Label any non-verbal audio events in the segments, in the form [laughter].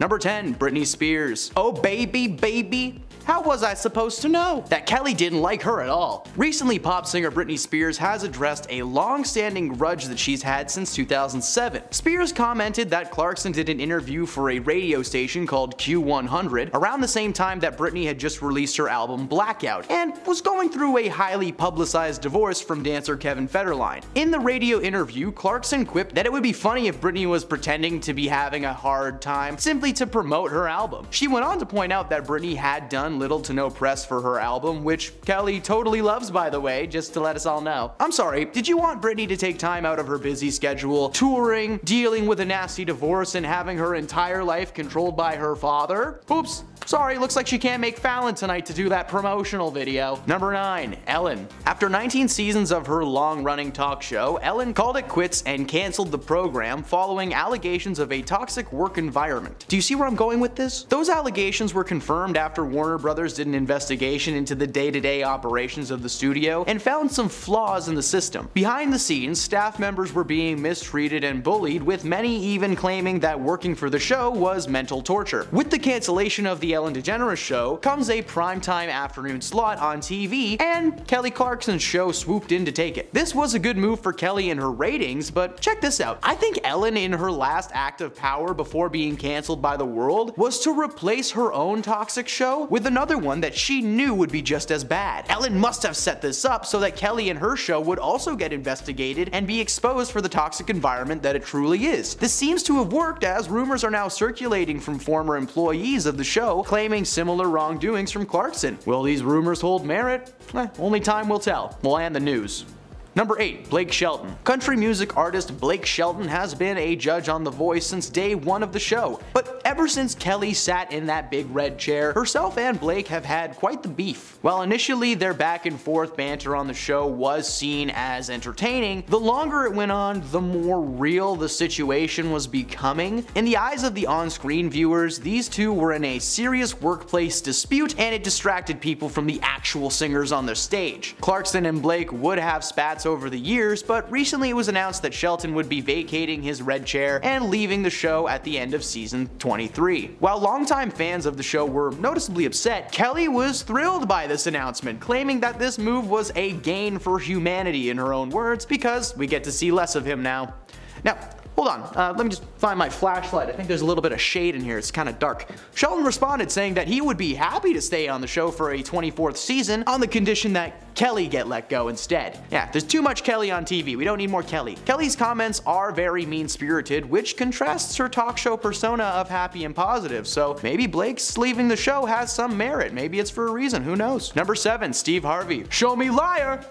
Number 10, Britney Spears. Oh baby, baby, how was I supposed to know that Kelly didn't like her at all? Recently, pop singer Britney Spears has addressed a long-standing grudge that she's had since 2007. Spears commented that Clarkson did an interview for a radio station called Q100 around the same time that Britney had just released her album Blackout and was going through a highly publicized divorce from dancer Kevin Federline. In the radio interview, Clarkson quipped that it would be funny if Britney was pretending to be having a hard time simply to promote her album. She went on to point out that Britney had done little to no press for her album, which Kelly totally loves by the way, just to let us all know. I'm sorry, did you want Britney to take time out of her busy schedule, touring, dealing with a nasty divorce, and having her entire life controlled by her father? Oops, Sorry, looks like she can't make Fallon tonight to do that promotional video. Number 9. Ellen. After 19 seasons of her long-running talk show, Ellen called it quits and canceled the program following allegations of a toxic work environment. Do you see where I'm going with this? Those allegations were confirmed after Warner Brothers did an investigation into the day-to-day -day operations of the studio and found some flaws in the system. Behind the scenes, staff members were being mistreated and bullied, with many even claiming that working for the show was mental torture. With the cancellation of the Ellen DeGeneres show comes a primetime afternoon slot on TV, and Kelly Clarkson's show swooped in to take it. This was a good move for Kelly and her ratings, but check this out. I think Ellen in her last act of power before being canceled by the world was to replace her own toxic show with another one that she knew would be just as bad. Ellen must have set this up so that Kelly and her show would also get investigated and be exposed for the toxic environment that it truly is. This seems to have worked as rumors are now circulating from former employees of the show claiming similar wrongdoings from Clarkson. Will these rumors hold merit? Eh, only time will tell. We'll end the news. Number 8. Blake Shelton. Country music artist Blake Shelton has been a judge on The Voice since day one of the show, but ever since Kelly sat in that big red chair, herself and Blake have had quite the beef. While initially their back and forth banter on the show was seen as entertaining, the longer it went on, the more real the situation was becoming. In the eyes of the on-screen viewers, these two were in a serious workplace dispute and it distracted people from the actual singers on the stage. Clarkson and Blake would have spats over the years, but recently it was announced that Shelton would be vacating his red chair and leaving the show at the end of season 23. While longtime fans of the show were noticeably upset, Kelly was thrilled by this announcement, claiming that this move was a gain for humanity in her own words because we get to see less of him now. Now, Hold on, uh, let me just find my flashlight. I think there's a little bit of shade in here. It's kind of dark. Shelton responded saying that he would be happy to stay on the show for a 24th season on the condition that Kelly get let go instead. Yeah, there's too much Kelly on TV. We don't need more Kelly. Kelly's comments are very mean-spirited, which contrasts her talk show persona of happy and positive. So maybe Blake's leaving the show has some merit. Maybe it's for a reason. Who knows? Number 7. Steve Harvey. Show me liar!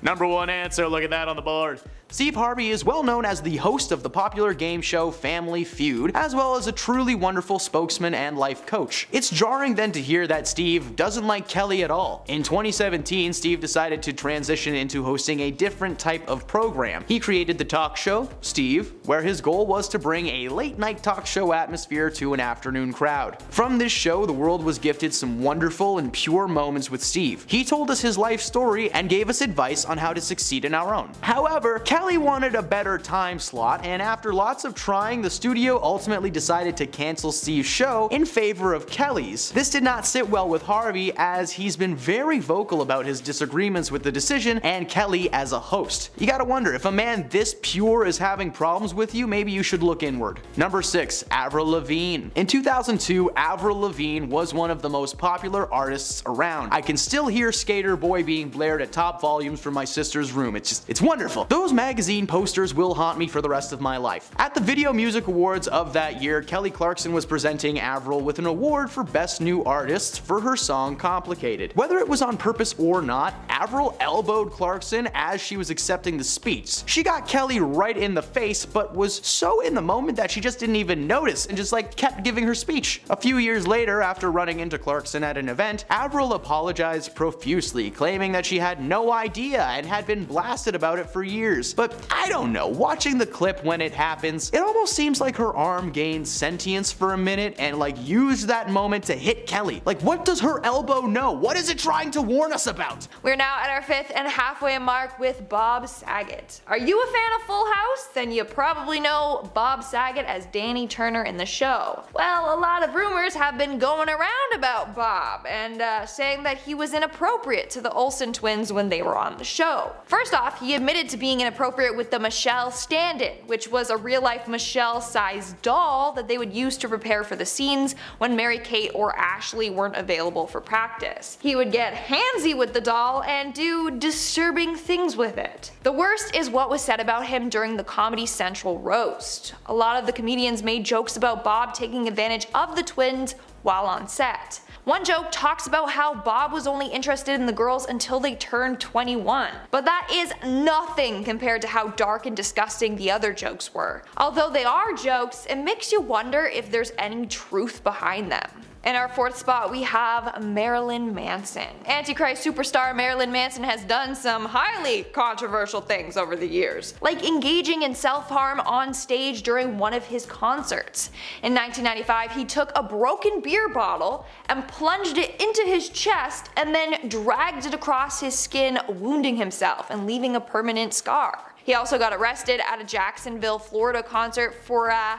Number one answer, look at that on the board. Steve Harvey is well known as the host of the popular game show Family Feud, as well as a truly wonderful spokesman and life coach. It's jarring then to hear that Steve doesn't like Kelly at all. In 2017, Steve decided to transition into hosting a different type of program. He created the talk show, Steve, where his goal was to bring a late night talk show atmosphere to an afternoon crowd. From this show, the world was gifted some wonderful and pure moments with Steve. He told us his life story and gave us advice on how to succeed in our own. However, wanted a better time slot, and after lots of trying, the studio ultimately decided to cancel Steve's show in favor of Kelly's. This did not sit well with Harvey as he's been very vocal about his disagreements with the decision and Kelly as a host. You gotta wonder, if a man this pure is having problems with you, maybe you should look inward. Number 6. Avril Lavigne In 2002, Avril Lavigne was one of the most popular artists around. I can still hear Sk8er Boi being blared at top volumes from my sister's room. It's just, it's wonderful. Those magazine posters will haunt me for the rest of my life. At the Video Music Awards of that year, Kelly Clarkson was presenting Avril with an award for Best New Artist for her song Complicated. Whether it was on purpose or not, Avril elbowed Clarkson as she was accepting the speech. She got Kelly right in the face, but was so in the moment that she just didn't even notice and just like kept giving her speech. A few years later, after running into Clarkson at an event, Avril apologized profusely, claiming that she had no idea and had been blasted about it for years. But I don't know, watching the clip when it happens, it almost seems like her arm gained sentience for a minute and like used that moment to hit Kelly. Like what does her elbow know? What is it trying to warn us about? We're now at our fifth and halfway mark with Bob Saget. Are you a fan of Full House? Then you probably know Bob Saget as Danny Turner in the show. Well, a lot of rumors have been going around about Bob and uh, saying that he was inappropriate to the Olsen twins when they were on the show. First off, he admitted to being inappropriate with the Michelle stand-in, which was a real-life Michelle-sized doll that they would use to prepare for the scenes when Mary-Kate or Ashley weren't available for practice. He would get handsy with the doll and do disturbing things with it. The worst is what was said about him during the Comedy Central roast. A lot of the comedians made jokes about Bob taking advantage of the twins while on set. One joke talks about how Bob was only interested in the girls until they turned 21. But that is nothing compared to how dark and disgusting the other jokes were. Although they are jokes, it makes you wonder if there's any truth behind them. In our fourth spot, we have Marilyn Manson. Antichrist superstar Marilyn Manson has done some highly controversial things over the years, like engaging in self-harm on stage during one of his concerts. In 1995, he took a broken beer bottle and plunged it into his chest and then dragged it across his skin, wounding himself and leaving a permanent scar. He also got arrested at a Jacksonville, Florida concert for uh,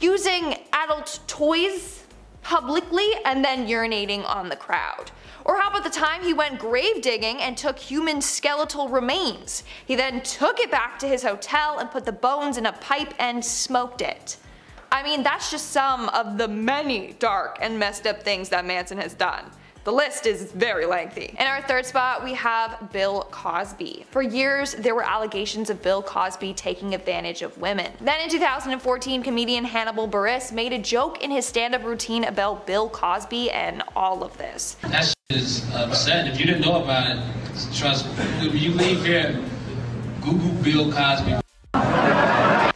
using adult toys publicly and then urinating on the crowd. Or how about the time he went grave digging and took human skeletal remains? He then took it back to his hotel and put the bones in a pipe and smoked it. I mean, that's just some of the many dark and messed up things that Manson has done. The list is very lengthy. In our third spot, we have Bill Cosby. For years, there were allegations of Bill Cosby taking advantage of women. Then in 2014, comedian Hannibal Buress made a joke in his stand-up routine about Bill Cosby and all of this. That is upsetting. If you didn't know about it, trust me. When you leave here, Google Bill Cosby.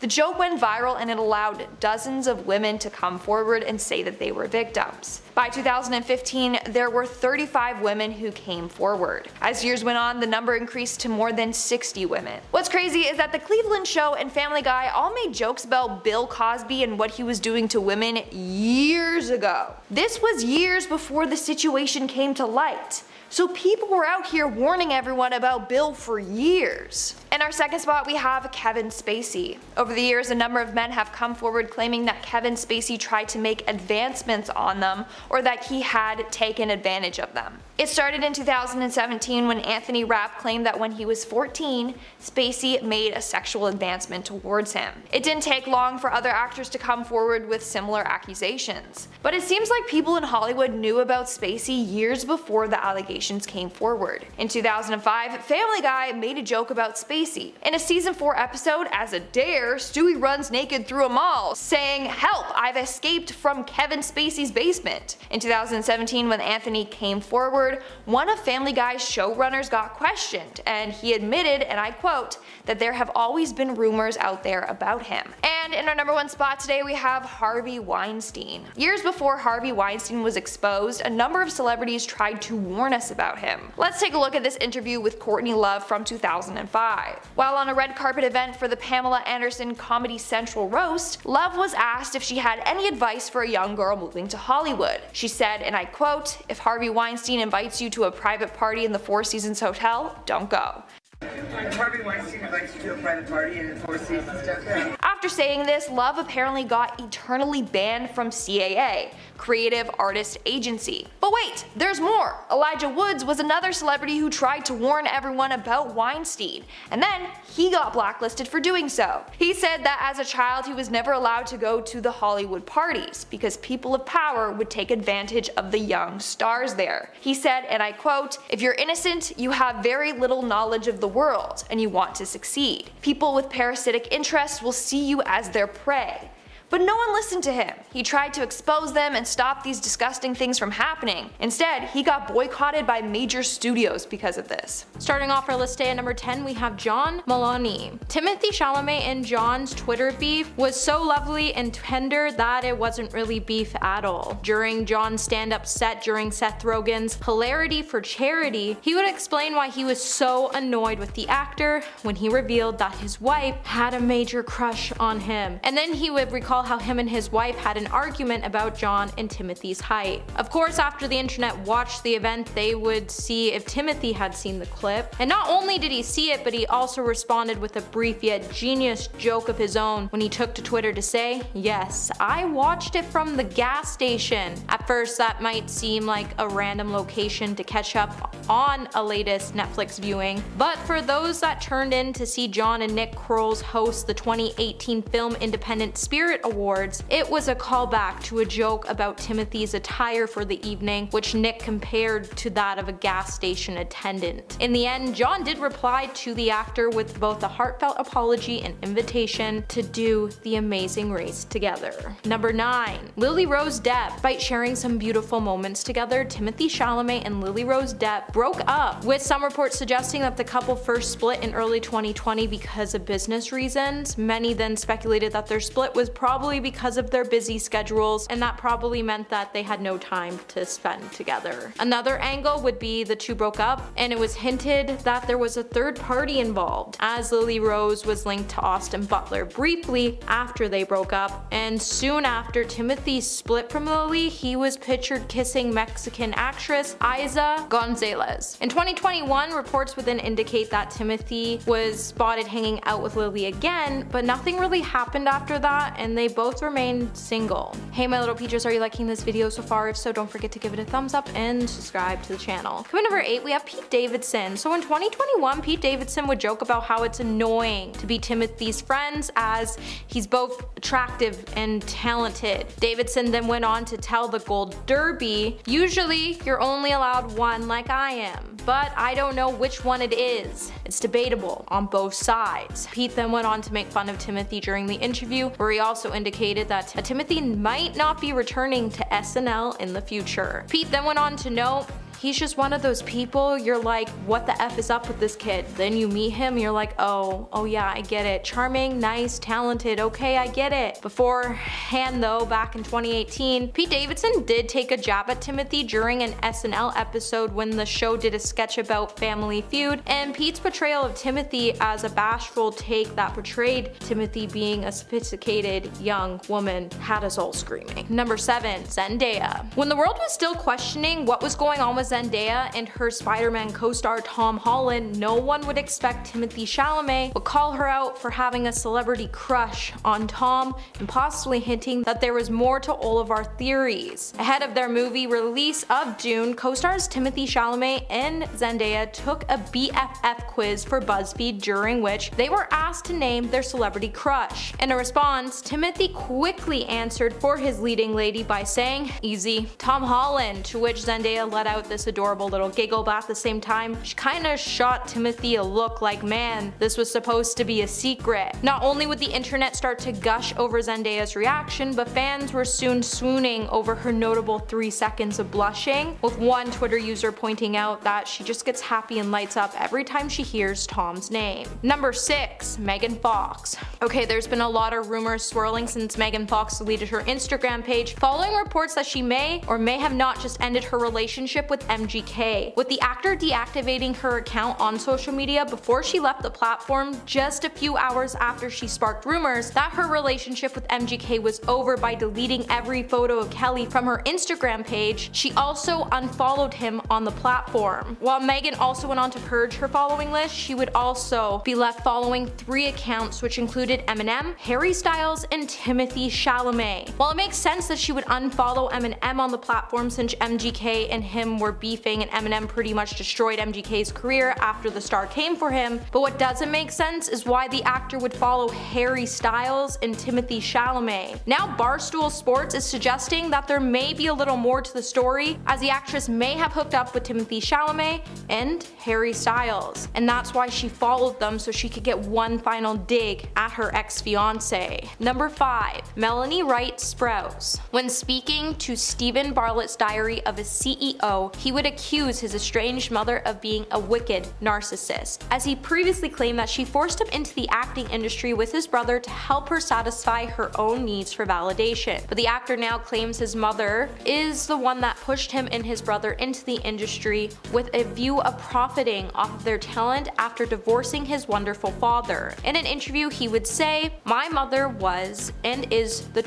The joke went viral and it allowed dozens of women to come forward and say that they were victims. By 2015, there were 35 women who came forward. As years went on, the number increased to more than 60 women. What's crazy is that The Cleveland Show and Family Guy all made jokes about Bill Cosby and what he was doing to women years ago. This was years before the situation came to light. So people were out here warning everyone about Bill for years. In our second spot we have Kevin Spacey. Over the years a number of men have come forward claiming that Kevin Spacey tried to make advancements on them or that he had taken advantage of them. It started in 2017 when Anthony Rapp claimed that when he was 14, Spacey made a sexual advancement towards him. It didn't take long for other actors to come forward with similar accusations. But it seems like people in Hollywood knew about Spacey years before the allegations came forward. In 2005, Family Guy made a joke about Spacey. In a season 4 episode, as a dare, Stewie runs naked through a mall, saying, help, I've escaped from Kevin Spacey's basement. In 2017, when Anthony came forward, one of Family Guy's showrunners got questioned, and he admitted, and I quote, that there have always been rumors out there about him. And in our number one spot today we have Harvey Weinstein. Years before Harvey Weinstein was exposed, a number of celebrities tried to warn us about him. Let's take a look at this interview with Courtney Love from 2005. While on a red carpet event for the Pamela Anderson Comedy Central roast, Love was asked if she had any advice for a young girl moving to Hollywood. She said, and I quote, if Harvey Weinstein invites you to a private party in the Four Seasons Hotel, don't go. Harvey Weinstein invites you to a private party in the Four Seasons Hotel. After saying this, Love apparently got eternally banned from CAA, Creative Artist Agency. But wait, there's more! Elijah Woods was another celebrity who tried to warn everyone about Weinstein, and then he got blacklisted for doing so. He said that as a child he was never allowed to go to the Hollywood parties because people of power would take advantage of the young stars there. He said, and I quote, if you're innocent, you have very little knowledge of the world, and you want to succeed. People with parasitic interests will see you as their prey. But no one listened to him. He tried to expose them and stop these disgusting things from happening. Instead, he got boycotted by major studios because of this. Starting off our list at number 10, we have John Mulaney. Timothy Chalamet and John's Twitter beef was so lovely and tender that it wasn't really beef at all. During John's stand-up set during Seth Rogen's Hilarity for Charity, he would explain why he was so annoyed with the actor when he revealed that his wife had a major crush on him. And then he would recall how him and his wife had an argument about John and Timothy's height. Of course, after the internet watched the event, they would see if Timothy had seen the clip. And not only did he see it, but he also responded with a brief yet genius joke of his own when he took to Twitter to say, Yes, I watched it from the gas station. At first, that might seem like a random location to catch up on a latest Netflix viewing, but for those that turned in to see John and Nick Kroll's host the 2018 Film Independent Spirit Awards, it was a callback to a joke about Timothy's attire for the evening, which Nick compared to that of a gas station attendant. In the end, John did reply to the actor with both a heartfelt apology and invitation to do the amazing race together. Number 9. Lily Rose Depp. Despite sharing some beautiful moments together, Timothy Chalamet and Lily Rose Depp broke up, with some reports suggesting that the couple first split in early 2020 because of business reasons. Many then speculated that their split was probably because of their busy schedules, and that probably meant that they had no time to spend together. Another angle would be the two broke up, and it was hinted that there was a third party involved, as Lily Rose was linked to Austin Butler briefly after they broke up, and soon after Timothy split from Lily, he was pictured kissing Mexican actress Eiza Gonzalez. In 2021, reports then indicate that Timothy was spotted hanging out with Lily again, but nothing really happened after that, and they both remained single. Hey my little peaches, are you liking this video so far? If so, don't forget to give it a thumbs up and subscribe to the channel. Coming number 8, we have Pete Davidson. So in 2021, Pete Davidson would joke about how it's annoying to be Timothy's friends as he's both attractive and talented. Davidson then went on to tell the Gold Derby, usually you're only allowed one like I am, but I don't know which one it is. It's debatable on both sides. Pete then went on to make fun of Timothy during the interview, where he also indicated that Timothy might not be returning to SNL in the future. Pete then went on to note He's just one of those people you're like, what the F is up with this kid? Then you meet him, you're like, oh, oh yeah, I get it. Charming, nice, talented, okay, I get it. Beforehand though, back in 2018, Pete Davidson did take a jab at Timothy during an SNL episode when the show did a sketch about Family Feud, and Pete's portrayal of Timothy as a bashful take that portrayed Timothy being a sophisticated young woman had us all screaming. Number 7. Zendaya. When the world was still questioning what was going on with Zendaya and her Spider-Man co-star Tom Holland, no one would expect Timothy Chalamet would call her out for having a celebrity crush on Tom and possibly hinting that there was more to all of our theories. Ahead of their movie release of Dune, co-stars Timothy Chalamet and Zendaya took a BFF quiz for BuzzFeed during which they were asked to name their celebrity crush. In a response, Timothy quickly answered for his leading lady by saying, easy, Tom Holland, to which Zendaya let out this adorable little giggle but at the same time, she kinda shot Timothy a look like man, this was supposed to be a secret. Not only would the internet start to gush over Zendaya's reaction, but fans were soon swooning over her notable 3 seconds of blushing, with one Twitter user pointing out that she just gets happy and lights up every time she hears Tom's name. Number 6. Megan Fox. Okay, there's been a lot of rumors swirling since Megan Fox deleted her Instagram page following reports that she may or may have not just ended her relationship with MGK, with the actor deactivating her account on social media before she left the platform just a few hours after she sparked rumors that her relationship with MGK was over by deleting every photo of Kelly from her Instagram page, she also unfollowed him on the platform. While Megan also went on to purge her following list, she would also be left following three accounts which included Eminem, Harry Styles, and Timothy Chalamet. While it makes sense that she would unfollow Eminem on the platform since MGK and him were beefing and Eminem pretty much destroyed MGK's career after the star came for him, but what doesn't make sense is why the actor would follow Harry Styles and Timothy Chalamet. Now Barstool Sports is suggesting that there may be a little more to the story as the actress may have hooked up with Timothy Chalamet and Harry Styles, and that's why she followed them so she could get one final dig at her ex-fiance. Number 5. Melanie Wright Sprouse. When speaking to Steven Bartlett's diary of a CEO, he would accuse his estranged mother of being a wicked narcissist, as he previously claimed that she forced him into the acting industry with his brother to help her satisfy her own needs for validation. But the actor now claims his mother is the one that pushed him and his brother into the industry with a view of profiting off of their talent after divorcing his wonderful father. In an interview, he would say, My mother was and is the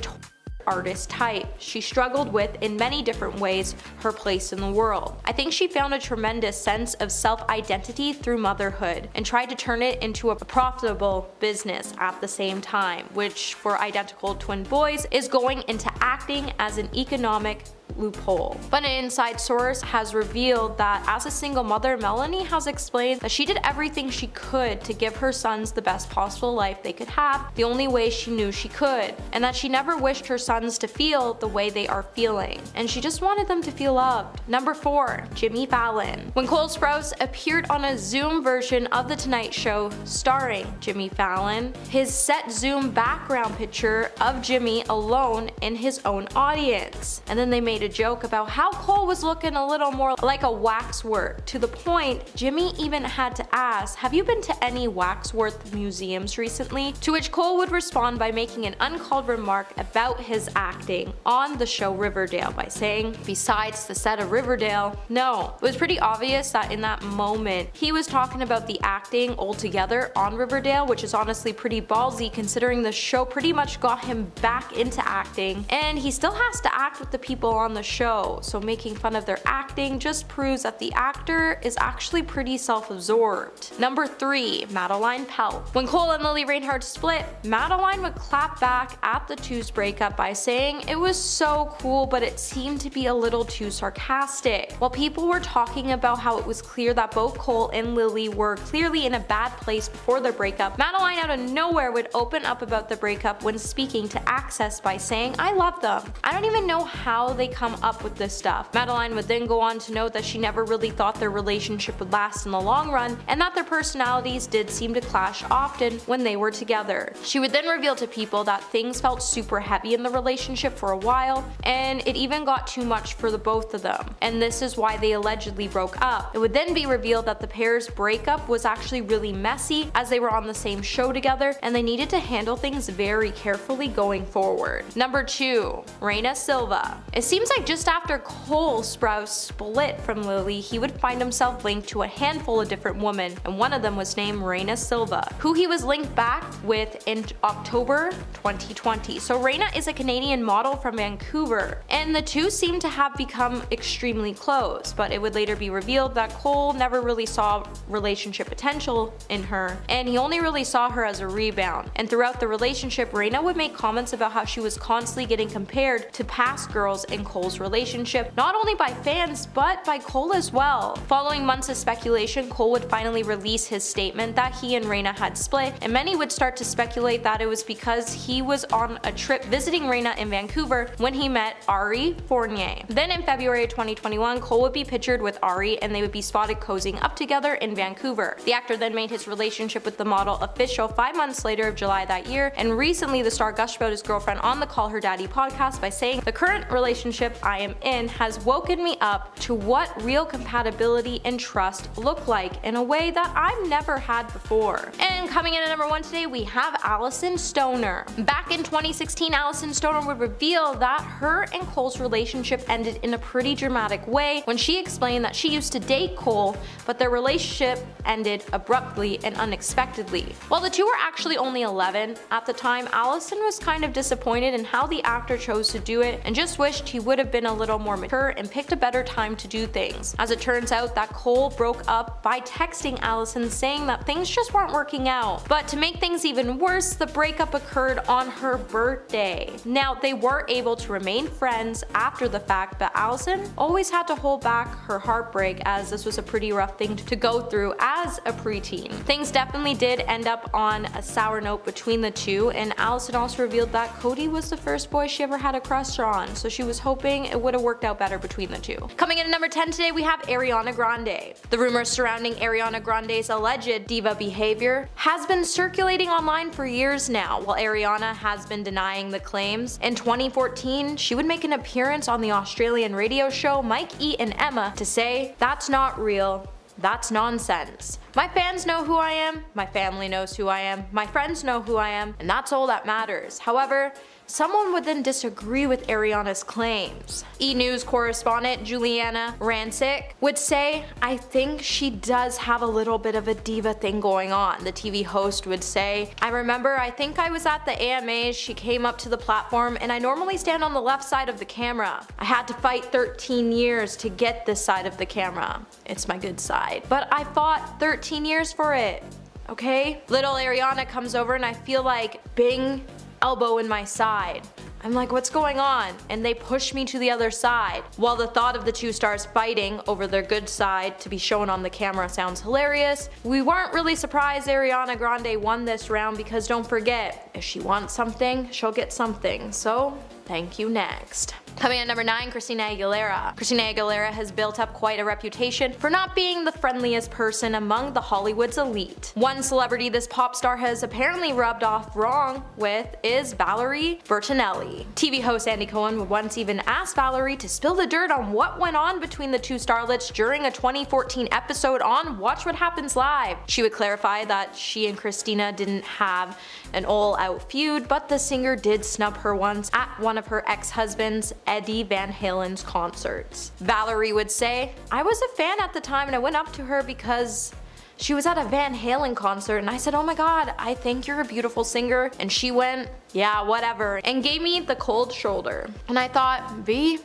artist type. She struggled with, in many different ways, her place in the world. I think she found a tremendous sense of self-identity through motherhood and tried to turn it into a profitable business at the same time, which for identical twin boys is going into acting as an economic loophole. But an inside source has revealed that as a single mother, Melanie has explained that she did everything she could to give her sons the best possible life they could have, the only way she knew she could, and that she never wished her sons to feel the way they are feeling, and she just wanted them to feel loved. Number 4. Jimmy Fallon When Cole Sprouse appeared on a Zoom version of The Tonight Show starring Jimmy Fallon, his set Zoom background picture of Jimmy alone in his own audience, and then they made a joke about how Cole was looking a little more like a waxwork, to the point Jimmy even had to ask, have you been to any waxworth museums recently? To which Cole would respond by making an uncalled remark about his acting on the show Riverdale by saying, besides the set of Riverdale, no. It was pretty obvious that in that moment he was talking about the acting altogether on Riverdale, which is honestly pretty ballsy considering the show pretty much got him back into acting and he still has to act with the people on the show, so making fun of their acting just proves that the actor is actually pretty self-absorbed. Number 3. Madeline Pell When Cole and Lili Reinhart split, Madeline would clap back at the two's breakup by saying it was so cool but it seemed to be a little too sarcastic. While people were talking about how it was clear that both Cole and Lili were clearly in a bad place before their breakup, Madeline out of nowhere would open up about the breakup when speaking to Access by saying, I love them. I don't even know how they come come up with this stuff. Madeline would then go on to note that she never really thought their relationship would last in the long run and that their personalities did seem to clash often when they were together. She would then reveal to people that things felt super heavy in the relationship for a while and it even got too much for the both of them and this is why they allegedly broke up. It would then be revealed that the pair's breakup was actually really messy as they were on the same show together and they needed to handle things very carefully going forward. Number 2. Reina Silva It seems like like just after Cole Sprouse split from Lili, he would find himself linked to a handful of different women, and one of them was named Reina Silva, who he was linked back with in October 2020. So Reina is a Canadian model from Vancouver, and the two seem to have become extremely close, but it would later be revealed that Cole never really saw relationship potential in her, and he only really saw her as a rebound. And throughout the relationship, Reina would make comments about how she was constantly getting compared to past girls in Cole Cole's relationship, not only by fans, but by Cole as well. Following months of speculation, Cole would finally release his statement that he and Reina had split, and many would start to speculate that it was because he was on a trip visiting Reina in Vancouver when he met Ari Fournier. Then in February 2021, Cole would be pictured with Ari and they would be spotted cozying up together in Vancouver. The actor then made his relationship with the model official five months later of July that year, and recently the star gushed about his girlfriend on the Call Her Daddy podcast by saying the current relationship I am in has woken me up to what real compatibility and trust look like in a way that I've never had before. And coming in at number one today, we have Alyson Stoner. Back in 2016, Alyson Stoner would reveal that her and Cole's relationship ended in a pretty dramatic way when she explained that she used to date Cole, but their relationship ended abruptly and unexpectedly. While the two were actually only 11 at the time, Alyson was kind of disappointed in how the actor chose to do it and just wished he would would have been a little more mature and picked a better time to do things. As it turns out that Cole broke up by texting Alyson saying that things just weren't working out. But to make things even worse, the breakup occurred on her birthday. Now they were able to remain friends after the fact but Alyson always had to hold back her heartbreak as this was a pretty rough thing to go through as a preteen. Things definitely did end up on a sour note between the two and Alyson also revealed that Cody was the first boy she ever had a crush on so she was hoping it would have worked out better between the two. Coming in at number 10 today we have Ariana Grande. The rumors surrounding Ariana Grande's alleged diva behavior has been circulating online for years now while Ariana has been denying the claims. In 2014 she would make an appearance on the Australian radio show Mike E and Emma to say that's not real that's nonsense. My fans know who I am, my family knows who I am, my friends know who I am, and that's all that matters. However, someone would then disagree with Ariana's claims. E! News correspondent Giuliana Rancic would say, I think she does have a little bit of a diva thing going on. The TV host would say, I remember I think I was at the AMAs, she came up to the platform and I normally stand on the left side of the camera. I had to fight 13 years to get this side of the camera. It's my good side. But I fought 13 years for it okay? Little Ariana comes over and I feel like Bing elbow in my side. I'm like, what's going on? And they push me to the other side. While the thought of the two stars fighting over their good side to be shown on the camera sounds hilarious, we weren't really surprised Ariana Grande won this round because don't forget, if she wants something, she'll get something. So, thank you next. Coming at number 9, Christina Aguilera. Christina Aguilera has built up quite a reputation for not being the friendliest person among the Hollywood's elite. One celebrity this pop star has apparently rubbed off wrong with is Valerie Bertinelli. TV host Andy Cohen would once even ask Valerie to spill the dirt on what went on between the two starlets during a 2014 episode on Watch What Happens Live. She would clarify that she and Christina didn't have an all-out feud, but the singer did snub her once at one of her ex-husbands Eddie Van Halen's concerts. Valerie would say, I was a fan at the time and I went up to her because she was at a Van Halen concert and I said, oh my god, I think you're a beautiful singer. And she went, yeah, whatever, and gave me the cold shoulder. And I thought, V,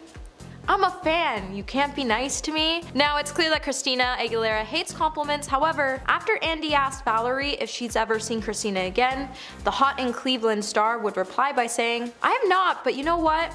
I'm a fan, you can't be nice to me? Now it's clear that Christina Aguilera hates compliments, however, after Andy asked Valerie if she's ever seen Christina again, the Hot in Cleveland star would reply by saying, I have not, but you know what?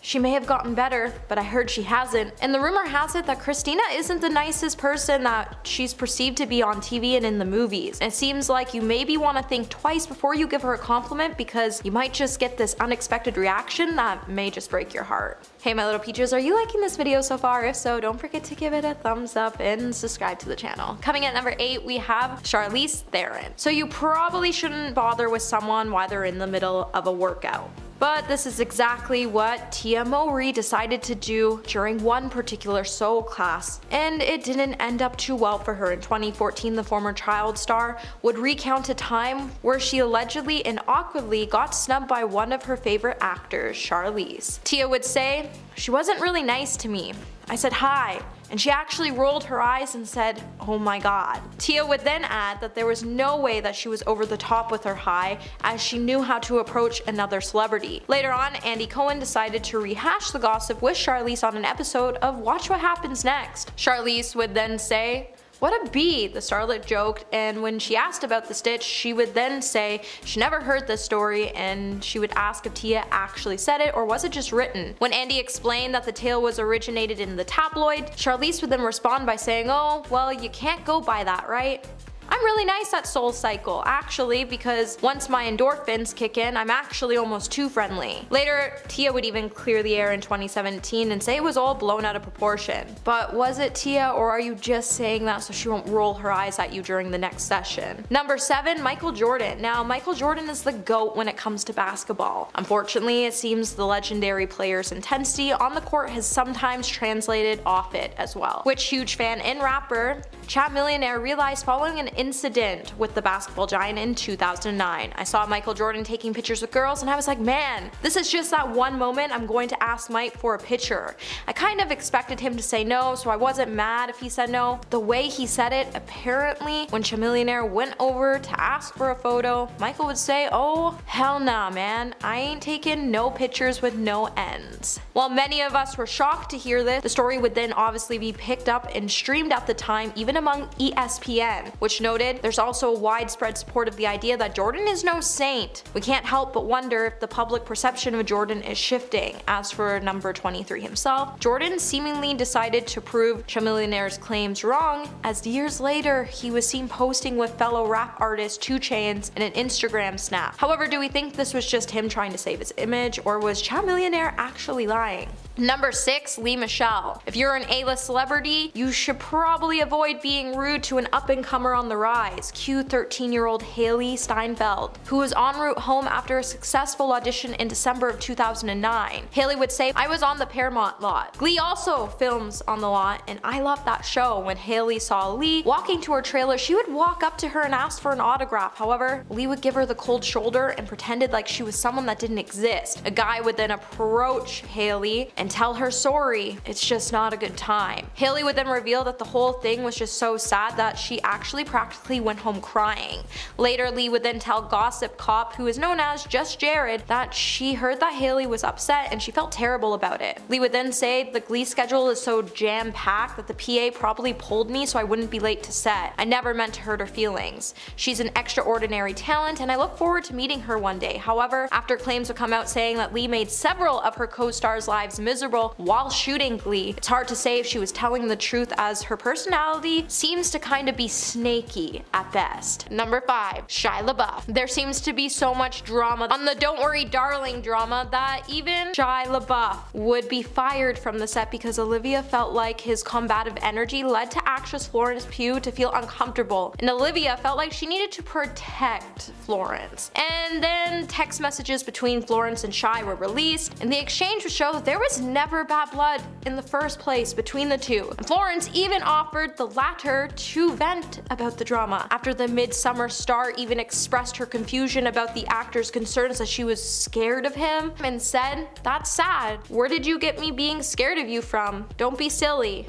She may have gotten better, but I heard she hasn't. And the rumor has it that Christina isn't the nicest person that she's perceived to be on TV and in the movies. it seems like you maybe want to think twice before you give her a compliment because you might just get this unexpected reaction that may just break your heart. Hey my little peaches, are you liking this video so far? If so, don't forget to give it a thumbs up and subscribe to the channel. Coming at number 8, we have Charlize Theron. So you probably shouldn't bother with someone while they're in the middle of a workout. But this is exactly what Tia Mowry decided to do during one particular soul class, and it didn't end up too well for her. In 2014, the former child star would recount a time where she allegedly and awkwardly got snubbed by one of her favorite actors, Charlize. Tia would say, she wasn't really nice to me. I said hi, and she actually rolled her eyes and said, oh my god. Tia would then add that there was no way that she was over the top with her high as she knew how to approach another celebrity. Later on, Andy Cohen decided to rehash the gossip with Charlize on an episode of Watch What Happens Next. Charlize would then say, what a bee, the starlet joked, and when she asked about the stitch, she would then say she never heard this story and she would ask if Tia actually said it or was it just written. When Andy explained that the tale was originated in the tabloid, Charlize would then respond by saying, oh, well you can't go by that, right? I'm really nice at Soul Cycle, actually, because once my endorphins kick in, I'm actually almost too friendly. Later, Tia would even clear the air in 2017 and say it was all blown out of proportion. But was it Tia, or are you just saying that so she won't roll her eyes at you during the next session? Number 7. Michael Jordan. Now, Michael Jordan is the GOAT when it comes to basketball. Unfortunately, it seems the legendary player's intensity on the court has sometimes translated off it as well. Which huge fan and rapper, Chamillionaire realized following an incident with the basketball giant in 2009. I saw Michael Jordan taking pictures with girls and I was like, man, this is just that one moment I'm going to ask Mike for a picture. I kind of expected him to say no, so I wasn't mad if he said no. The way he said it, apparently, when Chamillionaire went over to ask for a photo, Michael would say, oh, hell nah, man, I ain't taking no pictures with no ends. While many of us were shocked to hear this, the story would then obviously be picked up and streamed at the time, even among ESPN, which noted there's also widespread support of the idea that Jordan is no saint. We can't help but wonder if the public perception of Jordan is shifting. As for number 23 himself, Jordan seemingly decided to prove Chamillionaire's claims wrong, as years later he was seen posting with fellow rap artist 2 Chainz in an Instagram snap. However, do we think this was just him trying to save his image, or was Chamillionaire actually lying? Number 6. Lea Michele. If you're an A-list celebrity, you should probably avoid being rude to an up-and-comer on the rise, Cue 13-year-old Hailee Steinfeld, who was en route home after a successful audition in December of 2009. Hailee would say, I was on the Paramount lot. Glee also films on the lot, and I loved that show. When Hailee saw Lea walking to her trailer, she would walk up to her and ask for an autograph. However, Lea would give her the cold shoulder and pretended like she was someone that didn't exist. A guy would then approach Hailee and and tell her sorry. It's just not a good time. Hailee would then reveal that the whole thing was just so sad that she actually practically went home crying. Later, Lea would then tell Gossip Cop, who is known as Just Jared, that she heard that Hailee was upset and she felt terrible about it. Lea would then say, the Glee schedule is so jam-packed that the PA probably pulled me so I wouldn't be late to set. I never meant to hurt her feelings. She's an extraordinary talent and I look forward to meeting her one day. However, after claims would come out saying that Lea made several of her co-stars' lives miserable miserable while shooting Glee. It's hard to say if she was telling the truth as her personality seems to kind of be snaky at best. Number 5. Shia LaBeouf. There seems to be so much drama on the Don't Worry Darling drama that even Shia LaBeouf would be fired from the set because Olivia felt like his combative energy led to actress Florence Pugh to feel uncomfortable and Olivia felt like she needed to protect Florence. And then text messages between Florence and Shia were released and the exchange would show that there was never bad blood in the first place between the two. Florence even offered the latter to vent about the drama. After the Midsummer star even expressed her confusion about the actor's concerns that she was scared of him and said, that's sad. Where did you get me being scared of you from? Don't be silly.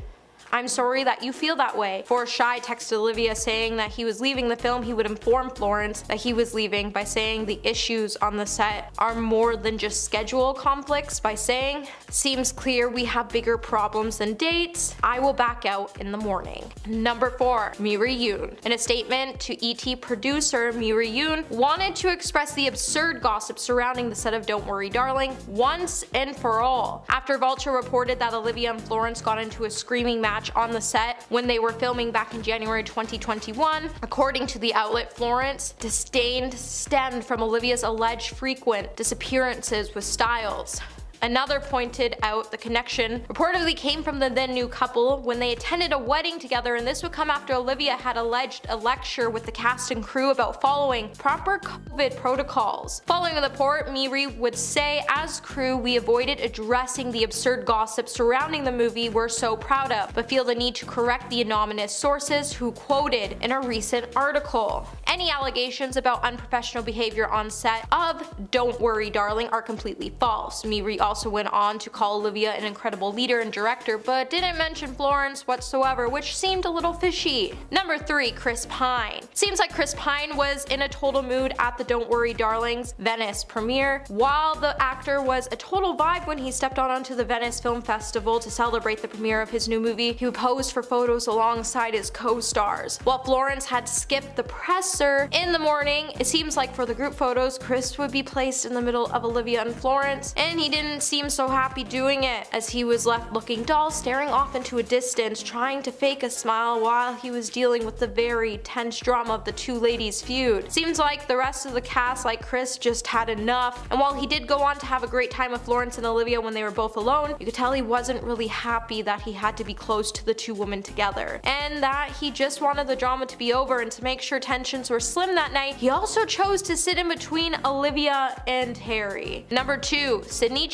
I'm sorry that you feel that way. For Shia texted Olivia saying that he was leaving the film, he would inform Florence that he was leaving by saying the issues on the set are more than just schedule conflicts by saying, seems clear we have bigger problems than dates, I will back out in the morning. Number 4. Mireille Yoon. In a statement to ET producer Mireille Yoon wanted to express the absurd gossip surrounding the set of Don't Worry Darling once and for all. After Vulture reported that Olivia and Florence got into a screaming match match on the set when they were filming back in January 2021. According to the outlet, Florence disdain stemmed from Olivia's alleged frequent disappearances with Styles. Another pointed out the connection reportedly came from the then new couple when they attended a wedding together and this would come after Olivia had alleged a lecture with the cast and crew about following proper COVID protocols. Following the report, Miri would say, as crew, we avoided addressing the absurd gossip surrounding the movie we're so proud of, but feel the need to correct the anonymous sources who quoted in a recent article. Any allegations about unprofessional behavior on set of Don't Worry Darling are completely false. Miri also went on to call Olivia an incredible leader and director, but didn't mention Florence whatsoever, which seemed a little fishy. Number 3. Chris Pine. Seems like Chris Pine was in a total mood at the Don't Worry Darlings Venice premiere, while the actor was a total vibe when he stepped on onto the Venice Film Festival to celebrate the premiere of his new movie. He posed for photos alongside his co-stars. While Florence had skipped the presser in the morning, it seems like for the group photos, Chris would be placed in the middle of Olivia and Florence, and he didn't didn't seem so happy doing it, as he was left looking dull, staring off into a distance, trying to fake a smile while he was dealing with the very tense drama of the two ladies' feud. Seems like the rest of the cast, like Chris, just had enough, and while he did go on to have a great time with Florence and Olivia when they were both alone, you could tell he wasn't really happy that he had to be close to the two women together, and that he just wanted the drama to be over and to make sure tensions were slim that night, he also chose to sit in between Olivia and Harry. Number 2. Sydney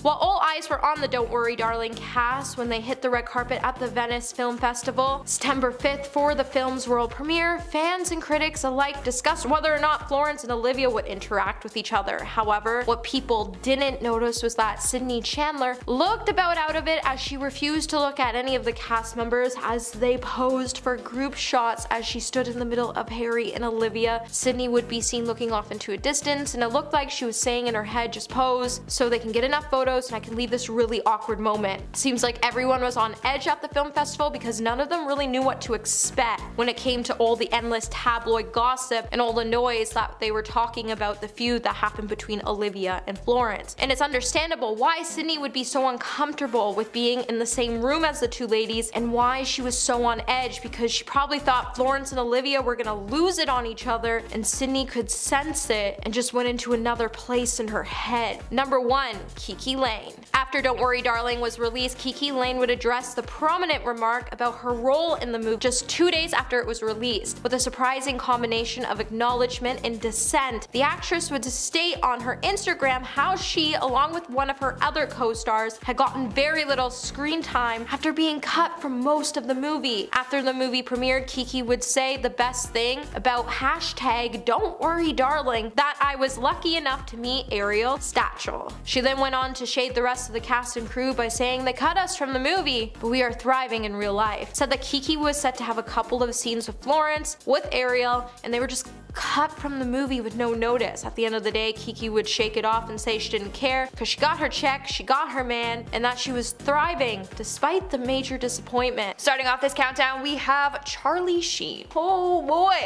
While all eyes were on the Don't Worry Darling cast when they hit the red carpet at the Venice Film Festival, September 5th for the film's world premiere, fans and critics alike discussed whether or not Florence and Olivia would interact with each other. However, what people didn't notice was that Sydney Chandler looked about out of it as she refused to look at any of the cast members as they posed for group shots as she stood in the middle of Harry and Olivia. Sydney would be seen looking off into a distance and it looked like she was saying in her head just pose so they can get enough photos and I can leave this really awkward moment. Seems like everyone was on edge at the film festival because none of them really knew what to expect when it came to all the endless tabloid gossip and all the noise that they were talking about the feud that happened between Olivia and Florence. And it's understandable why Sydney would be so uncomfortable with being in the same room as the two ladies and why she was so on edge because she probably thought Florence and Olivia were gonna lose it on each other and Sydney could sense it and just went into another place in her head. Number 1. KiKi Layne After Don't Worry Darling was released, KiKi Layne would address the prominent remark about her role in the movie just two days after it was released. With a surprising combination of acknowledgement and dissent, the actress would state on her Instagram how she, along with one of her other co-stars, had gotten very little screen time after being cut from most of the movie. After the movie premiered, KiKi would say the best thing about hashtag don't worry darling that I was lucky enough to meet Ariel Stachel. She then went on to shade the rest of the cast and crew by saying they cut us from the movie, but we are thriving in real life. Said that KiKi was set to have a couple of scenes with Florence, with Ariel, and they were just cut from the movie with no notice. At the end of the day, KiKi would shake it off and say she didn't care because she got her check, she got her man, and that she was thriving despite the major disappointment. Starting off this countdown, we have Charlie Sheen. Oh boy!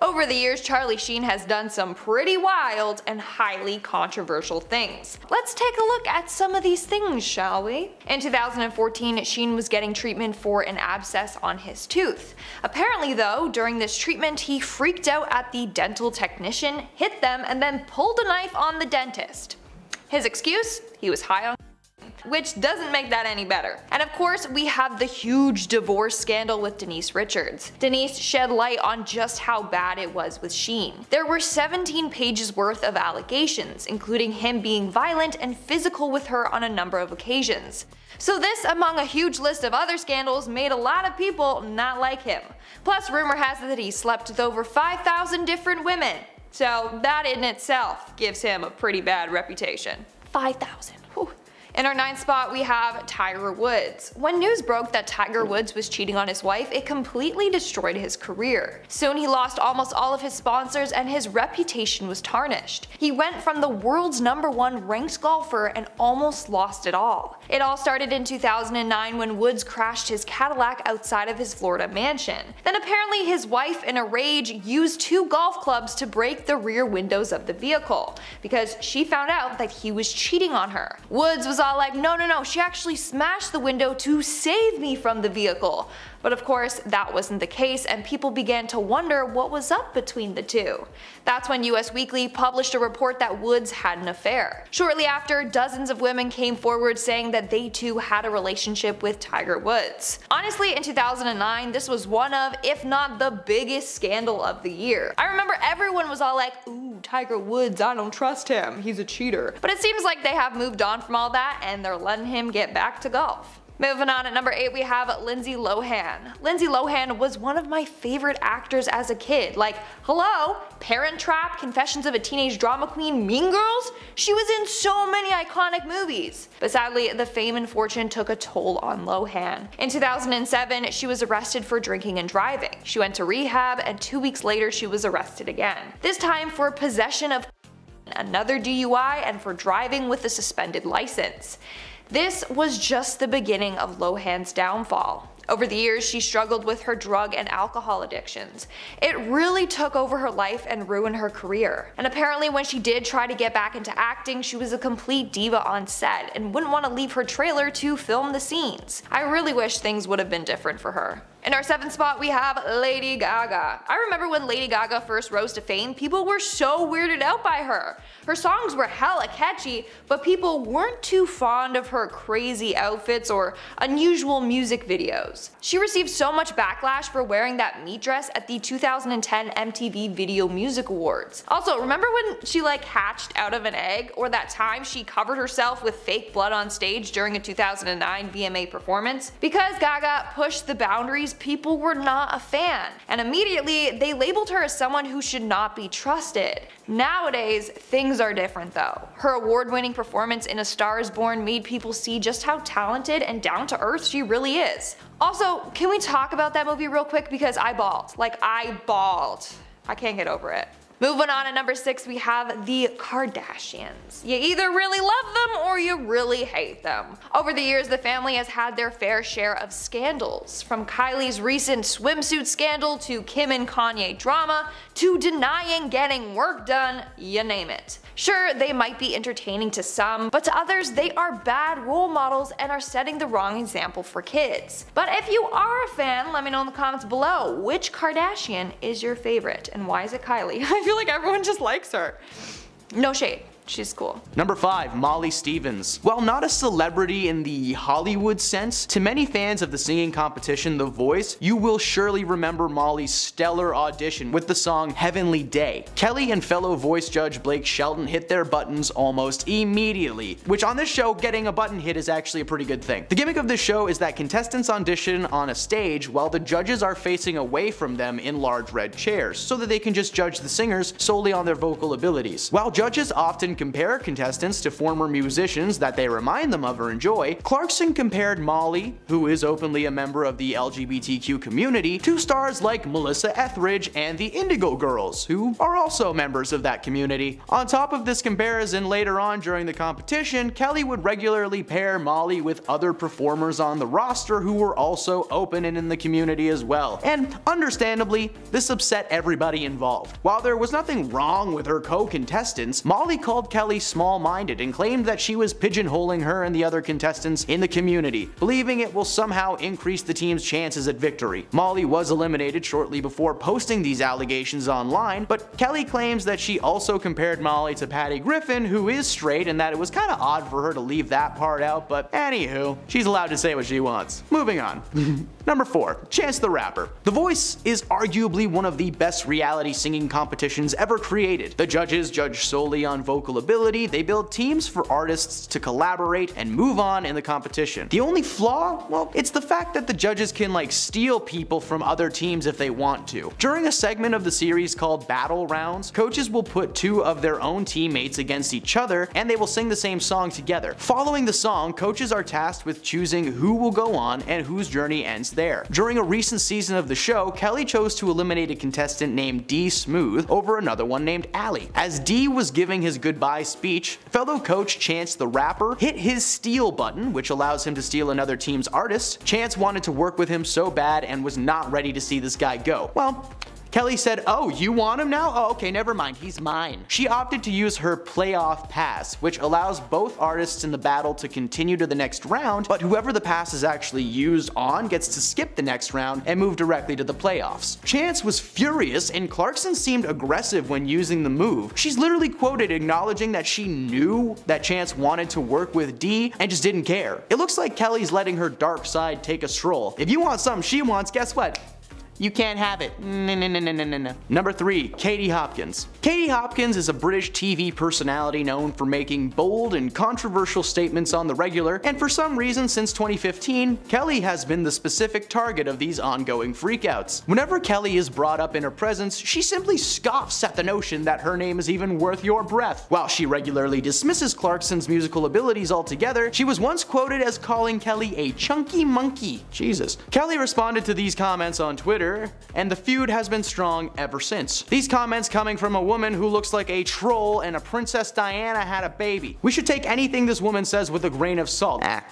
Over the years, Charlie Sheen has done some pretty wild and highly controversial things. Let's take a look at some of these things, shall we? In 2014, Sheen was getting treatment for an abscess on his tooth. Apparently though, during this treatment, he freaked out at the dental technician, hit them, and then pulled a knife on the dentist. His excuse? He was high on which doesn't make that any better. And of course, we have the huge divorce scandal with Denise Richards. Denise shed light on just how bad it was with Sheen. There were 17 pages worth of allegations, including him being violent and physical with her on a number of occasions. So this, among a huge list of other scandals, made a lot of people not like him. Plus, rumor has it that he slept with over 5,000 different women. So that in itself gives him a pretty bad reputation. 5,000. In our ninth spot, we have Tiger Woods. When news broke that Tiger Woods was cheating on his wife, it completely destroyed his career. Soon he lost almost all of his sponsors and his reputation was tarnished. He went from the world's number one ranked golfer and almost lost it all. It all started in 2009 when Woods crashed his Cadillac outside of his Florida mansion. Then apparently his wife in a rage used two golf clubs to break the rear windows of the vehicle because she found out that he was cheating on her. Woods was all like, no, no, no, she actually smashed the window to save me from the vehicle. But of course, that wasn't the case, and people began to wonder what was up between the two. That's when Us Weekly published a report that Woods had an affair. Shortly after, dozens of women came forward saying that they too had a relationship with Tiger Woods. Honestly, in 2009, this was one of, if not the biggest scandal of the year. I remember everyone was all like, ooh, Tiger Woods, I don't trust him, he's a cheater. But it seems like they have moved on from all that and they're letting him get back to golf. Moving on at number 8 we have Lindsay Lohan. Lindsay Lohan was one of my favorite actors as a kid. Like, hello? Parent Trap, Confessions of a Teenage Drama Queen, Mean Girls? She was in so many iconic movies. But sadly, the fame and fortune took a toll on Lohan. In 2007, she was arrested for drinking and driving. She went to rehab and two weeks later she was arrested again. This time for possession of another DUI and for driving with a suspended license. This was just the beginning of Lohan's downfall. Over the years, she struggled with her drug and alcohol addictions. It really took over her life and ruined her career. And apparently when she did try to get back into acting, she was a complete diva on set and wouldn't want to leave her trailer to film the scenes. I really wish things would have been different for her. In our seventh spot, we have Lady Gaga. I remember when Lady Gaga first rose to fame, people were so weirded out by her. Her songs were hella catchy, but people weren't too fond of her crazy outfits or unusual music videos. She received so much backlash for wearing that meat dress at the 2010 MTV Video Music Awards. Also, remember when she like hatched out of an egg? Or that time she covered herself with fake blood on stage during a 2009 VMA performance? Because Gaga pushed the boundaries, people were not a fan. And immediately, they labeled her as someone who should not be trusted. Nowadays, things are different though. Her award-winning performance in A Star is Born made people see just how talented and down to earth she really is. Also, can we talk about that movie real quick because I bawled. Like I bawled. I can't get over it. Moving on at number 6 we have the Kardashians. You either really love them or you really hate them. Over the years the family has had their fair share of scandals. From Kylie's recent swimsuit scandal to Kim and Kanye drama to denying getting work done, you name it. Sure, they might be entertaining to some, but to others they are bad role models and are setting the wrong example for kids. But if you are a fan, let me know in the comments below which Kardashian is your favorite and why is it Kylie? [laughs] Feel like everyone just likes her. No shade. She's cool. Number 5. Molly Stevens. While not a celebrity in the Hollywood sense, to many fans of the singing competition The Voice, you will surely remember Molly's stellar audition with the song Heavenly Day. Kelly and fellow voice judge Blake Shelton hit their buttons almost immediately, which on this show getting a button hit is actually a pretty good thing. The gimmick of this show is that contestants audition on a stage while the judges are facing away from them in large red chairs, so that they can just judge the singers solely on their vocal abilities. While judges often compare contestants to former musicians that they remind them of or enjoy, Clarkson compared Molly, who is openly a member of the LGBTQ community, to stars like Melissa Etheridge and the Indigo Girls, who are also members of that community. On top of this comparison, later on during the competition, Kelly would regularly pair Molly with other performers on the roster who were also open and in the community as well. And understandably, this upset everybody involved. While there was nothing wrong with her co-contestants, Molly called Kelly small-minded and claimed that she was pigeonholing her and the other contestants in the community, believing it will somehow increase the team's chances at victory. Molly was eliminated shortly before posting these allegations online, but Kelly claims that she also compared Molly to Patty Griffin, who is straight, and that it was kinda odd for her to leave that part out, but anywho, she's allowed to say what she wants. Moving on. [laughs] Number 4. Chance the Rapper. The Voice is arguably one of the best reality singing competitions ever created. The judges judge solely on vocal ability, they build teams for artists to collaborate and move on in the competition. The only flaw? Well, it's the fact that the judges can like steal people from other teams if they want to. During a segment of the series called Battle Rounds, coaches will put two of their own teammates against each other and they will sing the same song together. Following the song, coaches are tasked with choosing who will go on and whose journey ends there. During a recent season of the show, Kelly chose to eliminate a contestant named D Smooth over another one named Allie. As D was giving his goodbye speech, fellow coach Chance the Rapper hit his steal button, which allows him to steal another team's artist. Chance wanted to work with him so bad and was not ready to see this guy go. Well, Kelly said, oh, you want him now? Oh, okay, never mind, he's mine. She opted to use her playoff pass, which allows both artists in the battle to continue to the next round, but whoever the pass is actually used on gets to skip the next round and move directly to the playoffs. Chance was furious and Clarkson seemed aggressive when using the move. She's literally quoted acknowledging that she knew that Chance wanted to work with D and just didn't care. It looks like Kelly's letting her dark side take a stroll. If you want something she wants, guess what? You can't have it. No, no, no, no, no, no. Number 3. Katie Hopkins. Katie Hopkins is a British TV personality known for making bold and controversial statements on the regular, and for some reason since 2015, Kelly has been the specific target of these ongoing freakouts. Whenever Kelly is brought up in her presence, she simply scoffs at the notion that her name is even worth your breath. While she regularly dismisses Clarkson's musical abilities altogether, she was once quoted as calling Kelly a chunky monkey. Jesus. Kelly responded to these comments on Twitter and the feud has been strong ever since. These comments coming from a woman who looks like a troll and a Princess Diana had a baby. We should take anything this woman says with a grain of salt. Ah,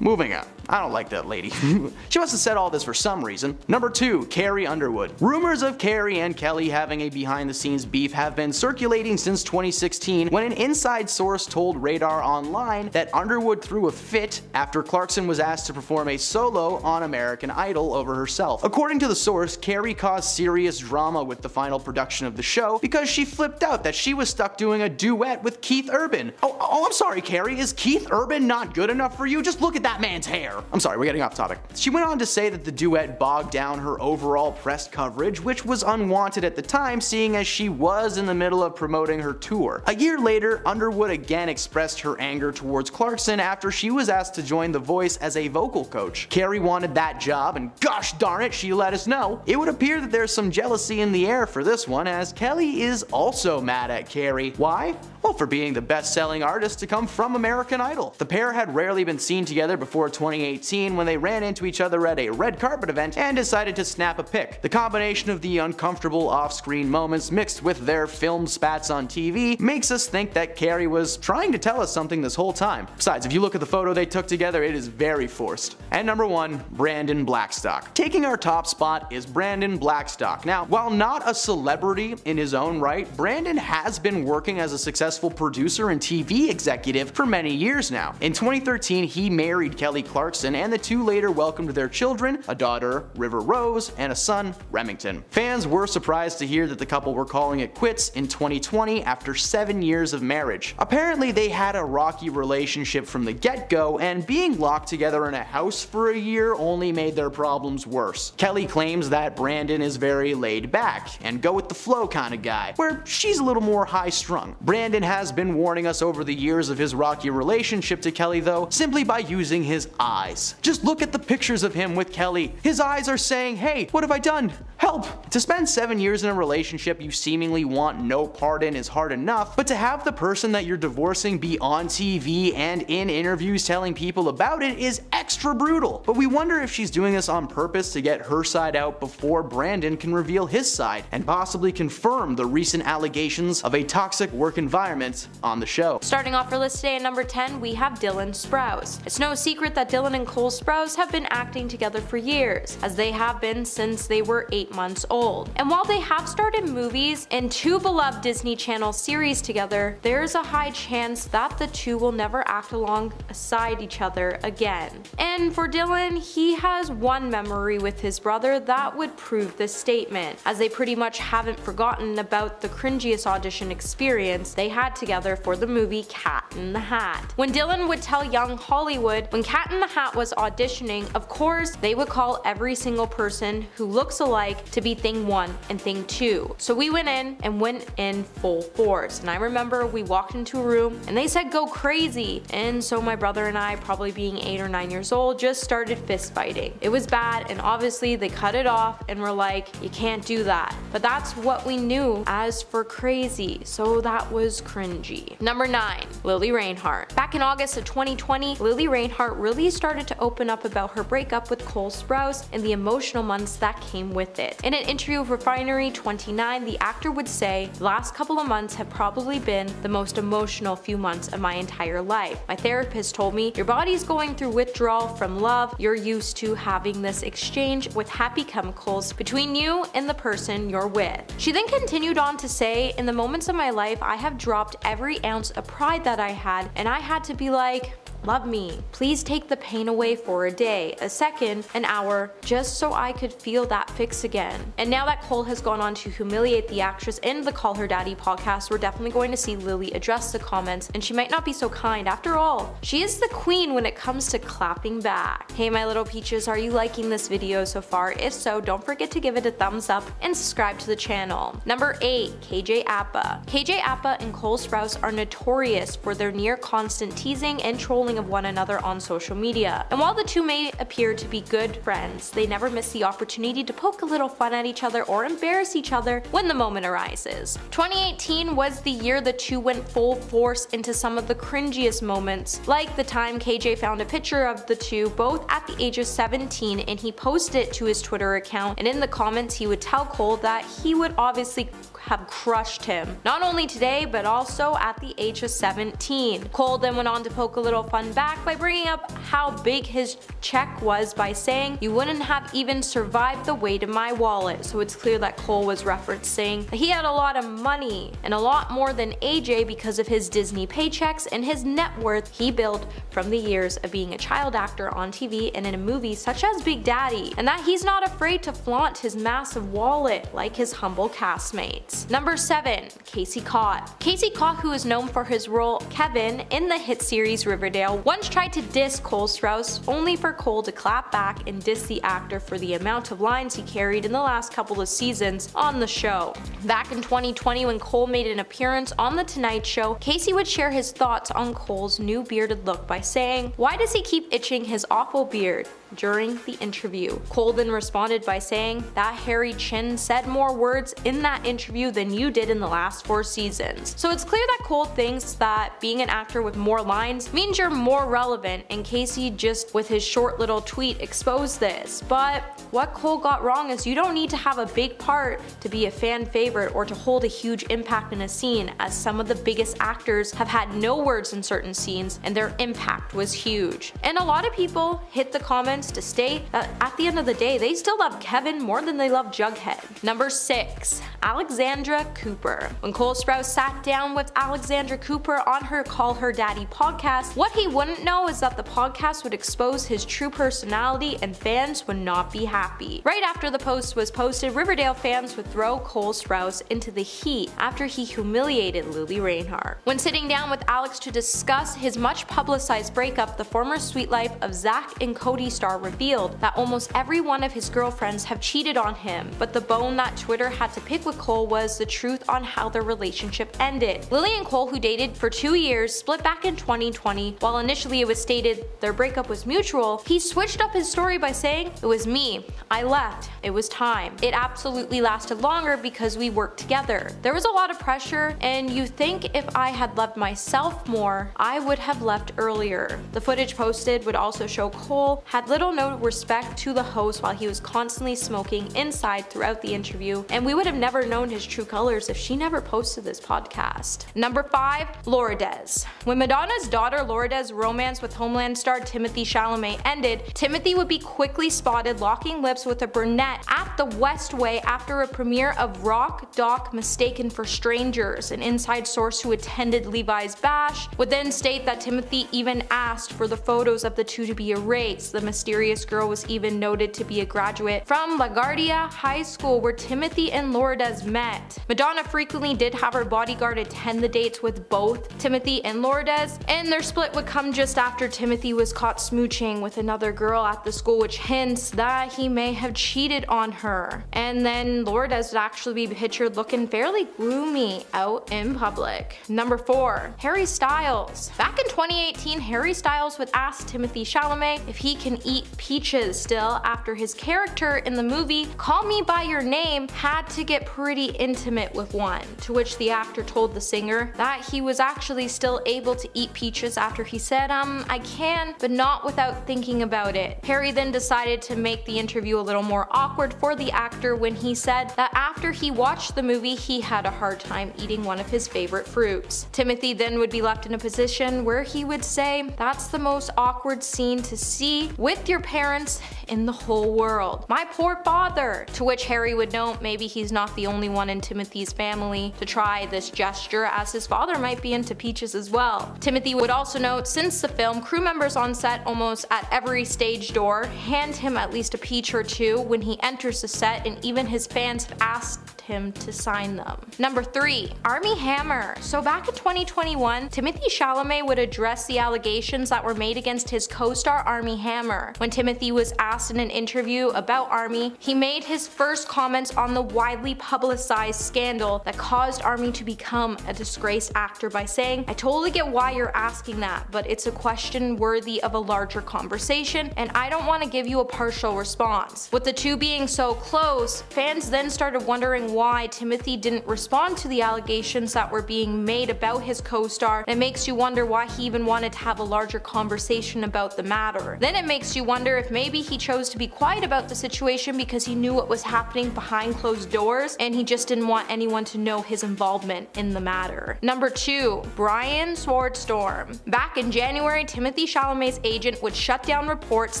Moving on. I don't like that lady. [laughs] she must have said all this for some reason. Number 2. Carrie Underwood. Rumors of Carrie and Kelly having a behind the scenes beef have been circulating since 2016 when an inside source told Radar Online that Underwood threw a fit after Clarkson was asked to perform a solo on American Idol over herself. According to the source, Carrie caused serious drama with the final production of the show because she flipped out that she was stuck doing a duet with Keith Urban. Oh, oh I'm sorry Carrie, is Keith Urban not good enough for you? Just look at that man's hair. I'm sorry, we're getting off topic. She went on to say that the duet bogged down her overall press coverage, which was unwanted at the time seeing as she was in the middle of promoting her tour. A year later, Underwood again expressed her anger towards Clarkson after she was asked to join The Voice as a vocal coach. Carrie wanted that job and gosh darn it, she let us know. It would appear that there's some jealousy in the air for this one as Kelly is also mad at Carrie. Why? Well, for being the best-selling artist to come from American Idol. The pair had rarely been seen together before 2018 when they ran into each other at a red carpet event and decided to snap a pic. The combination of the uncomfortable off-screen moments mixed with their film spats on TV makes us think that Carrie was trying to tell us something this whole time. Besides, if you look at the photo they took together, it is very forced. And number one, Brandon Blackstock. Taking our top spot is Brandon Blackstock. Now, while not a celebrity in his own right, Brandon has been working as a successful producer and TV executive for many years now. In 2013, he married Kelly Clarkson, and the two later welcomed their children, a daughter, River Rose, and a son, Remington. Fans were surprised to hear that the couple were calling it quits in 2020 after seven years of marriage. Apparently, they had a rocky relationship from the get-go, and being locked together in a house for a year only made their problems worse. Kelly claims that Brandon is very laid back and go with the flow kind of guy, where she's a little more high-strung. Brandon has been warning us over the years of his rocky relationship to Kelly though, simply by using his eyes. Just look at the pictures of him with Kelly. His eyes are saying, hey, what have I done? Help! To spend 7 years in a relationship you seemingly want no part in is hard enough, but to have the person that you're divorcing be on TV and in interviews telling people about it is extra brutal. But we wonder if she's doing this on purpose to get her side out before Brandon can reveal his side, and possibly confirm the recent allegations of a toxic work environment on the show. Starting off our list today at number 10, we have Dylan Sprouse. It's no secret that Dylan and Cole Sprouse have been acting together for years, as they have been since they were 8 months old. And while they have started movies and two beloved Disney Channel series together, there's a high chance that the two will never act alongside each other again. And for Dylan, he has one memory with his brother that would prove this statement, as they pretty much haven't forgotten about the cringiest audition experience they had together for the movie Cat in the Hat. When Dylan would tell young Hollywood when Cat in the Hat was auditioning, of course, they would call every single person who looks alike to be thing one and thing two. So we went in and went in full force. And I remember we walked into a room and they said go crazy. And so my brother and I, probably being 8 or 9 years old, just started fist fighting. It was bad and obviously they cut it off and were like, you can't do that. But that's what we knew as for crazy. So that was cringy. Number 9. Lili Reinhart. Back in August of 2020, Lily Reinhart really started to open up about her breakup with Cole Sprouse and the emotional months that came with it. In an interview with Refinery 29, the actor would say, last couple of months have probably been the most emotional few months of my entire life. My therapist told me, your body's going through withdrawal from love, you're used to having this exchange with happy chemicals between you and the person you're with. She then continued on to say, in the moments of my life I have dropped every ounce of pride that I had and I had to be like, Love me. Please take the pain away for a day, a second, an hour, just so I could feel that fix again. And now that Cole has gone on to humiliate the actress in the Call Her Daddy podcast, we're definitely going to see Lili address the comments, and she might not be so kind. After all, she is the queen when it comes to clapping back. Hey my little peaches, are you liking this video so far? If so, don't forget to give it a thumbs up and subscribe to the channel. Number 8. KJ Apa KJ Apa and Cole Sprouse are notorious for their near constant teasing and trolling of one another on social media. And while the two may appear to be good friends, they never miss the opportunity to poke a little fun at each other or embarrass each other when the moment arises. 2018 was the year the two went full force into some of the cringiest moments, like the time KJ found a picture of the two both at the age of 17 and he posted it to his Twitter account and in the comments he would tell Cole that he would obviously have crushed him. Not only today, but also at the age of 17. Cole then went on to poke a little fun back by bringing up how big his check was by saying, you wouldn't have even survived the weight of my wallet. So it's clear that Cole was referencing that he had a lot of money and a lot more than KJ because of his Disney paychecks and his net worth he built from the years of being a child actor on TV and in a movie such as Big Daddy, and that he's not afraid to flaunt his massive wallet like his humble castmates. Number 7. Casey Cott Casey Cott who is known for his role Kevin in the hit series Riverdale once tried to diss Cole Sprouse, only for Cole to clap back and diss the actor for the amount of lines he carried in the last couple of seasons on the show. Back in 2020 when Cole made an appearance on The Tonight Show, Casey would share his thoughts on Cole's new bearded look by saying, why does he keep itching his awful beard? During the interview. Cole then responded by saying, that hairy chin said more words in that interview than you did in the last four seasons. So it's clear that Cole thinks that being an actor with more lines means you're more relevant and Casey just with his short little tweet exposed this. But what Cole got wrong is you don't need to have a big part to be a fan favorite or to hold a huge impact in a scene as some of the biggest actors have had no words in certain scenes and their impact was huge. And a lot of people hit the comments to state that uh, at the end of the day, they still love Kevin more than they love Jughead. Number 6. Alexandra Cooper. When Cole Sprouse sat down with Alexandra Cooper on her Call Her Daddy podcast, what he wouldn't know is that the podcast would expose his true personality and fans would not be happy. Right after the post was posted, Riverdale fans would throw Cole Sprouse into the heat after he humiliated Lili Reinhart. When sitting down with Alex to discuss his much publicized breakup, the former sweet life of Zach and Cody star revealed that almost every one of his girlfriends have cheated on him, but the bone that Twitter had to pick with Cole was the truth on how their relationship ended. Lili and Cole, who dated for two years, split back in 2020. While initially it was stated their breakup was mutual, he switched up his story by saying, It was me. I left. It was time. It absolutely lasted longer because we worked together. There was a lot of pressure, and you think if I had loved myself more, I would have left earlier. The footage posted would also show Cole had little little no respect to the host while he was constantly smoking inside throughout the interview, and we would have never known his true colors if she never posted this podcast. Number 5. Lourdes. When Madonna's daughter Lourdes' romance with Homeland star Timothy Chalamet ended, Timothy would be quickly spotted locking lips with a brunette at the Westway after a premiere of Rock Doc Mistaken for Strangers. An inside source who attended Levi's bash would then state that Timothy even asked for the photos of the two to be erased. The mysterious girl was even noted to be a graduate from LaGuardia High School where Timothy and Lourdes met. Madonna frequently did have her bodyguard attend the dates with both Timothy and Lourdes, and their split would come just after Timothy was caught smooching with another girl at the school which hints that he may have cheated on her. And then Lourdes would actually be pictured looking fairly gloomy out in public. Number 4. Harry Styles. Back in 2018, Harry Styles would ask Timothy Chalamet if he can eat peaches still after his character in the movie Call Me By Your Name had to get pretty intimate with one, to which the actor told the singer that he was actually still able to eat peaches after he said, um, I can, but not without thinking about it. Harry then decided to make the interview a little more awkward for the actor when he said that after he watched the movie, he had a hard time eating one of his favorite fruits. Timothy then would be left in a position where he would say, that's the most awkward scene to see with your parents in the whole world. My poor father! To which Harry would note maybe he's not the only one in Timothy's family to try this gesture as his father might be into peaches as well. Timothy would also note since the film, crew members on set almost at every stage door hand him at least a peach or two when he enters the set and even his fans have asked him to sign them. Number 3. Armie Hammer. So back in 2021, Timothy Chalamet would address the allegations that were made against his co-star Armie Hammer. When Timothy was asked in an interview about Armie, he made his first comments on the widely publicized scandal that caused Armie to become a disgraced actor by saying, I totally get why you're asking that, but it's a question worthy of a larger conversation, and I don't want to give you a partial response. With the two being so close, fans then started wondering why Timothy didn't respond to the allegations that were being made about his co-star, and it makes you wonder why he even wanted to have a larger conversation about the matter. Then it makes you wonder if maybe he chose to be quiet about the situation because he knew what was happening behind closed doors and he just didn't want anyone to know his involvement in the matter. Number 2. Brian Swardstrom Back in January, Timothy Chalamet's agent would shut down reports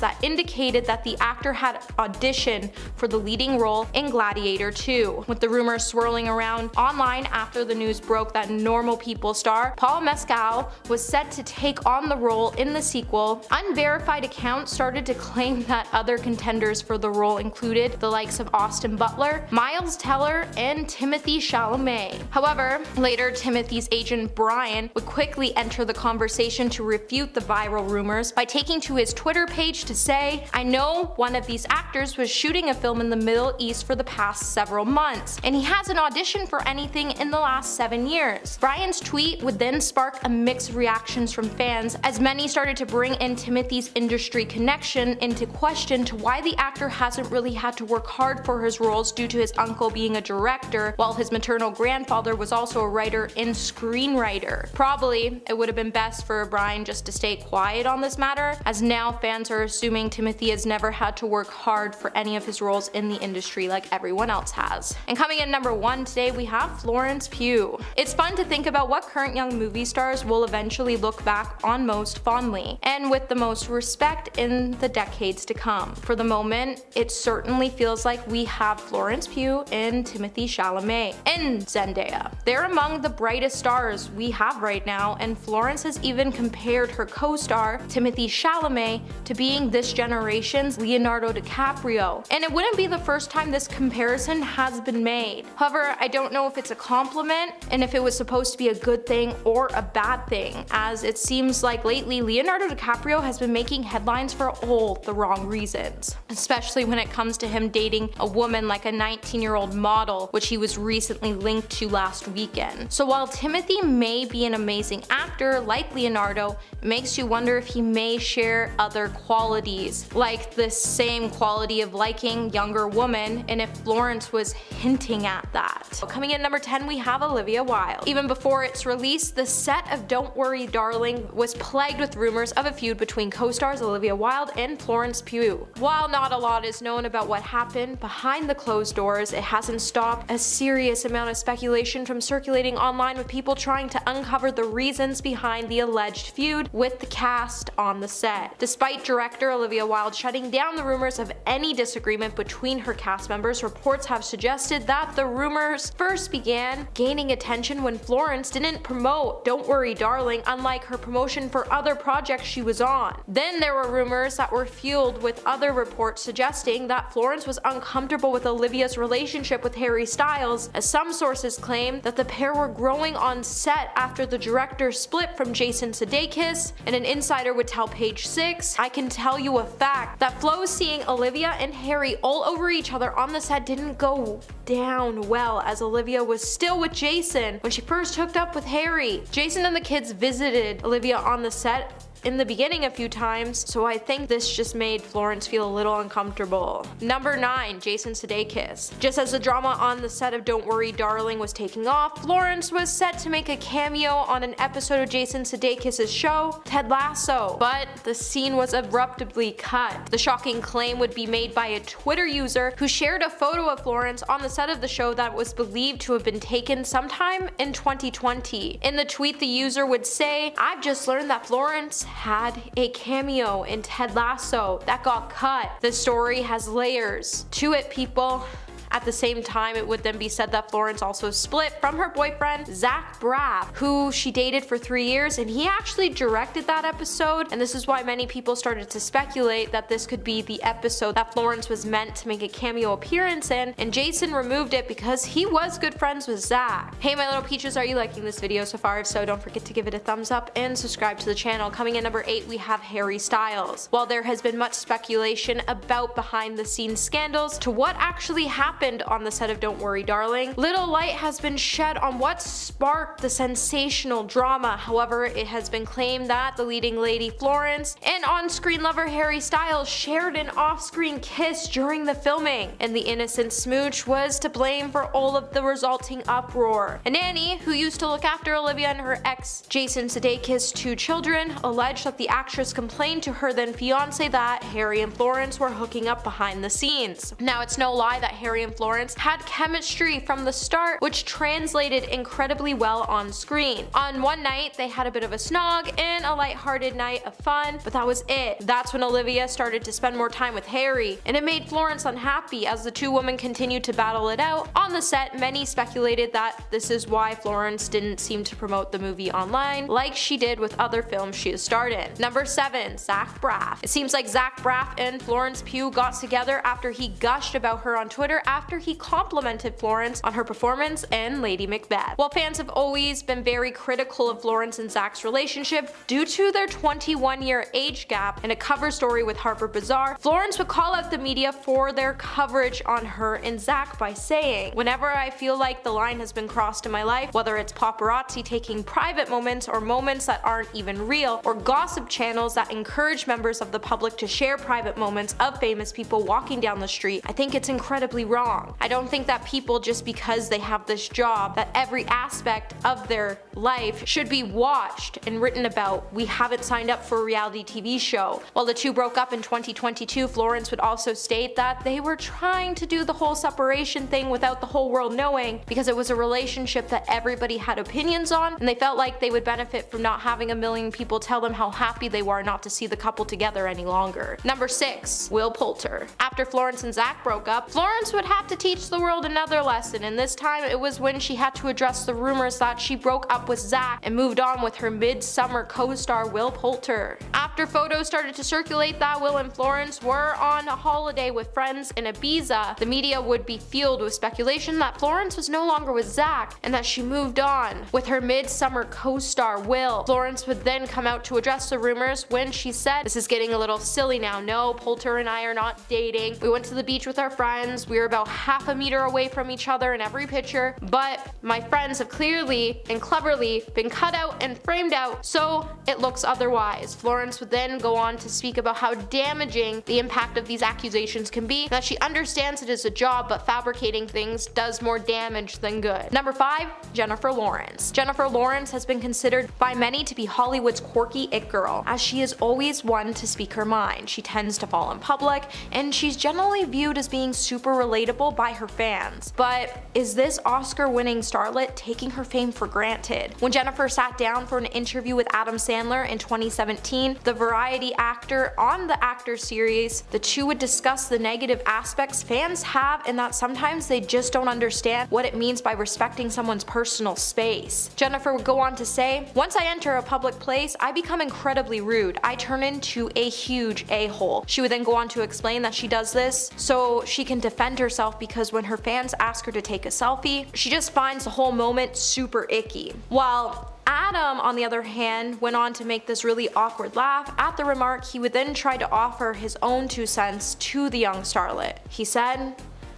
that indicated that the actor had auditioned for the leading role in Gladiator 2, with the rumors swirling around online after the news broke that Normal People star Paul Mescal was set to take on the role in the sequel. Unverified accounts started to claim that Other contenders for the role included the likes of Austin Butler, Miles Teller, and Timothy Chalamet. However, later Timothy's agent Brian would quickly enter the conversation to refute the viral rumors by taking to his Twitter page to say, I know one of these actors was shooting a film in the Middle East for the past several months, and he hasn't auditioned for anything in the last seven years. Brian's tweet would then spark a mixed reactions from fans as many started to bring in Timothy's industry connection into question to why the actor hasn't really had to work hard for his roles due to his uncle being a director, while his maternal grandfather was also a writer and screenwriter. Probably, it would have been best for Brian just to stay quiet on this matter, as now fans are assuming Timothy has never had to work hard for any of his roles in the industry like everyone else has. And coming in number one today we have Florence Pugh. It's fun to think about what current young movie stars will eventually look back on most fondly, and with the most respect in the decades to come. For the moment, it certainly feels like we have Florence Pugh and Timothy Chalamet and Zendaya. They're among the brightest stars we have right now, and Florence has even compared her co-star, Timothy Chalamet, to being this generation's Leonardo DiCaprio. And it wouldn't be the first time this comparison has been made. However, I don't know if it's a compliment and if it was supposed to be a good thing or a bad thing, as it seems like lately Leonardo DiCaprio has been making headlines for all the wrong reasons. Especially when it comes to him dating a woman like a 19 year old model, which he was recently linked to last weekend. So while Timothy may be an amazing actor like Leonardo, it makes you wonder if he may share other qualities, like the same quality of liking younger women, and if Florence was hinting at that. Coming in number 10 we have Olivia Wilde. Even before its release, the set of Don't Worry Darling was plagued with rumors of a feud between co-stars Olivia Wilde and Florence Pugh. While not a lot is known about what happened behind the closed doors, it hasn't stopped a serious amount of speculation from circulating online with people trying to uncover the reasons behind the alleged feud with the cast on the set. Despite director Olivia Wilde shutting down the rumors of any disagreement between her cast members, reports have suggested that the rumors first began gaining attention when Florence didn't promote Don't Worry Darling unlike her promotion for other projects she was on. Then there were rumors that were fueled with other reports suggesting that Florence was uncomfortable with Olivia's relationship with Harry Styles, as some sources claim that the pair were growing on set after the director split from Jason Sudeikis, and an insider would tell Page 6, I can tell you a fact, that Flo seeing Olivia and Harry all over each other on the set didn't go down well as Olivia was still with Jason when she first hooked up with Harry. Jason and the kids visited Olivia on the set in the beginning a few times, so I think this just made Florence feel a little uncomfortable. Number 9. Jason Sudeikis. Just as the drama on the set of Don't Worry Darling was taking off, Florence was set to make a cameo on an episode of Jason Sudeikis' show, Ted Lasso, but the scene was abruptly cut. The shocking claim would be made by a Twitter user who shared a photo of Florence on the set of the show that was believed to have been taken sometime in 2020. In the tweet, the user would say, I've just learned that Florence had a cameo in Ted Lasso that got cut. The story has layers to it, people. At the same time, it would then be said that Florence also split from her boyfriend, Zach Braff, who she dated for three years, and he actually directed that episode, and this is why many people started to speculate that this could be the episode that Florence was meant to make a cameo appearance in, and Jason removed it because he was good friends with Zach. Hey my little peaches, are you liking this video so far? If so, don't forget to give it a thumbs up and subscribe to the channel. Coming in number 8, we have Harry Styles. While there has been much speculation about behind the scenes scandals to what actually happened happened on the set of Don't Worry Darling. Little light has been shed on what sparked the sensational drama. However, it has been claimed that the leading lady Florence and on-screen lover Harry Styles shared an off-screen kiss during the filming, and the innocent smooch was to blame for all of the resulting uproar. A nanny, who used to look after Olivia and her ex Jason Sudeikis' two children, alleged that the actress complained to her then fiance that Harry and Florence were hooking up behind the scenes. Now it's no lie that Harry and Florence had chemistry from the start, which translated incredibly well on screen. On one night, they had a bit of a snog and a light-hearted night of fun, but that was it. That's when Olivia started to spend more time with Harry, and it made Florence unhappy as the two women continued to battle it out. On the set, many speculated that this is why Florence didn't seem to promote the movie online like she did with other films she has starred in. Number 7. Zach Braff It seems like Zach Braff and Florence Pugh got together after he gushed about her on Twitter after he complimented Florence on her performance in Lady Macbeth. While fans have always been very critical of Florence and Zach's relationship due to their 21 year age gap in a cover story with Harper Bazaar, Florence would call out the media for their coverage on her and Zach by saying, Whenever I feel like the line has been crossed in my life, whether it's paparazzi taking private moments or moments that aren't even real, or gossip channels that encourage members of the public to share private moments of famous people walking down the street, I think it's incredibly wrong. I don't think that people just because they have this job, that every aspect of their life should be watched and written about. We haven't signed up for a reality TV show. While the two broke up in 2022, Florence would also state that they were trying to do the whole separation thing without the whole world knowing because it was a relationship that everybody had opinions on and they felt like they would benefit from not having a million people tell them how happy they were not to see the couple together any longer. Number 6. Will Poulter After Florence and Zach broke up, Florence would have to teach the world another lesson and this time it was when she had to address the rumors that she broke up with Zach and moved on with her Midsommar co-star Will Poulter. After photos started to circulate that Will and Florence were on a holiday with friends in Ibiza, the media would be filled with speculation that Florence was no longer with Zach and that she moved on with her Midsommar co-star Will. Florence would then come out to address the rumors when she said, this is getting a little silly now, no, Poulter and I are not dating. We went to the beach with our friends, we were about half a meter away from each other in every picture, but my friends have clearly and cleverly been cut out and framed out so it looks otherwise. Florence would then go on to speak about how damaging the impact of these accusations can be, that she understands it is a job but fabricating things does more damage than good. Number 5. Jennifer Lawrence Jennifer Lawrence has been considered by many to be Hollywood's quirky it girl, as she is always one to speak her mind. She tends to fall in public, and she's generally viewed as being super relatable by her fans. But is this Oscar-winning starlet taking her fame for granted? When Jennifer sat down for an interview with Adam Sandler in 2017, the variety actor on the Actor series, the two would discuss the negative aspects fans have and that sometimes they just don't understand what it means by respecting someone's personal space. Jennifer would go on to say, Once I enter a public place, I become incredibly rude. I turn into a huge a-hole. She would then go on to explain that she does this so she can defend herself because when her fans ask her to take a selfie, she just finds the whole moment super icky. While Adam, on the other hand, went on to make this really awkward laugh. At the remark, he would then try to offer his own two cents to the young starlet. He said,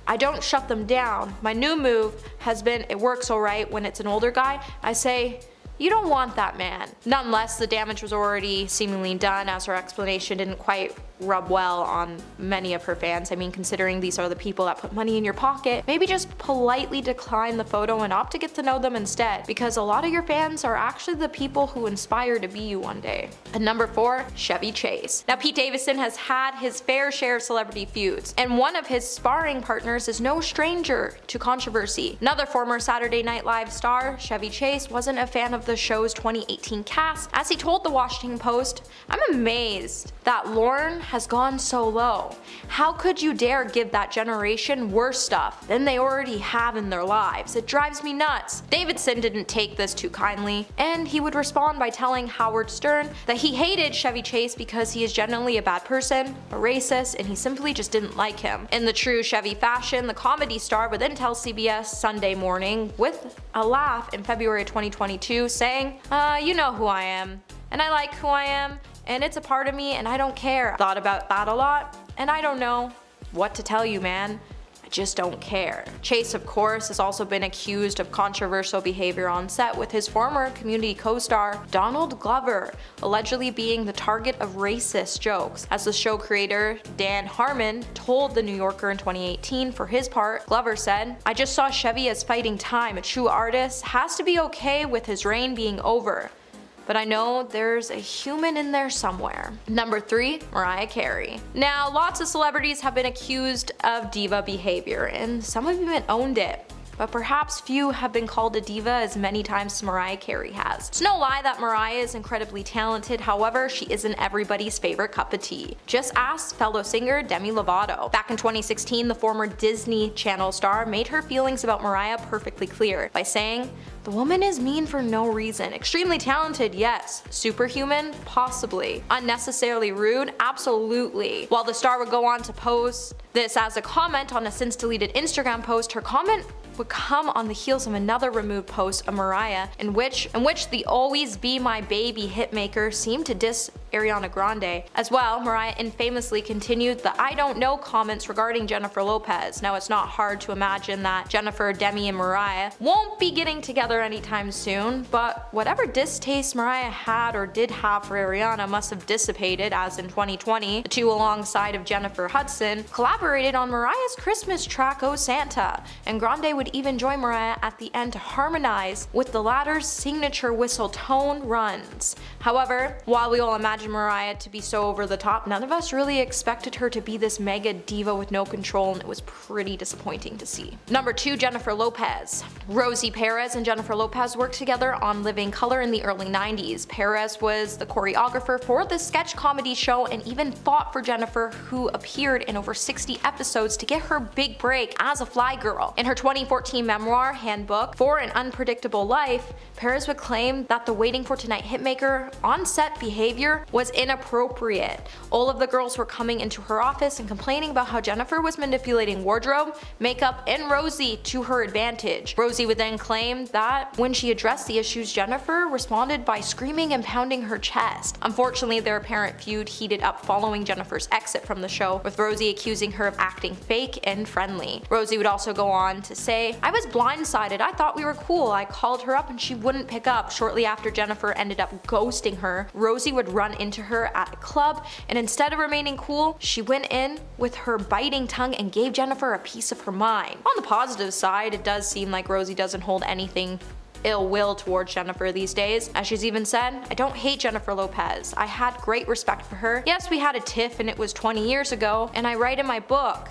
I don't shut them down. My new move has been it works alright when it's an older guy. I say, you don't want that man. Nonetheless, the damage was already seemingly done as her explanation didn't quite rub well on many of her fans. I mean, considering these are the people that put money in your pocket, maybe just politely decline the photo and opt to get to know them instead, because a lot of your fans are actually the people who inspire to be you one day. And number 4. Chevy Chase. Now Pete Davidson has had his fair share of celebrity feuds, and one of his sparring partners is no stranger to controversy. Another former Saturday Night Live star, Chevy Chase, wasn't a fan of the show's 2018 cast, as he told the Washington Post, I'm amazed that Lorne has gone so low. How could you dare give that generation worse stuff than they already have in their lives? It drives me nuts. Davidson didn't take this too kindly, and he would respond by telling Howard Stern that he hated Chevy Chase because he is generally a bad person, a racist, and he simply just didn't like him. In the true Chevy fashion, the comedy star would then tell CBS Sunday morning with a laugh in February 2022 saying, uh, you know who I am, and I like who I am, and it's a part of me and I don't care. Thought about that a lot, and I don't know what to tell you, man. Just don't care. Chase, of course, has also been accused of controversial behavior on set with his former community co-star Donald Glover, allegedly being the target of racist jokes. As the show creator, Dan Harmon, told The New Yorker in 2018 for his part, Glover said, I just saw Chevy as fighting time. A true artist has to be okay with his reign being over. But I know there's a human in there somewhere. Number 3. Mariah Carey. Now, lots of celebrities have been accused of diva behavior, and some have even owned it but perhaps few have been called a diva as many times Mariah Carey has. It's no lie that Mariah is incredibly talented, however, she isn't everybody's favorite cup of tea. Just ask fellow singer Demi Lovato. Back in 2016, the former Disney Channel star made her feelings about Mariah perfectly clear by saying, the woman is mean for no reason. Extremely talented, yes. Superhuman? Possibly. Unnecessarily rude? Absolutely. While the star would go on to post this as a comment on a since deleted Instagram post, her comment would come on the heels of another removed post of Mariah in which in which the always be my baby hitmaker seemed to diss Ariana Grande. As well, Mariah infamously continued the I don't know comments regarding Jennifer Lopez. Now it's not hard to imagine that Jennifer, Demi, and Mariah won't be getting together anytime soon, but whatever distaste Mariah had or did have for Ariana must have dissipated as in 2020, the two alongside of Jennifer Hudson collaborated on Mariah's Christmas track Oh Santa, and Grande would even join Mariah at the end to harmonize with the latter's signature whistle tone runs. However, while we all imagine Mariah to be so over the top, none of us really expected her to be this mega diva with no control and it was pretty disappointing to see. Number 2 Jennifer Lopez. Rosie Perez and Jennifer Lopez worked together on Living Color in the early 90s. Perez was the choreographer for the sketch comedy show and even fought for Jennifer who appeared in over 60 episodes to get her big break as a fly girl. In her 2014 memoir, Handbook for an Unpredictable Life, Perez would claim that the Waiting for Tonight hitmaker on-set behavior was inappropriate. All of the girls were coming into her office and complaining about how Jennifer was manipulating wardrobe, makeup, and Rosie to her advantage. Rosie would then claim that when she addressed the issues, Jennifer responded by screaming and pounding her chest. Unfortunately, their apparent feud heated up following Jennifer's exit from the show, with Rosie accusing her of acting fake and friendly. Rosie would also go on to say, I was blindsided, I thought we were cool, I called her up and she wouldn't pick up. Shortly after Jennifer ended up ghosting her, Rosie would run into her at a club and instead of remaining cool, she went in with her biting tongue and gave Jennifer a piece of her mind. On the positive side, it does seem like Rosie doesn't hold anything ill will towards Jennifer these days. As she's even said, I don't hate Jennifer Lopez. I had great respect for her. Yes, we had a tiff and it was 20 years ago, and I write in my book,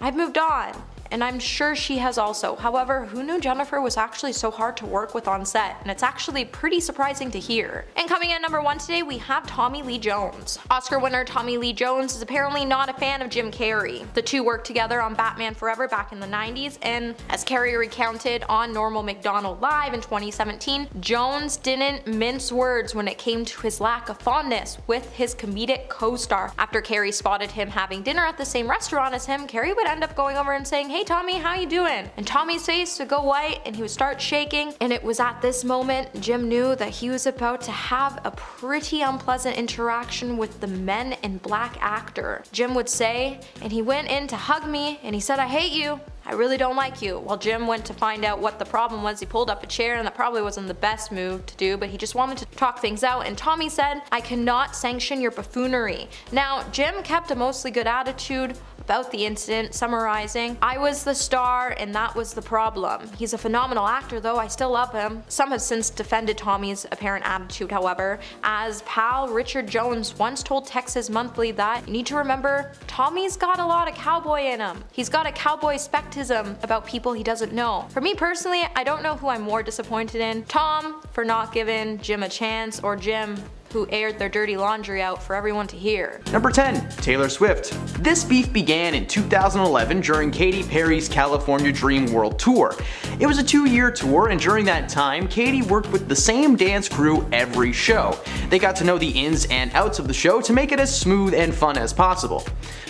I've moved on and I'm sure she has also. However, who knew Jennifer was actually so hard to work with on set, and it's actually pretty surprising to hear. And coming in number one today, we have Tommy Lee Jones. Oscar winner Tommy Lee Jones is apparently not a fan of Jim Carrey. The two worked together on Batman Forever back in the 90s, and as Carrey recounted on Norm Macdonald Live in 2017, Jones didn't mince words when it came to his lack of fondness with his comedic co-star. After Carrey spotted him having dinner at the same restaurant as him, Carrey would end up going over and saying, hey hey Tommy, how you doing? And Tommy's face would go white and he would start shaking and it was at this moment Jim knew that he was about to have a pretty unpleasant interaction with the men in black actor. Jim would say, and he went in to hug me and he said I hate you. I really don't like you. While Jim went to find out what the problem was, he pulled up a chair and that probably wasn't the best move to do, but he just wanted to talk things out and Tommy said, I cannot sanction your buffoonery. Now, Jim kept a mostly good attitude, about the incident, summarizing, I was the star and that was the problem. He's a phenomenal actor though, I still love him. Some have since defended Tommy's apparent attitude however, as pal Richard Jones once told Texas Monthly that you need to remember, Tommy's got a lot of cowboy in him. He's got a cowboy about people he doesn't know. For me personally, I don't know who I'm more disappointed in, Tom for not giving Jim a chance or Jim who aired their dirty laundry out for everyone to hear. Number 10. Taylor Swift. This beef began in 2011 during Katy Perry's California Dream World Tour. It was a two-year tour and during that time, Katy worked with the same dance crew every show. They got to know the ins and outs of the show to make it as smooth and fun as possible.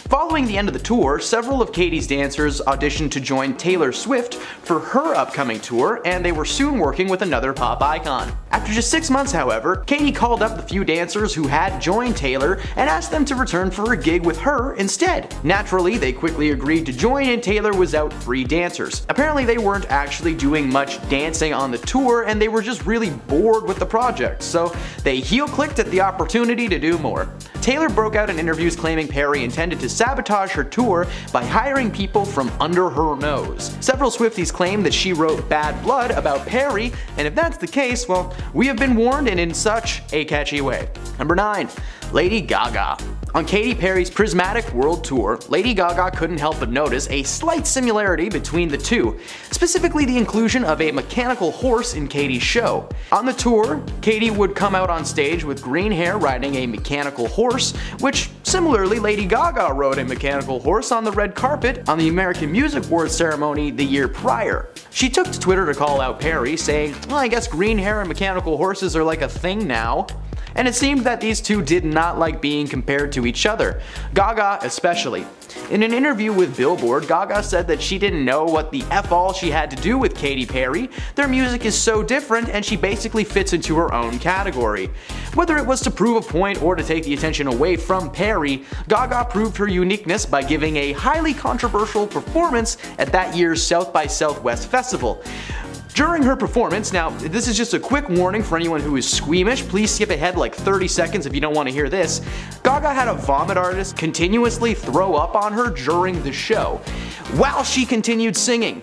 Following the end of the tour, several of Katy's dancers auditioned to join Taylor Swift for her upcoming tour, and they were soon working with another pop icon. After just six months, however, Katy called up the few dancers who had joined Taylor and asked them to return for a gig with her instead. Naturally, they quickly agreed to join and Taylor was out three dancers. Apparently they weren't actually doing much dancing on the tour and they were just really bored with the project, so they heel clicked at the opportunity to do more. Taylor broke out in interviews claiming Perry intended to sabotage her tour by hiring people from under her nose. Several Swifties claim that she wrote bad blood about Perry, and if that's the case, well, we have been warned and in such a catchy way. Number 9. Lady Gaga. On Katy Perry's Prismatic World Tour, Lady Gaga couldn't help but notice a slight similarity between the two, specifically the inclusion of a mechanical horse in Katy's show. On the tour, Katy would come out on stage with green hair riding a mechanical horse, which similarly Lady Gaga rode a mechanical horse on the red carpet on the American Music Awards ceremony the year prior. She took to Twitter to call out Perry, saying, well, I guess green hair and mechanical horses are like a thing now and it seemed that these two did not like being compared to each other, Gaga especially. In an interview with Billboard, Gaga said that she didn't know what the F all she had to do with Katy Perry. Their music is so different and she basically fits into her own category. Whether it was to prove a point or to take the attention away from Perry, Gaga proved her uniqueness by giving a highly controversial performance at that year's South by Southwest festival. During her performance, now this is just a quick warning for anyone who is squeamish, please skip ahead like 30 seconds if you don't want to hear this. Gaga had a vomit artist continuously throw up on her during the show while she continued singing.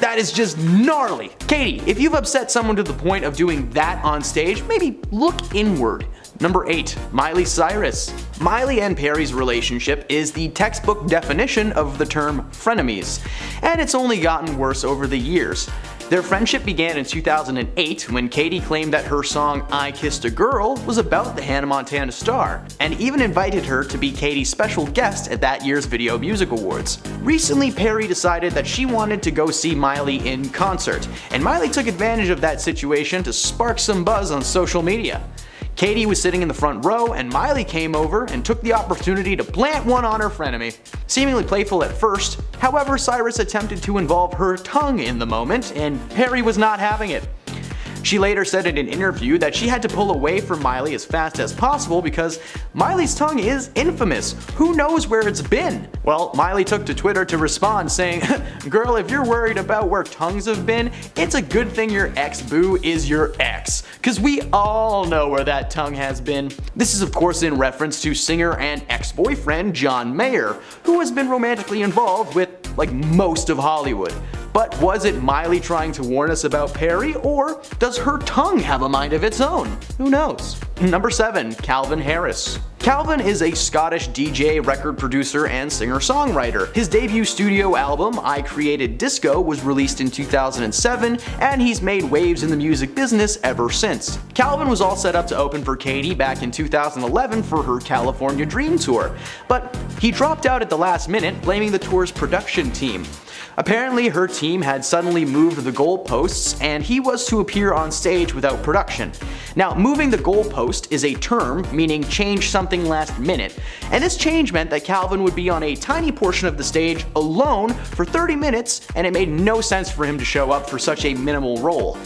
That is just gnarly. Katy, if you've upset someone to the point of doing that on stage, maybe look inward. Number 8. Miley Cyrus. Miley and Perry's relationship is the textbook definition of the term frenemies, and it's only gotten worse over the years. Their friendship began in 2008 when Katy claimed that her song I Kissed a Girl was about the Hannah Montana star, and even invited her to be Katy's special guest at that year's Video Music Awards. Recently, Perry decided that she wanted to go see Miley in concert, and Miley took advantage of that situation to spark some buzz on social media. Katy was sitting in the front row and Miley came over and took the opportunity to plant one on her frenemy. Seemingly playful at first, however Cyrus attempted to involve her tongue in the moment and Perry was not having it. She later said in an interview that she had to pull away from Miley as fast as possible because Miley's tongue is infamous. Who knows where it's been? Well, Miley took to Twitter to respond saying, [laughs] Girl, if you're worried about where tongues have been, it's a good thing your ex-boo is your ex. Cause we all know where that tongue has been. This is of course in reference to singer and ex-boyfriend John Mayer, who has been romantically involved with like most of Hollywood. But was it Miley trying to warn us about Perry, or does her tongue have a mind of its own? Who knows? Number 7. Calvin Harris Calvin is a Scottish DJ, record producer, and singer-songwriter. His debut studio album, I Created Disco, was released in 2007, and he's made waves in the music business ever since. Calvin was all set up to open for Katy back in 2011 for her California Dream Tour, but he dropped out at the last minute, blaming the tour's production team. Apparently her team had suddenly moved the goalposts and he was to appear on stage without production. Now moving the goalpost is a term meaning change something last minute, and this change meant that Calvin would be on a tiny portion of the stage alone for 30 minutes and it made no sense for him to show up for such a minimal role.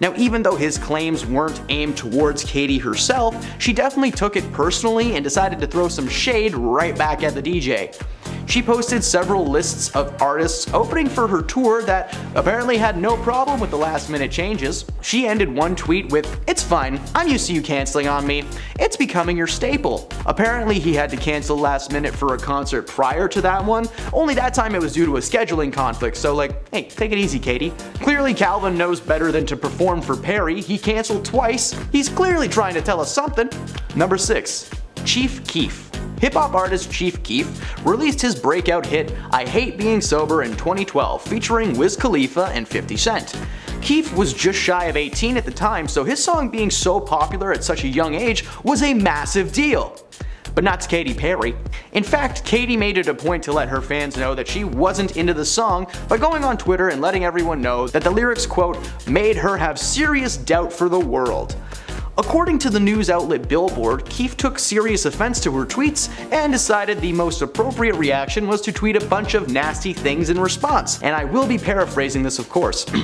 Now even though his claims weren't aimed towards Katy herself, she definitely took it personally and decided to throw some shade right back at the DJ. She posted several lists of artists opening for her tour that apparently had no problem with the last minute changes. She ended one tweet with, It's fine, I'm used to you canceling on me. It's becoming your staple. Apparently he had to cancel last minute for a concert prior to that one, only that time it was due to a scheduling conflict, so like, hey, take it easy Katy. Clearly Calvin knows better than to perform for Perry, he canceled twice. He's clearly trying to tell us something. Number 6. Chief Keef Hip hop artist Chief Keef released his breakout hit I Hate Being Sober in 2012 featuring Wiz Khalifa and 50 Cent. Keef was just shy of 18 at the time, so his song being so popular at such a young age was a massive deal but not to Katy Perry. In fact, Katy made it a point to let her fans know that she wasn't into the song by going on Twitter and letting everyone know that the lyrics quote, made her have serious doubt for the world. According to the news outlet Billboard, Keef took serious offense to her tweets and decided the most appropriate reaction was to tweet a bunch of nasty things in response, and I will be paraphrasing this of course. [clears throat]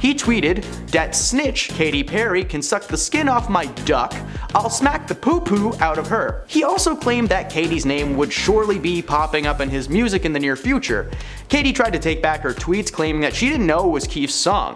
He tweeted, Dat snitch, Katy Perry, can suck the skin off my duck, I'll smack the poo poo out of her. He also claimed that Katy's name would surely be popping up in his music in the near future. Katy tried to take back her tweets claiming that she didn't know it was Keef's song.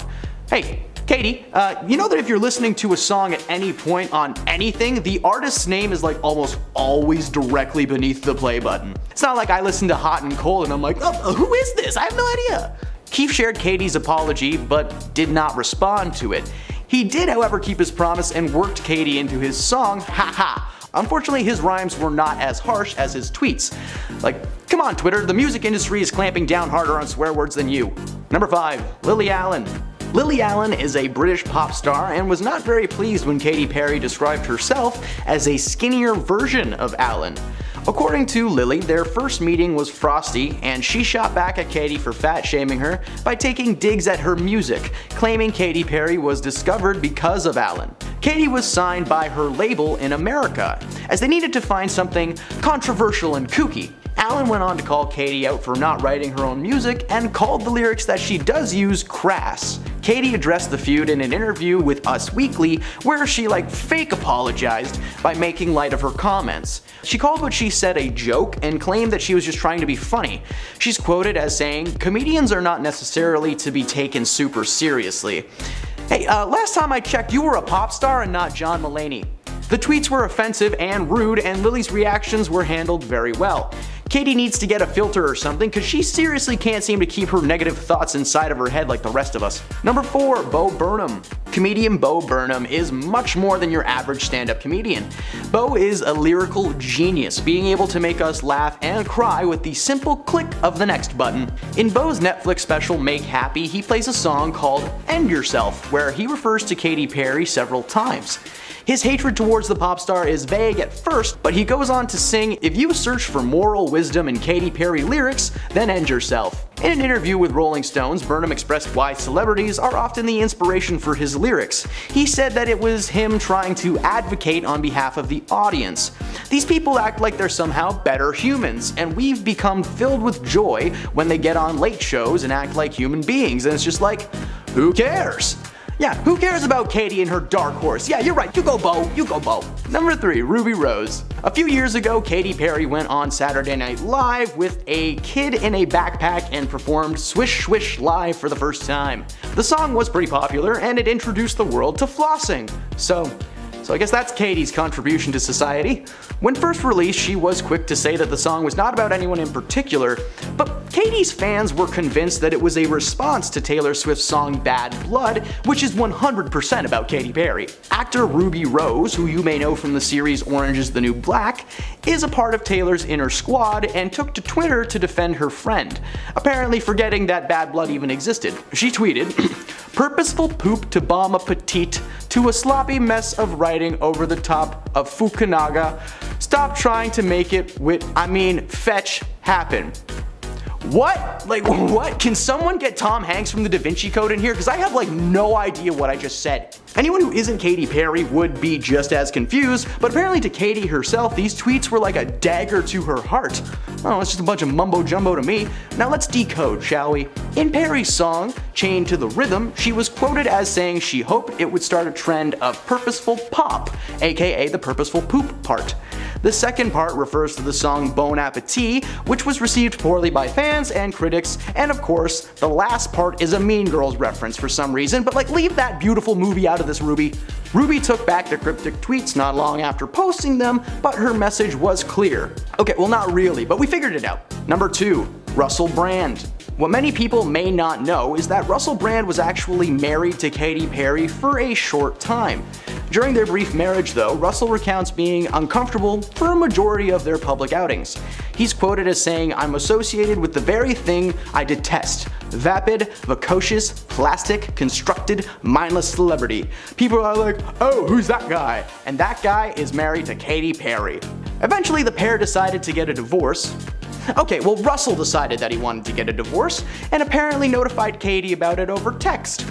Hey, Katy, uh, you know that if you're listening to a song at any point on anything, the artist's name is like almost always directly beneath the play button. It's not like I listen to Hot and Cold and I'm like, oh, who is this? I have no idea. Keef shared Katy's apology, but did not respond to it. He did however keep his promise and worked Katy into his song Ha Ha. Unfortunately, his rhymes were not as harsh as his tweets. Like, come on Twitter, the music industry is clamping down harder on swear words than you. Number 5. Lily Allen Lily Allen is a British pop star and was not very pleased when Katy Perry described herself as a skinnier version of Allen. According to Lily, their first meeting was frosty, and she shot back at Katy for fat shaming her by taking digs at her music, claiming Katy Perry was discovered because of Allen. Katy was signed by her label in America, as they needed to find something controversial and kooky. Allen went on to call Katy out for not writing her own music and called the lyrics that she does use crass. Katy addressed the feud in an interview with Us Weekly where she like fake apologized by making light of her comments. She called what she said a joke and claimed that she was just trying to be funny. She's quoted as saying, comedians are not necessarily to be taken super seriously. Hey, uh, last time I checked you were a pop star and not John Mulaney. The tweets were offensive and rude and Lily's reactions were handled very well. Katy needs to get a filter or something because she seriously can't seem to keep her negative thoughts inside of her head like the rest of us. Number 4. Bo Burnham Comedian Bo Burnham is much more than your average stand-up comedian. Bo is a lyrical genius, being able to make us laugh and cry with the simple click of the next button. In Bo's Netflix special Make Happy, he plays a song called End Yourself, where he refers to Katy Perry several times. His hatred towards the pop star is vague at first, but he goes on to sing, If you search for moral wisdom in Katy Perry lyrics, then end yourself. In an interview with Rolling Stones, Burnham expressed why celebrities are often the inspiration for his lyrics. He said that it was him trying to advocate on behalf of the audience. These people act like they're somehow better humans, and we've become filled with joy when they get on late shows and act like human beings, and it's just like, who cares? Yeah, who cares about Katy and her dark horse? Yeah, you're right, you go Bo, you go Bo. Number 3. Ruby Rose A few years ago, Katy Perry went on Saturday Night Live with a kid in a backpack and performed Swish Swish Live for the first time. The song was pretty popular and it introduced the world to flossing. So, so I guess that's Katy's contribution to society. When first released, she was quick to say that the song was not about anyone in particular, but Katy's fans were convinced that it was a response to Taylor Swift's song Bad Blood, which is 100% about Katy Perry. Actor Ruby Rose, who you may know from the series Orange is the New Black, is a part of Taylor's inner squad and took to Twitter to defend her friend, apparently forgetting that Bad Blood even existed. She tweeted, [clears throat] Purposeful poop to Bon Appetit to a sloppy mess of writing over the top of Fukunaga. Stop trying to make it with, I mean, fetch happen. What? Like, [laughs] what? Can someone get Tom Hanks from the Da Vinci Code in here? Because I have like no idea what I just said. Anyone who isn't Katy Perry would be just as confused, but apparently to Katy herself, these tweets were like a dagger to her heart. Oh, it's just a bunch of mumbo jumbo to me. Now let's decode, shall we? In Perry's song, Chained to the Rhythm, she was quoted as saying she hoped it would start a trend of purposeful pop, aka the purposeful poop part. The second part refers to the song Bon Appetit, which was received poorly by fans and critics, and of course, the last part is a Mean Girls reference for some reason, but like leave that beautiful movie out of this Ruby. Ruby took back the cryptic tweets not long after posting them, but her message was clear. Okay, well not really, but we figured it out. Number 2. Russell Brand. What many people may not know is that Russell Brand was actually married to Katy Perry for a short time. During their brief marriage though, Russell recounts being uncomfortable for a majority of their public outings. He's quoted as saying, I'm associated with the very thing I detest. Vapid, vacocious, plastic, constructed, mindless celebrity. People are like, oh, who's that guy? And that guy is married to Katy Perry. Eventually the pair decided to get a divorce, Okay, well Russell decided that he wanted to get a divorce, and apparently notified Katy about it over text.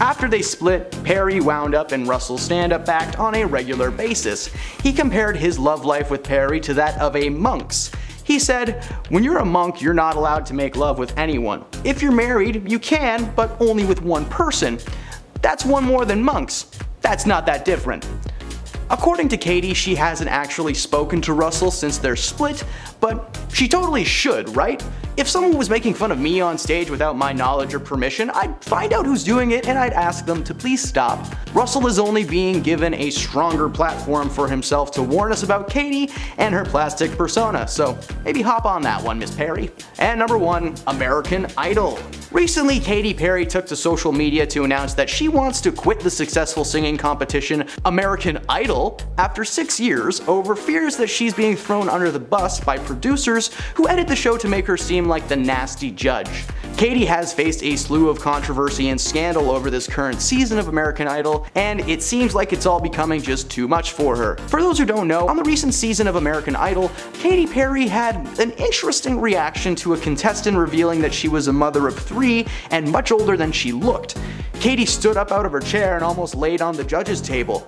After they split, Perry wound up in Russell's stand-up act on a regular basis. He compared his love life with Perry to that of a monk's. He said, when you're a monk, you're not allowed to make love with anyone. If you're married, you can, but only with one person. That's one more than monks. That's not that different. According to Katy, she hasn't actually spoken to Russell since their split, but she totally should, right? if someone was making fun of me on stage without my knowledge or permission, I'd find out who's doing it and I'd ask them to please stop. Russell is only being given a stronger platform for himself to warn us about Katy and her plastic persona, so maybe hop on that one, Miss Perry. And number one, American Idol. Recently, Katy Perry took to social media to announce that she wants to quit the successful singing competition American Idol after six years over fears that she's being thrown under the bus by producers who edit the show to make her seem like the nasty judge. Katy has faced a slew of controversy and scandal over this current season of American Idol, and it seems like it's all becoming just too much for her. For those who don't know, on the recent season of American Idol, Katy Perry had an interesting reaction to a contestant revealing that she was a mother of three and much older than she looked. Katy stood up out of her chair and almost laid on the judge's table.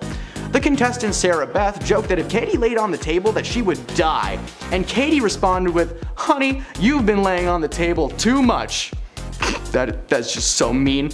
The contestant Sarah Beth joked that if Katy laid on the table that she would die, and Katy responded with, honey, you've been laying on the table too much. That, that's just so mean.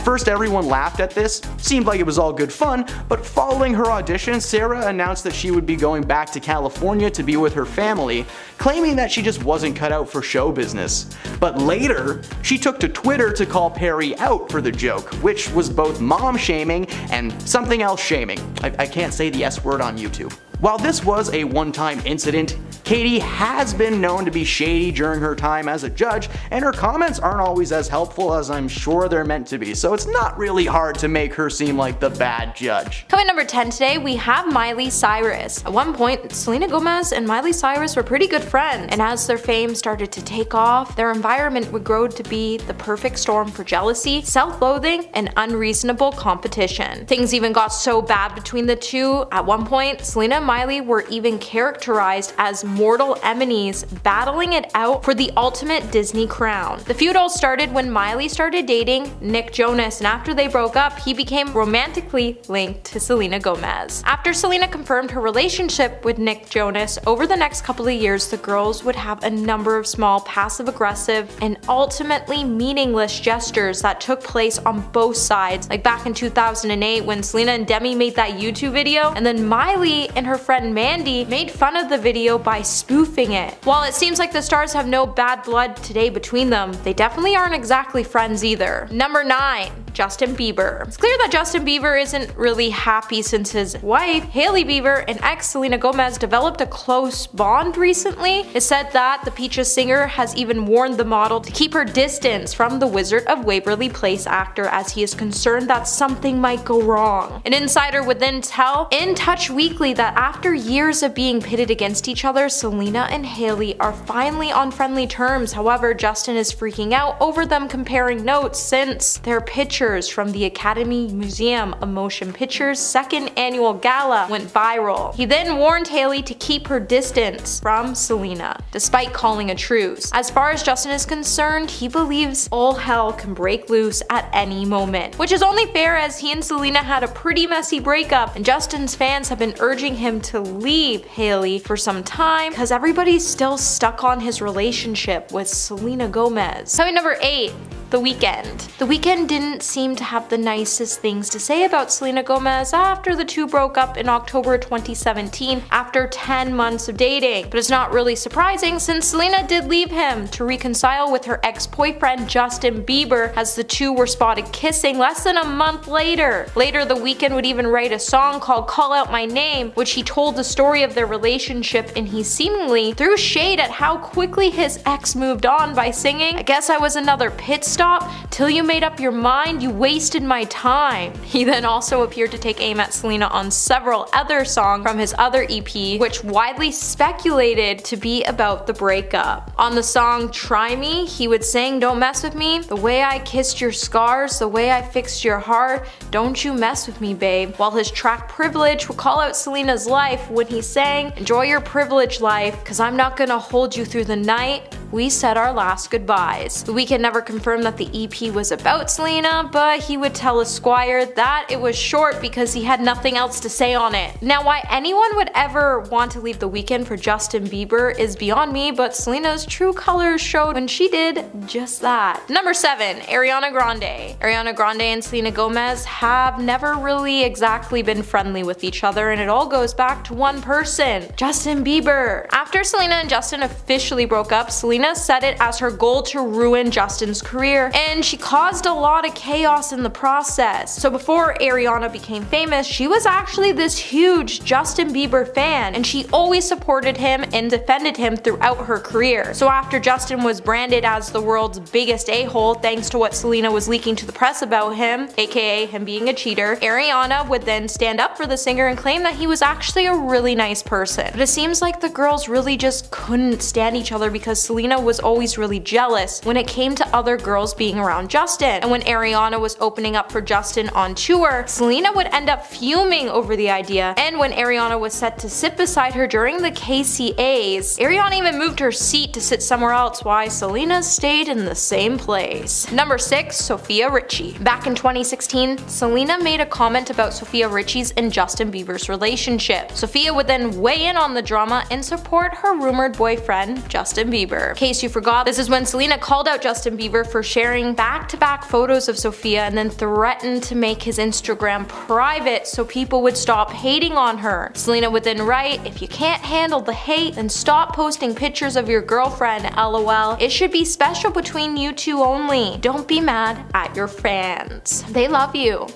At first everyone laughed at this, seemed like it was all good fun, but following her audition, Sarah announced that she would be going back to California to be with her family, claiming that she just wasn't cut out for show business. But later, she took to Twitter to call Perry out for the joke, which was both mom shaming and something else shaming. I, I can't say the S word on YouTube. While this was a one-time incident, Katy has been known to be shady during her time as a judge, and her comments aren't always as helpful as I'm sure they're meant to be, so it's not really hard to make her seem like the bad judge. Coming number 10 today, we have Miley Cyrus. At one point, Selena Gomez and Miley Cyrus were pretty good friends, and as their fame started to take off, their environment would grow to be the perfect storm for jealousy, self-loathing, and unreasonable competition. Things even got so bad between the two, at one point, Selena and Miley were even characterized as mortal enemies battling it out for the ultimate Disney crown. The feud all started when Miley started dating Nick Jonas and after they broke up, he became romantically linked to Selena Gomez. After Selena confirmed her relationship with Nick Jonas, over the next couple of years the girls would have a number of small passive aggressive and ultimately meaningless gestures that took place on both sides like back in 2008 when Selena and Demi made that YouTube video and then Miley and her friend Mandy made fun of the video by spoofing it. While it seems like the stars have no bad blood today between them, they definitely aren't exactly friends either. Number 9. Justin Bieber. It's clear that Justin Bieber isn't really happy since his wife, Hailey Bieber, and ex Selena Gomez developed a close bond recently. It's said that the Peaches singer has even warned the model to keep her distance from the Wizard of Waverly Place actor as he is concerned that something might go wrong. An insider would then tell In Touch Weekly that after years of being pitted against each other, Selena and Hailey are finally on friendly terms. However, Justin is freaking out over them comparing notes since their pictures from the Academy Museum of Motion Pictures second annual gala went viral. He then warned Hailey to keep her distance from Selena, despite calling a truce. As far as Justin is concerned, he believes all hell can break loose at any moment, which is only fair as he and Selena had a pretty messy breakup and Justin's fans have been urging him to leave Hailey for some time because everybody's still stuck on his relationship with Selena Gomez. So number 8. The Weeknd. The Weeknd didn't seem to have the nicest things to say about Selena Gomez after the two broke up in October 2017 after 10 months of dating. But it's not really surprising since Selena did leave him to reconcile with her ex-boyfriend Justin Bieber as the two were spotted kissing less than a month later. Later the Weeknd would even write a song called Call Out My Name which he told the story of their relationship and he seemingly threw shade at how quickly his ex moved on by singing I guess I was another pit stop till you made up your mind you wasted my time. [laughs] He then also appeared to take aim at Selena on several other songs from his other EP which widely speculated to be about the breakup. On the song Try Me, he would sing Don't Mess With Me, The Way I Kissed Your Scars, The Way I Fixed Your Heart, Don't You Mess With Me Babe, while his track Privilege would call out Selena's life when he sang Enjoy your privilege life, cause I'm not gonna hold you through the night, we said our last goodbyes. The Weeknd never confirmed that the EP was about Selena, but he would tell Esquire that it was short because he had nothing else to say on it. Now why anyone would ever want to leave The Weeknd for Justin Bieber is beyond me, but Selena's true colors showed when she did just that. Number 7. Ariana Grande. Ariana Grande and Selena Gomez have never really exactly been friendly with each other and it all goes back to one person, Justin Bieber. After Selena and Justin officially broke up, Selena set it as her goal to ruin Justin's career, and she caused a lot of chaos in the process. So before Ariana became famous, she was actually this huge Justin Bieber fan, and she always supported him and defended him throughout her career. So after Justin was branded as the world's biggest a-hole thanks to what Selena was leaking to the press about him, aka him being a cheater, Ariana would then stand up for the singer and claim that he was actually a really nice person. But it seems like the girls really just couldn't stand each other because Selena was always really jealous when it came to other girls being around Justin. And when Ariana was opening up for Justin on tour, Selena would end up fuming over the idea. And when Ariana was set to sit beside her during the KCAs, Ariana even moved her seat to sit somewhere else while Selena stayed in the same place. Number 6. Sofia Richie Back in 2016, Selena made a comment about Sofia Richie's and Justin Bieber's relationship. Sofia would then weigh in on the drama and support her rumored boyfriend, Justin Bieber. In case you forgot, this is when Selena called out Justin Bieber for sharing back-to-back -back photos of Sofia and then threatened to make his Instagram private so people would stop hating on her. Selena would then write, if you can't handle the hate, then stop posting pictures of your girlfriend, lol. It should be special between you two only. Don't be mad at your fans. They love you.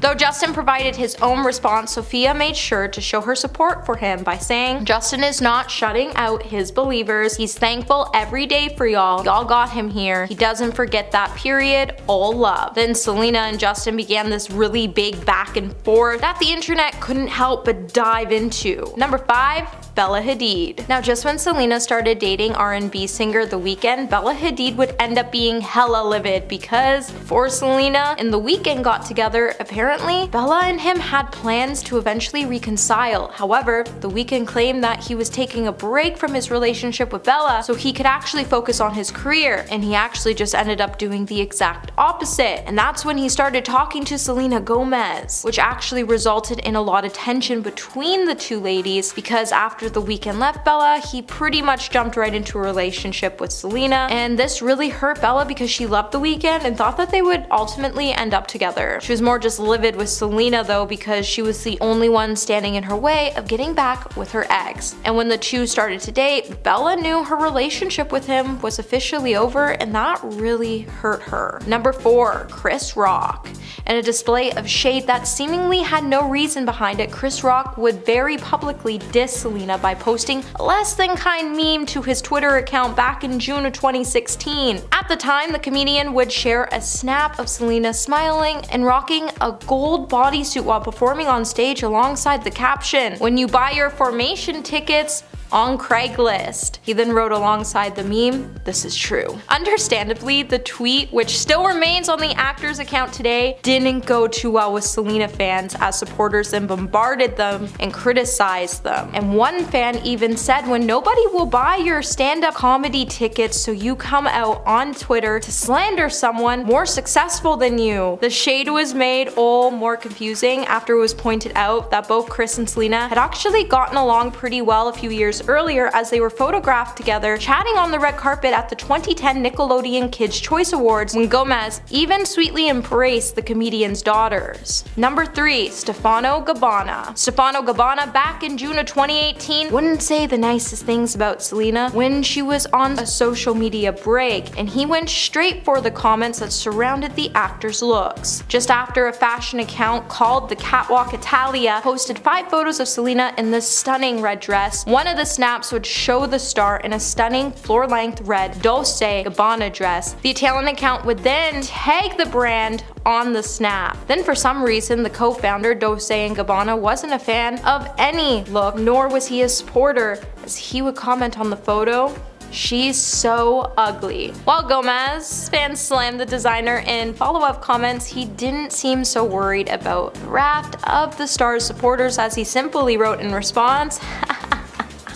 Though Justin provided his own response, Sofia made sure to show her support for him by saying, Justin is not shutting out his believers. He's thankful every day for y'all. Y'all got him here. He doesn't forget that period. All love. Then Selena and Justin began this really big back and forth that the internet couldn't help but dive into. Number 5. Bella Hadid. Now just when Selena started dating R&B singer The Weeknd, Bella Hadid would end up being hella livid because before Selena and The Weeknd got together, apparently Bella and him had plans to eventually reconcile. However, The Weeknd claimed that he was taking a break from his relationship with Bella so he could actually focus on his career and he actually just ended up doing the exact opposite. And that's when he started talking to Selena Gomez, which actually resulted in a lot of tension between the two ladies because after after The Weeknd left Bella, he pretty much jumped right into a relationship with Selena, and this really hurt Bella because she loved The Weeknd and thought that they would ultimately end up together. She was more just livid with Selena though because she was the only one standing in her way of getting back with her ex. And when the two started to date, Bella knew her relationship with him was officially over and that really hurt her. Number 4. Chris Rock In a display of shade that seemingly had no reason behind it, Chris Rock would very publicly diss Selena by posting a less than kind meme to his Twitter account back in June of 2016. At the time, the comedian would share a snap of Selena smiling and rocking a gold bodysuit while performing on stage alongside the caption, When you buy your formation tickets, on Craigslist. He then wrote alongside the meme, this is true. Understandably, the tweet, which still remains on the actor's account today, didn't go too well with Selena fans as supporters then bombarded them and criticized them. And one fan even said when nobody will buy your stand-up comedy tickets so you come out on Twitter to slander someone more successful than you. The shade was made all more confusing after it was pointed out that both Chris and Selena had actually gotten along pretty well a few years years earlier as they were photographed together chatting on the red carpet at the 2010 Nickelodeon Kids' Choice Awards when Gomez even sweetly embraced the comedian's daughters. Number 3. Stefano Gabbana Stefano Gabbana back in June of 2018 wouldn't say the nicest things about Selena when she was on a social media break and he went straight for the comments that surrounded the actor's looks. Just after a fashion account called the Catwalk Italia posted 5 photos of Selena in this stunning red dress, one of the snaps would show the star in a stunning floor-length red Dolce Gabbana dress. The Italian account would then tag the brand on the snap. Then for some reason, the co-founder Dolce & Gabbana wasn't a fan of any look, nor was he a supporter, as he would comment on the photo, She's so ugly. While Gomez fans slammed the designer in follow-up comments, he didn't seem so worried about the raft of the star's supporters as he simply wrote in response, [laughs]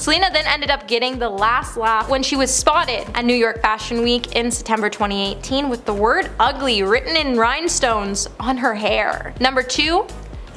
Selena then ended up getting the last laugh when she was spotted at New York Fashion Week in September 2018 with the word ugly written in rhinestones on her hair. Number 2.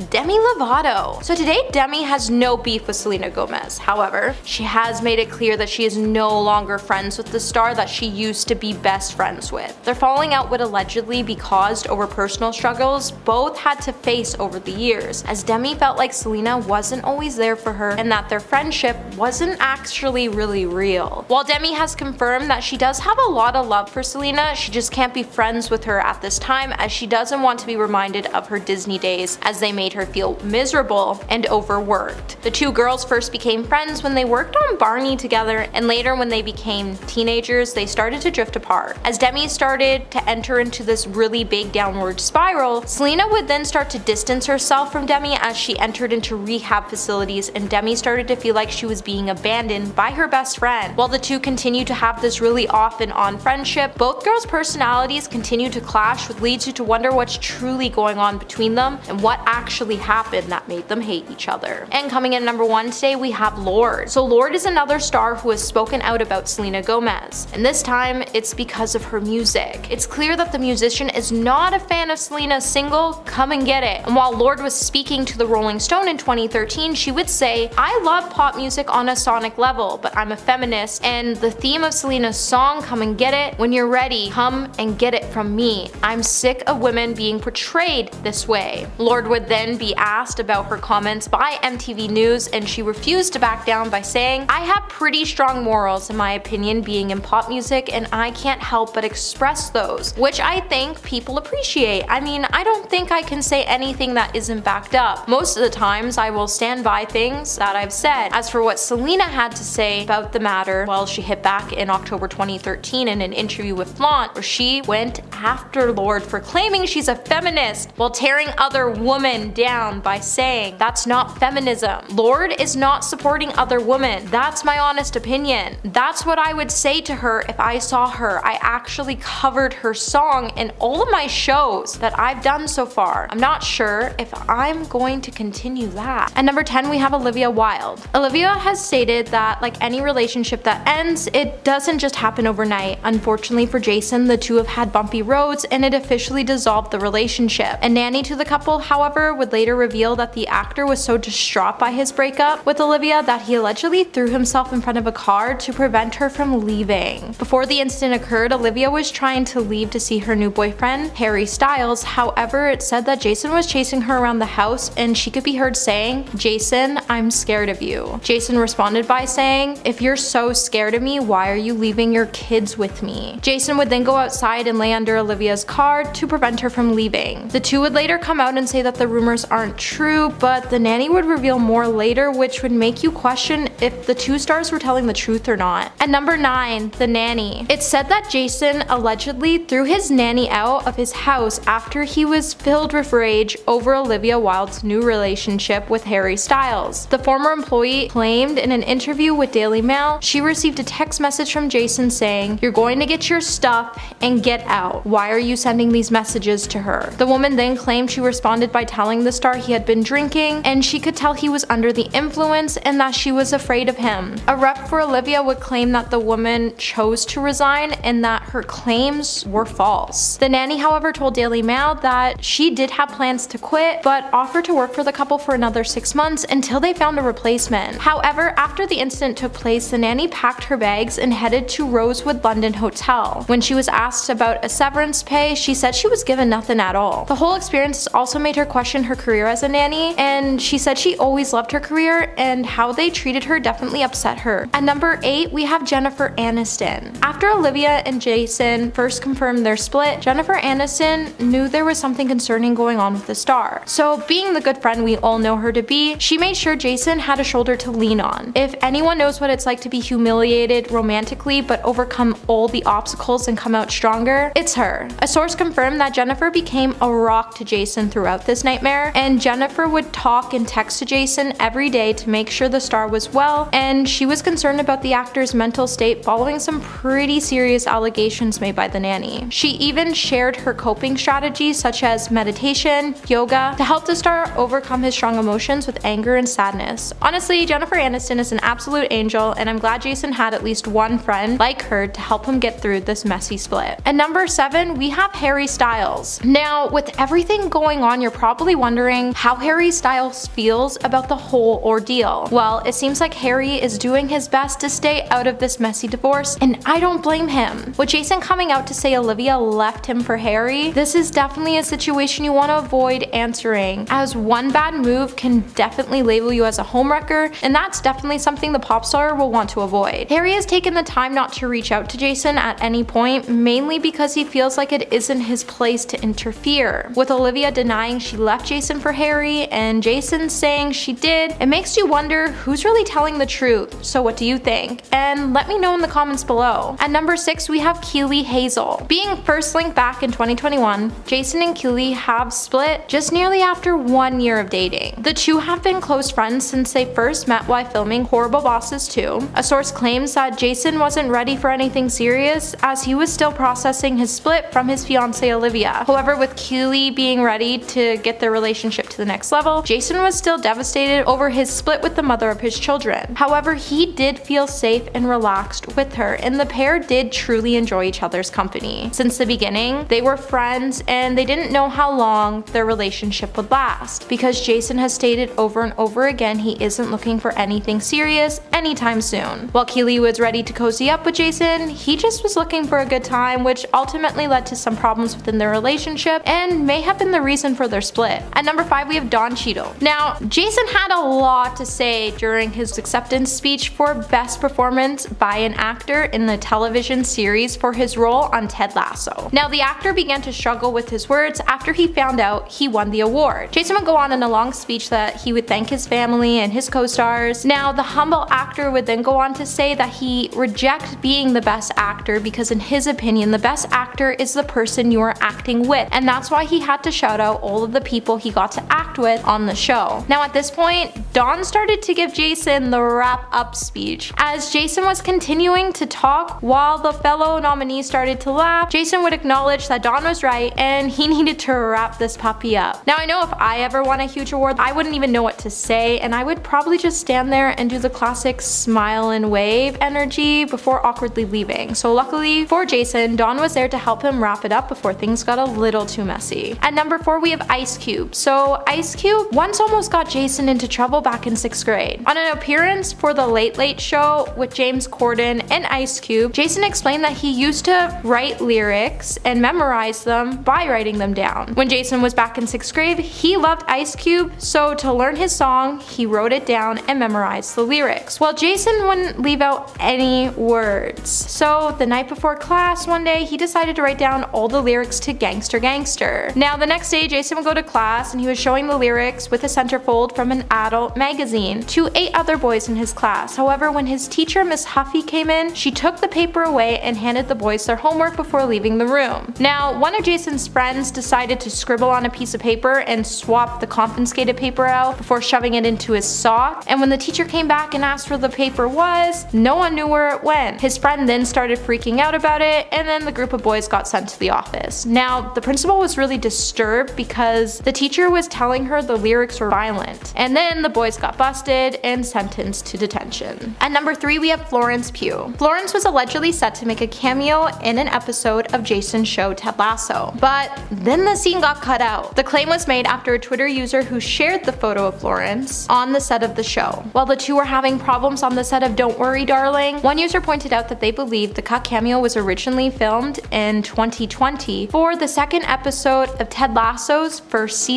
Demi Lovato. So today Demi has no beef with Selena Gomez. However, she has made it clear that she is no longer friends with the star that she used to be best friends with. Their falling out would allegedly be caused over personal struggles both had to face over the years, as Demi felt like Selena wasn't always there for her and that their friendship wasn't actually really real. While Demi has confirmed that she does have a lot of love for Selena, she just can't be friends with her at this time as she doesn't want to be reminded of her Disney days as they made her feel miserable and overworked. The two girls first became friends when they worked on Barney together and later when they became teenagers they started to drift apart. As Demi started to enter into this really big downward spiral, Selena would then start to distance herself from Demi as she entered into rehab facilities and Demi started to feel like she was being abandoned by her best friend. While the two continued to have this really off and on friendship, both girls' personalities continued to clash which leads you to wonder what's truly going on between them and what actually happened that made them hate each other. And coming in number one today we have Lorde. So Lorde is another star who has spoken out about Selena Gomez. And this time it's because of her music. It's clear that the musician is not a fan of Selena's single Come and Get It. And while Lorde was speaking to the Rolling Stone in 2013, she would say, I love pop music on a sonic level, but I'm a feminist and the theme of Selena's song Come and Get It, when you're ready, come and get it from me. I'm sick of women being portrayed this way. Lorde would then be asked about her comments by MTV News and she refused to back down by saying, I have pretty strong morals in my opinion being in pop music and I can't help but express those, which I think people appreciate. I mean, I don't think I can say anything that isn't backed up. Most of the times I will stand by things that I've said. As for what Selena had to say about the matter, well, she hit back in October 2013 in an interview with Flaunt where she went after Lorde for claiming she's a feminist while tearing other women down by saying that's not feminism. Lorde is not supporting other women. That's my honest opinion. That's what I would say to her if I saw her. I actually covered her song in all of my shows that I've done so far. I'm not sure if I'm going to continue that. At number 10 we have Olivia Wilde. Olivia has stated that like any relationship that ends, it doesn't just happen overnight. Unfortunately for Jason, the two have had bumpy roads and it officially dissolved the relationship. A nanny to the couple, however, would later reveal that the actor was so distraught by his breakup with Olivia that he allegedly threw himself in front of a car to prevent her from leaving. Before the incident occurred, Olivia was trying to leave to see her new boyfriend, Harry Styles. However, it said that Jason was chasing her around the house and she could be heard saying, Jason, I'm scared of you. Jason responded by saying, if you're so scared of me, why are you leaving your kids with me? Jason would then go outside and lay under Olivia's car to prevent her from leaving. The two would later come out and say that the rumors aren't true, but the nanny would reveal more later which would make you question if the two stars were telling the truth or not. At number 9, The Nanny. It's said that Jason allegedly threw his nanny out of his house after he was filled with rage over Olivia Wilde's new relationship with Harry Styles. The former employee claimed in an interview with Daily Mail she received a text message from Jason saying, You're going to get your stuff and get out. Why are you sending these messages to her? The woman then claimed she responded by telling the star he had been drinking and she could tell he was under the influence and that she was afraid of him. A rep for Olivia would claim that the woman chose to resign and that her claims were false. The nanny, however, told Daily Mail that she did have plans to quit, but offered to work for the couple for another six months until they found a replacement. However, after the incident took place, the nanny packed her bags and headed to Rosewood London Hotel. When she was asked about a severance pay, she said she was given nothing at all. The whole experience also made her question her career as a nanny, and she said she always loved her career and how they treated her definitely upset her. At number 8, we have Jennifer Aniston. After Olivia and Jason first confirmed their split, Jennifer Aniston knew there was something concerning going on with the star. So being the good friend we all know her to be, she made sure Jason had a shoulder to lean on. If anyone knows what it's like to be humiliated romantically but overcome all the obstacles and come out stronger, it's her. A source confirmed that Jennifer became a rock to Jason throughout this nightmare, and Jennifer would talk and text to Jason every day to make sure the star was well, and she was concerned about the actor's mental state following some pretty serious allegations made by the nanny. She even shared her coping strategies such as meditation, yoga, to help the star overcome his strong emotions with anger and sadness. Honestly, Jennifer Aniston is an absolute angel, and I'm glad Jason had at least one friend like her to help him get through this messy split. At number 7, we have Harry Styles. Now, with everything going on, you're probably wondering how Harry Styles feels about the whole ordeal. Well, it seems like Harry is doing his best to stay out of this messy divorce, and I don't blame him. With Jason coming out to say Olivia left him for Harry, this is definitely a situation you want to avoid answering, as one bad move can definitely label you as a homewrecker, and that's definitely something the pop star will want to avoid. Harry has taken the time not to reach out to Jason at any point, mainly because he feels like it isn't his place to interfere. With Olivia denying she left Jason for Harry and Jason saying she did, it makes you wonder who's really telling the truth. So what do you think? And let me know in the comments below. At number 6 we have Keeley Hazell. Being first linked back in 2021, Jason and Keeley have split just nearly after one year of dating. The two have been close friends since they first met while filming Horrible Bosses 2. A source claims that Jason wasn't ready for anything serious as he was still processing his split from his fiancee Olivia. However, with Keeley being ready to get their relationship to the next level, Jason was still devastated over his split with the mother of his children. However, he did feel safe and relaxed with her and the pair did truly enjoy each other's company. Since the beginning, they were friends and they didn't know how long their relationship would last because Jason has stated over and over again he isn't looking for anything serious anytime soon. While Keeley was ready to cozy up with Jason, he just was looking for a good time which ultimately led to some problems within their relationship and may have been the reason for their split. At number 5 we have Don Cheadle. Now, Jason had a lot to say during his acceptance speech for best performance by an actor in the television series for his role on Ted Lasso. Now, the actor began to struggle with his words after he found out he won the award. Jason would go on in a long speech that he would thank his family and his co-stars. Now, the humble actor would then go on to say that he rejects being the best actor because in his opinion, the best actor is the person you are acting with, and that's why he had to shout out all of the people he got to act with on the show. Now, at this point, Don started to give Jason the wrap up speech. As Jason was continuing to talk while the fellow nominees started to laugh, Jason would acknowledge that Don was right and he [laughs] needed to wrap this puppy up. Now I know if I ever won a huge award, I wouldn't even know what to say and I would probably just stand there and do the classic smile and wave energy before awkwardly leaving. So luckily for Jason, Don was there to help him wrap it up before things got a little too messy. At number 4 we have Ice Cube. So Ice Cube once almost got Jason into trouble back in 6th grade. On an appearance for the Late Late Show with James Corden and Ice Cube, Jason explained that he used to write lyrics and memorize them by writing them down. When Jason was back in 6th grade, he loved Ice Cube, so to learn his song, he wrote it down and memorized the lyrics. Well, Jason wouldn't leave out any words. So the night before class one day, he decided to write down all the lyrics to Gangsta Gangsta. Now the next day, Jason would go to class and he was showing the lyrics with a centerfold from an adult magazine to eight other boys in his class. However, when his teacher, Miss Huffy, came in, she took the paper away and handed the boys their homework before leaving the room. Now, one of Jason's friends decided to scribble on a piece of paper and swap the confiscated paper out before shoving it into his sock, and when the teacher came back and asked where the paper was, no one knew where it went. His friend then started freaking out about it, and then the group of boys got sent to the office. Now, the principal was really disturbed because the teacher was telling her the lyrics were violent, and then the boys got busted and sentenced to detention. At number 3 we have Florence Pugh. Florence was allegedly set to make a cameo in an episode of Jason's show Ted Lasso, but then the scene got cut out. The claim was made after a Twitter user who shared the photo of Florence on the set of the show. While the two were having problems on the set of Don't Worry Darling, one user pointed out that they believed the cut cameo was originally filmed in 2020 for the second episode of Ted Lasso's first season.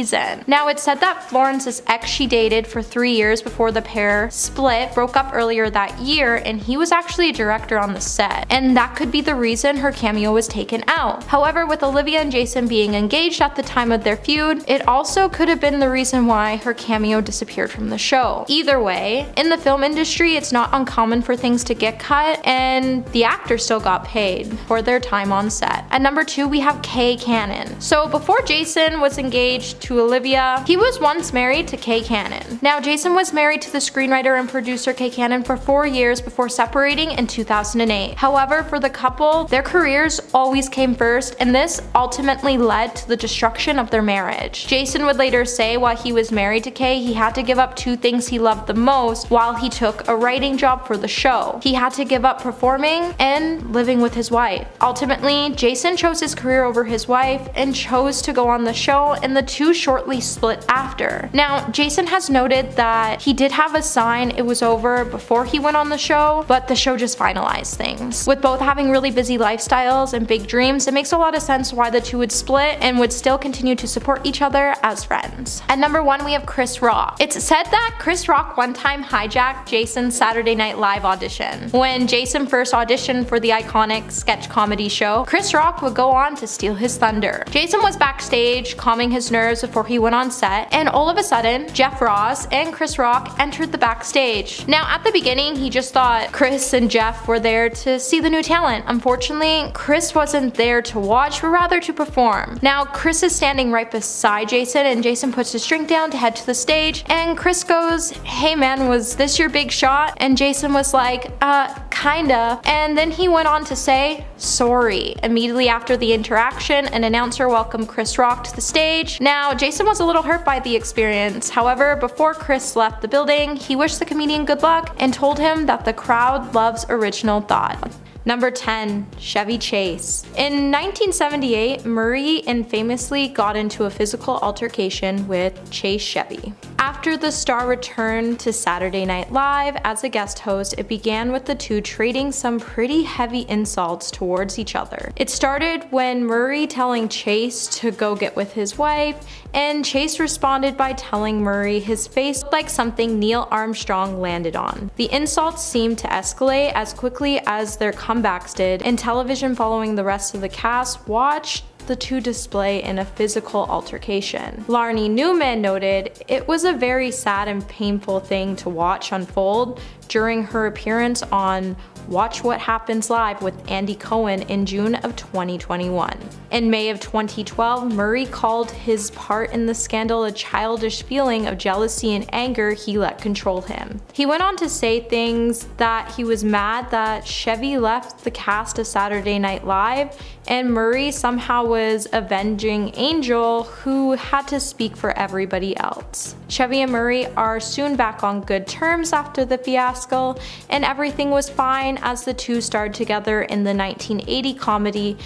Now it's said that Florence's ex she dated for three years before the pair split broke up earlier that year and he was actually a director on the set. And that could be the reason her cameo was taken out. However, with Olivia and Jason being engaged at the time of their feud, it also could have been the reason why her cameo disappeared from the show. Either way, in the film industry, it's not uncommon for things to get cut and the actor still got paid for their time on set. At number two, we have Kay Cannon. So before Jason was engaged to Olivia, he was once married to Kay Cannon. Now, Jason was married to the screenwriter and producer Kay Cannon for four years before separating in 2008. However, for the couple, their careers always came first, and this ultimately led to the destruction of their marriage. Jason would later say while he was married to Kay, he had to give up two things he loved the most while he took a writing job for the show. He had to give up performing and living with his wife. Ultimately, Jason chose his career over his wife and chose to go on the show, and the two shortly split after. Now, Jason has noted that he did have a sign it was over before he went on the show, but the show just finalized things. With both having really busy lifestyles and big dreams, it makes a lot of sense why the two would split and would still continue to support each other as friends. At number one, we have Chris Rock. It's said that Chris Rock one time hijacked Jason's Saturday Night Live audition. When Jason first auditioned for the iconic sketch comedy show, Chris Rock would go on to steal his thunder. Jason was backstage calming his nerves before he went on set, and all of a sudden, Jeff Ross and Chris Rock entered the backstage. Now, at the beginning, he just thought Chris and Jeff were there to see the new talent. Unfortunately, Chris wasn't there to watch, but rather to perform. Now, Chris is standing right beside Jason, and Jason puts his drink down to head to the stage, and Chris goes, hey man, was this your big shot? And Jason was like, uh, kinda. And then he went on to say, sorry. Immediately after the interaction, an announcer welcomed Chris Rock to the stage. Now, Jason was a little hurt by the experience. However, before Chris left the building, he wished the comedian good luck and told him that the crowd loves original thought. Number 10, Chevy Chase. In 1978, Murray infamously got into a physical altercation with Chase Chevy. After the star returned to Saturday Night Live as a guest host, it began with the two trading some pretty heavy insults towards each other. It started when Murray telling Chase to go get with his wife, and Chase responded by telling Murray his face looked like something Neil Armstrong landed on. The insults seemed to escalate as quickly as their comebacks did, and television following the rest of the cast watched the two display in a physical altercation. Laraine Newman noted, it was a very sad and painful thing to watch unfold during her appearance on Watch What Happens Live with Andy Cohen in June of 2021. In May of 2012, Murray called his part in the scandal a childish feeling of jealousy and anger he let control him. He went on to say things that he was mad that Chevy left the cast of Saturday Night Live and Murray somehow was avenging Angel who had to speak for everybody else. Chevy and Murray are soon back on good terms after the fiasco and everything was fine as the two starred together in the 1980 comedy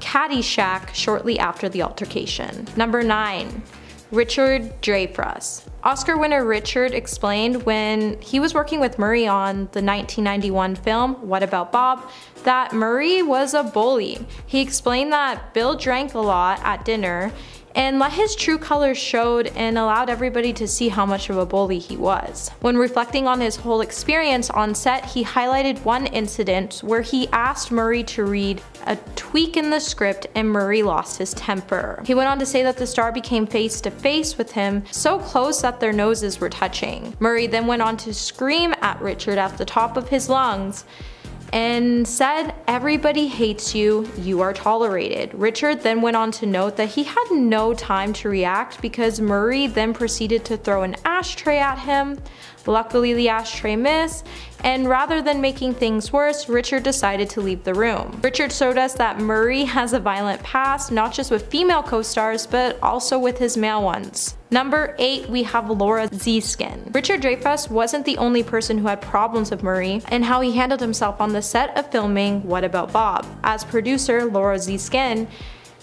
Caddyshack shortly after the altercation. Number 9. Richard Dreyfuss. Oscar winner Richard explained when he was working with Murray on the 1991 film What About Bob that Murray was a bully. He explained that Bill drank a lot at dinner and let his true colors showed and allowed everybody to see how much of a bully he was. When reflecting on his whole experience on set, he highlighted one incident where he asked Murray to read a tweak in the script and Murray lost his temper. He went on to say that the star became face to face with him so close that their noses were touching. Murray then went on to scream at Richard at the top of his lungs and said, Everybody hates you, you are tolerated. Richard then went on to note that he had no time to react because Murray then proceeded to throw an ashtray at him. Luckily, the ashtray missed, and rather than making things worse, Richard decided to leave the room. Richard showed us that Murray has a violent past, not just with female co-stars, but also with his male ones. Number 8, we have Laura Ziskin. Richard Dreyfuss wasn't the only person who had problems with Murray and how he handled himself on the set of filming What About Bob. As producer, Laura Ziskin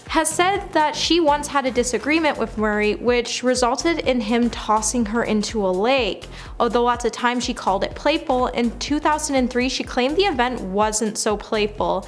has said that she once had a disagreement with Murray which resulted in him tossing her into a lake. Although at the time she called it playful, in 2003 she claimed the event wasn't so playful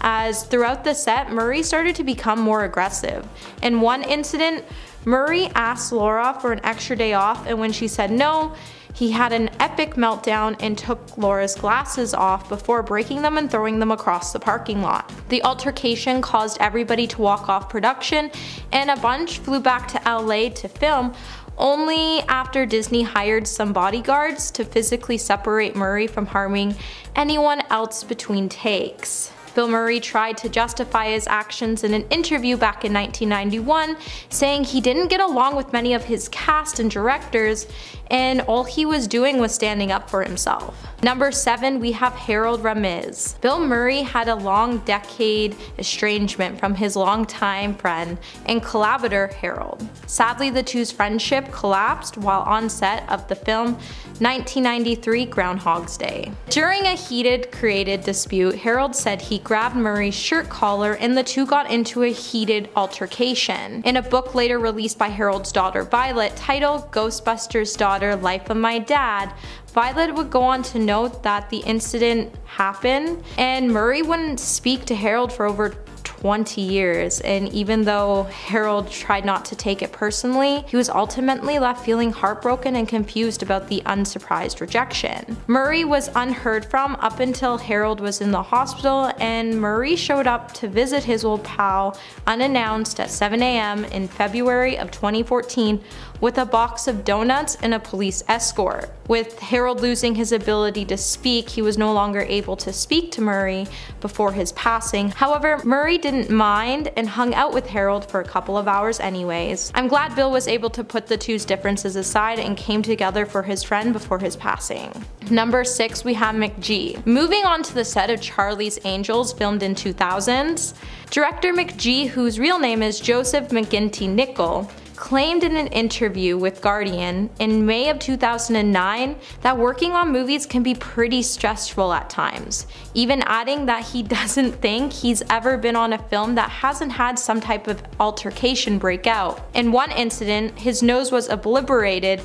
as throughout the set Murray started to become more aggressive. In one incident, Murray asked Laura for an extra day off and when she said no, he had an epic meltdown and took Laura's glasses off before breaking them and throwing them across the parking lot. The altercation caused everybody to walk off production and a bunch flew back to LA to film only after Disney hired some bodyguards to physically separate Murray from harming anyone else between takes. Bill Murray tried to justify his actions in an interview back in 1991, saying he didn't get along with many of his cast and directors, and all he was doing was standing up for himself. Number 7 we have Harold Ramis. Bill Murray had a long decade estrangement from his longtime friend and collaborator Harold. Sadly the two's friendship collapsed while on set of the film 1993 Groundhog's Day. During a heated created dispute, Harold said he grabbed Murray's shirt collar and the two got into a heated altercation. In a book later released by Harold's daughter Violet titled Ghostbusters Daughter Life of My Dad, Violet would go on to note that the incident happened and Murray wouldn't speak to Harold for over 20 years and even though Harold tried not to take it personally, he was ultimately left feeling heartbroken and confused about the unsurprised rejection. Murray was unheard from up until Harold was in the hospital and Murray showed up to visit his old pal unannounced at 7am in February of 2014 with a box of donuts and a police escort. With Harold losing his ability to speak, he was no longer able to speak to Murray before his passing. However, Murray didn't mind and hung out with Harold for a couple of hours anyways. I'm glad Bill was able to put the two's differences aside and came together for his friend before his passing. Number 6 we have McG. Moving on to the set of Charlie's Angels filmed in 2000s, director McG whose real name is Joseph McGinty Nichol claimed in an interview with Guardian in May of 2009 that working on movies can be pretty stressful at times, even adding that he [laughs] doesn't think he's ever been on a film that hasn't had some type of altercation break out. In one incident, his nose was obliterated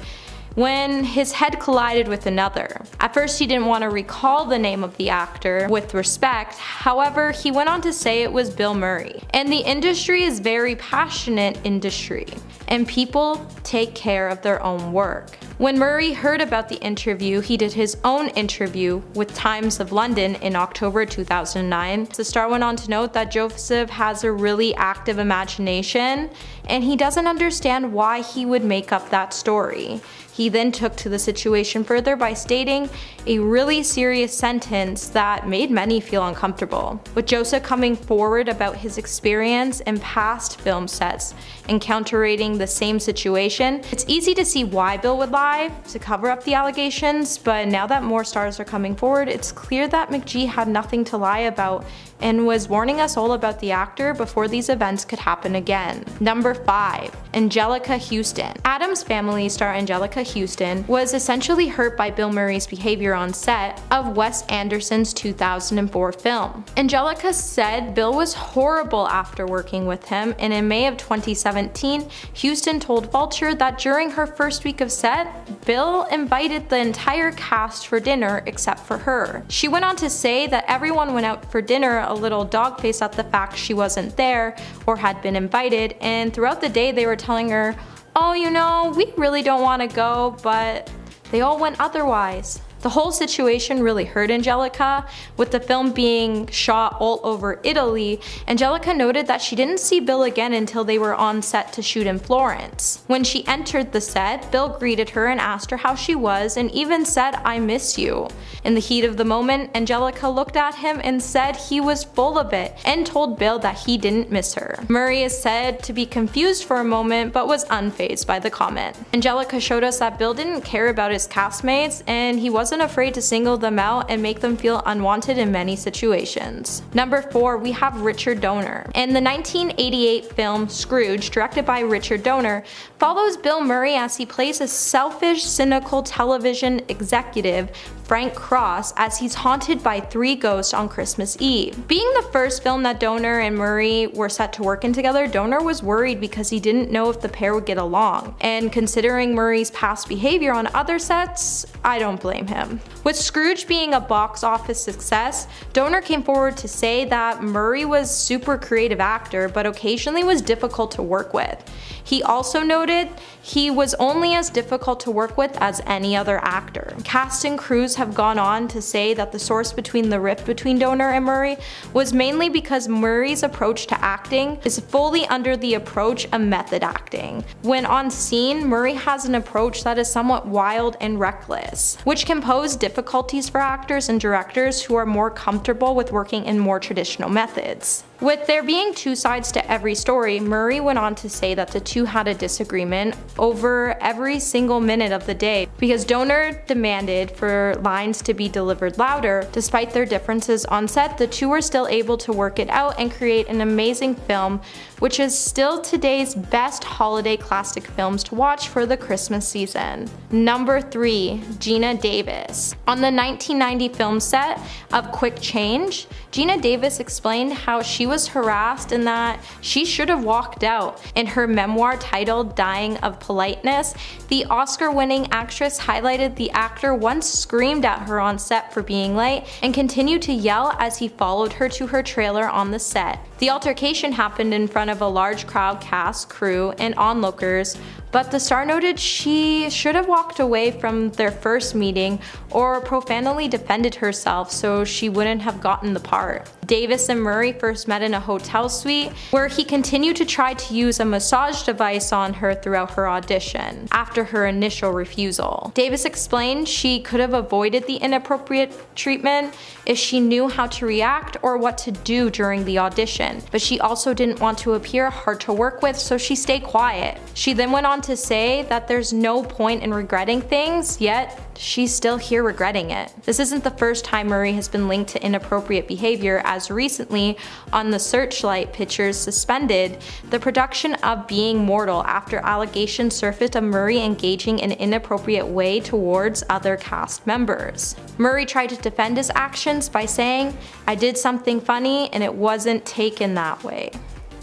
when his head collided with another. At first he didn't want to recall the name of the actor with respect, however he went on to say it was Bill Murray. And the industry is very passionate industry, and people take care of their own work. When Murray heard about the interview, he did his own interview with Times of London in October 2009. The star went on to note that Joseph has a really active imagination and he doesn't understand why he would make up that story. He then took to the situation further by stating a really serious sentence that made many feel uncomfortable. With Joseph coming forward about his experience in past film sets encountering the same situation, it's easy to see why Bill would lie to cover up the allegations, but now that more stars are coming forward, it's clear that McG had nothing to lie about and was warning us all about the actor before these events could happen again. Number 5. Anjelica Huston Addams Family star Anjelica Huston was essentially hurt by Bill Murray's behavior on set of Wes Anderson's 2004 film. Angelica said Bill was horrible after working with him and in May of 2017, Houston told Vulture that during her first week of set, Bill invited the entire cast for dinner except for her. She went on to say that everyone went out for dinner a little dog face at the fact she wasn't there or had been invited and throughout the day they were telling her, oh you know, we really don't want to go but they all went otherwise. The whole situation really hurt Anjelica. With the film being shot all over Italy, Anjelica noted that she didn't see Bill again until they were on set to shoot in Florence. When she entered the set, Bill greeted her and asked her how she was and even said, I miss you. In the heat of the moment, Anjelica looked at him and said he was full of it and told Bill that he didn't miss her. Murray is said to be confused for a moment but was unfazed by the comment. Anjelica showed us that Bill didn't care about his castmates and he wasn't wasn't afraid to single them out and make them feel unwanted in many situations. Number 4, we have Richard Donner. In the 1988 film Scrooge, directed by Richard Donner, follows Bill Murray as he plays a selfish, cynical television executive Frank Cross as he's haunted by three ghosts on Christmas Eve. Being the first film that Donner and Murray were set to work in together, Donner was worried because he didn't know if the pair would get along. And considering Murray's past behavior on other sets, I don't blame him. With Scrooge being a box office success, Donner came forward to say that Murray was super creative actor but occasionally was difficult to work with. He also noted he was only as difficult to work with as any other actor. Cast and crews have gone on to say that the source between the rift between Donner and Murray was mainly because Murray's approach to acting is fully under the approach of method acting. When on scene, Murray has an approach that is somewhat wild and reckless, which can pose difficulties for actors and directors who are more comfortable with working in more traditional methods. With there being two sides to every story, Murray went on to say that the two had a disagreement over every single minute of the day because Donner demanded for lines to be delivered louder. Despite their differences on set, the two were still able to work it out and create an amazing film, which is still today's best holiday classic films to watch for the Christmas season. Number 3. Geena Davis On the 1990 film set of Quick Change, Geena Davis explained how she was harassed and that she should have walked out. In her memoir titled Dying of Politeness, the Oscar-winning actress highlighted the actor once screamed at her on set for being late and continued to yell as he followed her to her trailer on the set. The altercation happened in front of a large crowd cast, crew, and onlookers, but the star noted she should have walked away from their first meeting or profanely defended herself so she wouldn't have gotten the part. Davis and Murray first met in a hotel suite where he continued to try to use a massage device on her throughout her audition after her initial refusal. Davis explained she could have avoided the inappropriate treatment if she knew how to react or what to do during the audition, but she also didn't want to appear hard to work with so she stayed quiet. She then went on to say that there's no point in regretting things, yet she's still here regretting it. This isn't the first time Murray has been linked to inappropriate behavior as recently on the Searchlight Pictures suspended the production of Being Mortal after allegations surfaced of Murray engaging in an inappropriate way towards other cast members. Murray tried to defend his actions by saying, I did something funny and it wasn't taken that way.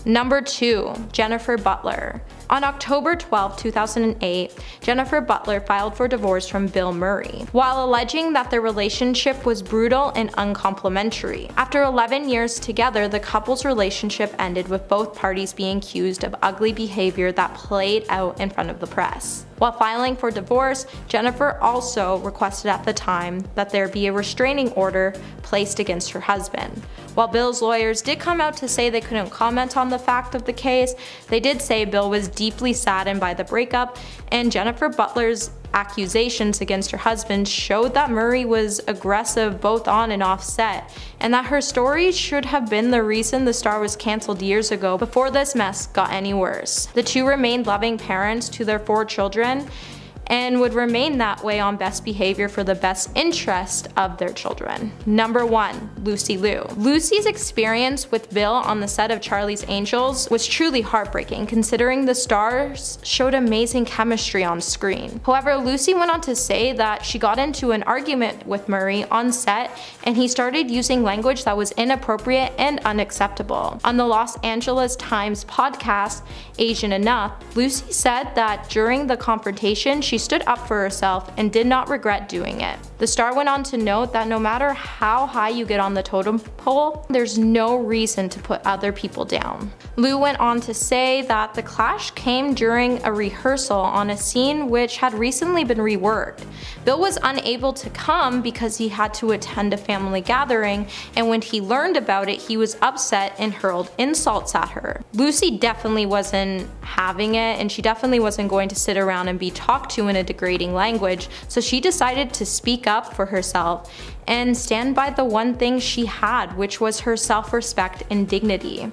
Number 2. Jennifer Butler on October 12, 2008, Jennifer Butler filed for divorce from Bill Murray, while alleging that their relationship was brutal and uncomplimentary. After 11 years together, the couple's relationship ended with both parties being accused of ugly behavior that played out in front of the press. While filing for divorce, Jennifer also requested at the time that there be a restraining order placed against her husband. While Bill's lawyers did come out to say they couldn't comment on the fact of the case, they did say Bill was deeply saddened by the breakup, and Jennifer Butler's accusations against her husband showed that Murray was aggressive both on and off set, and that her story should have been the reason the star was cancelled years ago before this mess got any worse. The two remained loving parents to their four children, and would remain that way on best behavior for the best interest of their children. Number 1. Lucy Liu Lucy's experience with Bill on the set of Charlie's Angels was truly heartbreaking considering the stars showed amazing chemistry on screen. However, Lucy went on to say that she got into an argument with Murray on set and he started using language that was inappropriate and unacceptable. On the Los Angeles Times podcast, Asian Enough, Lucy said that during the confrontation she stood up for herself and did not regret doing it. The star went on to note that no matter how high you get on the totem pole, there's no reason to put other people down. Liu went on to say that the clash came during a rehearsal on a scene which had recently been reworked. Bill was unable to come because he had to attend a family gathering and when he learned about it he was upset and hurled insults at her. Lucy definitely wasn't having it and she definitely wasn't going to sit around and be talked to in a degrading language so she decided to speak up for herself and stand by the one thing she had which was her self-respect and dignity.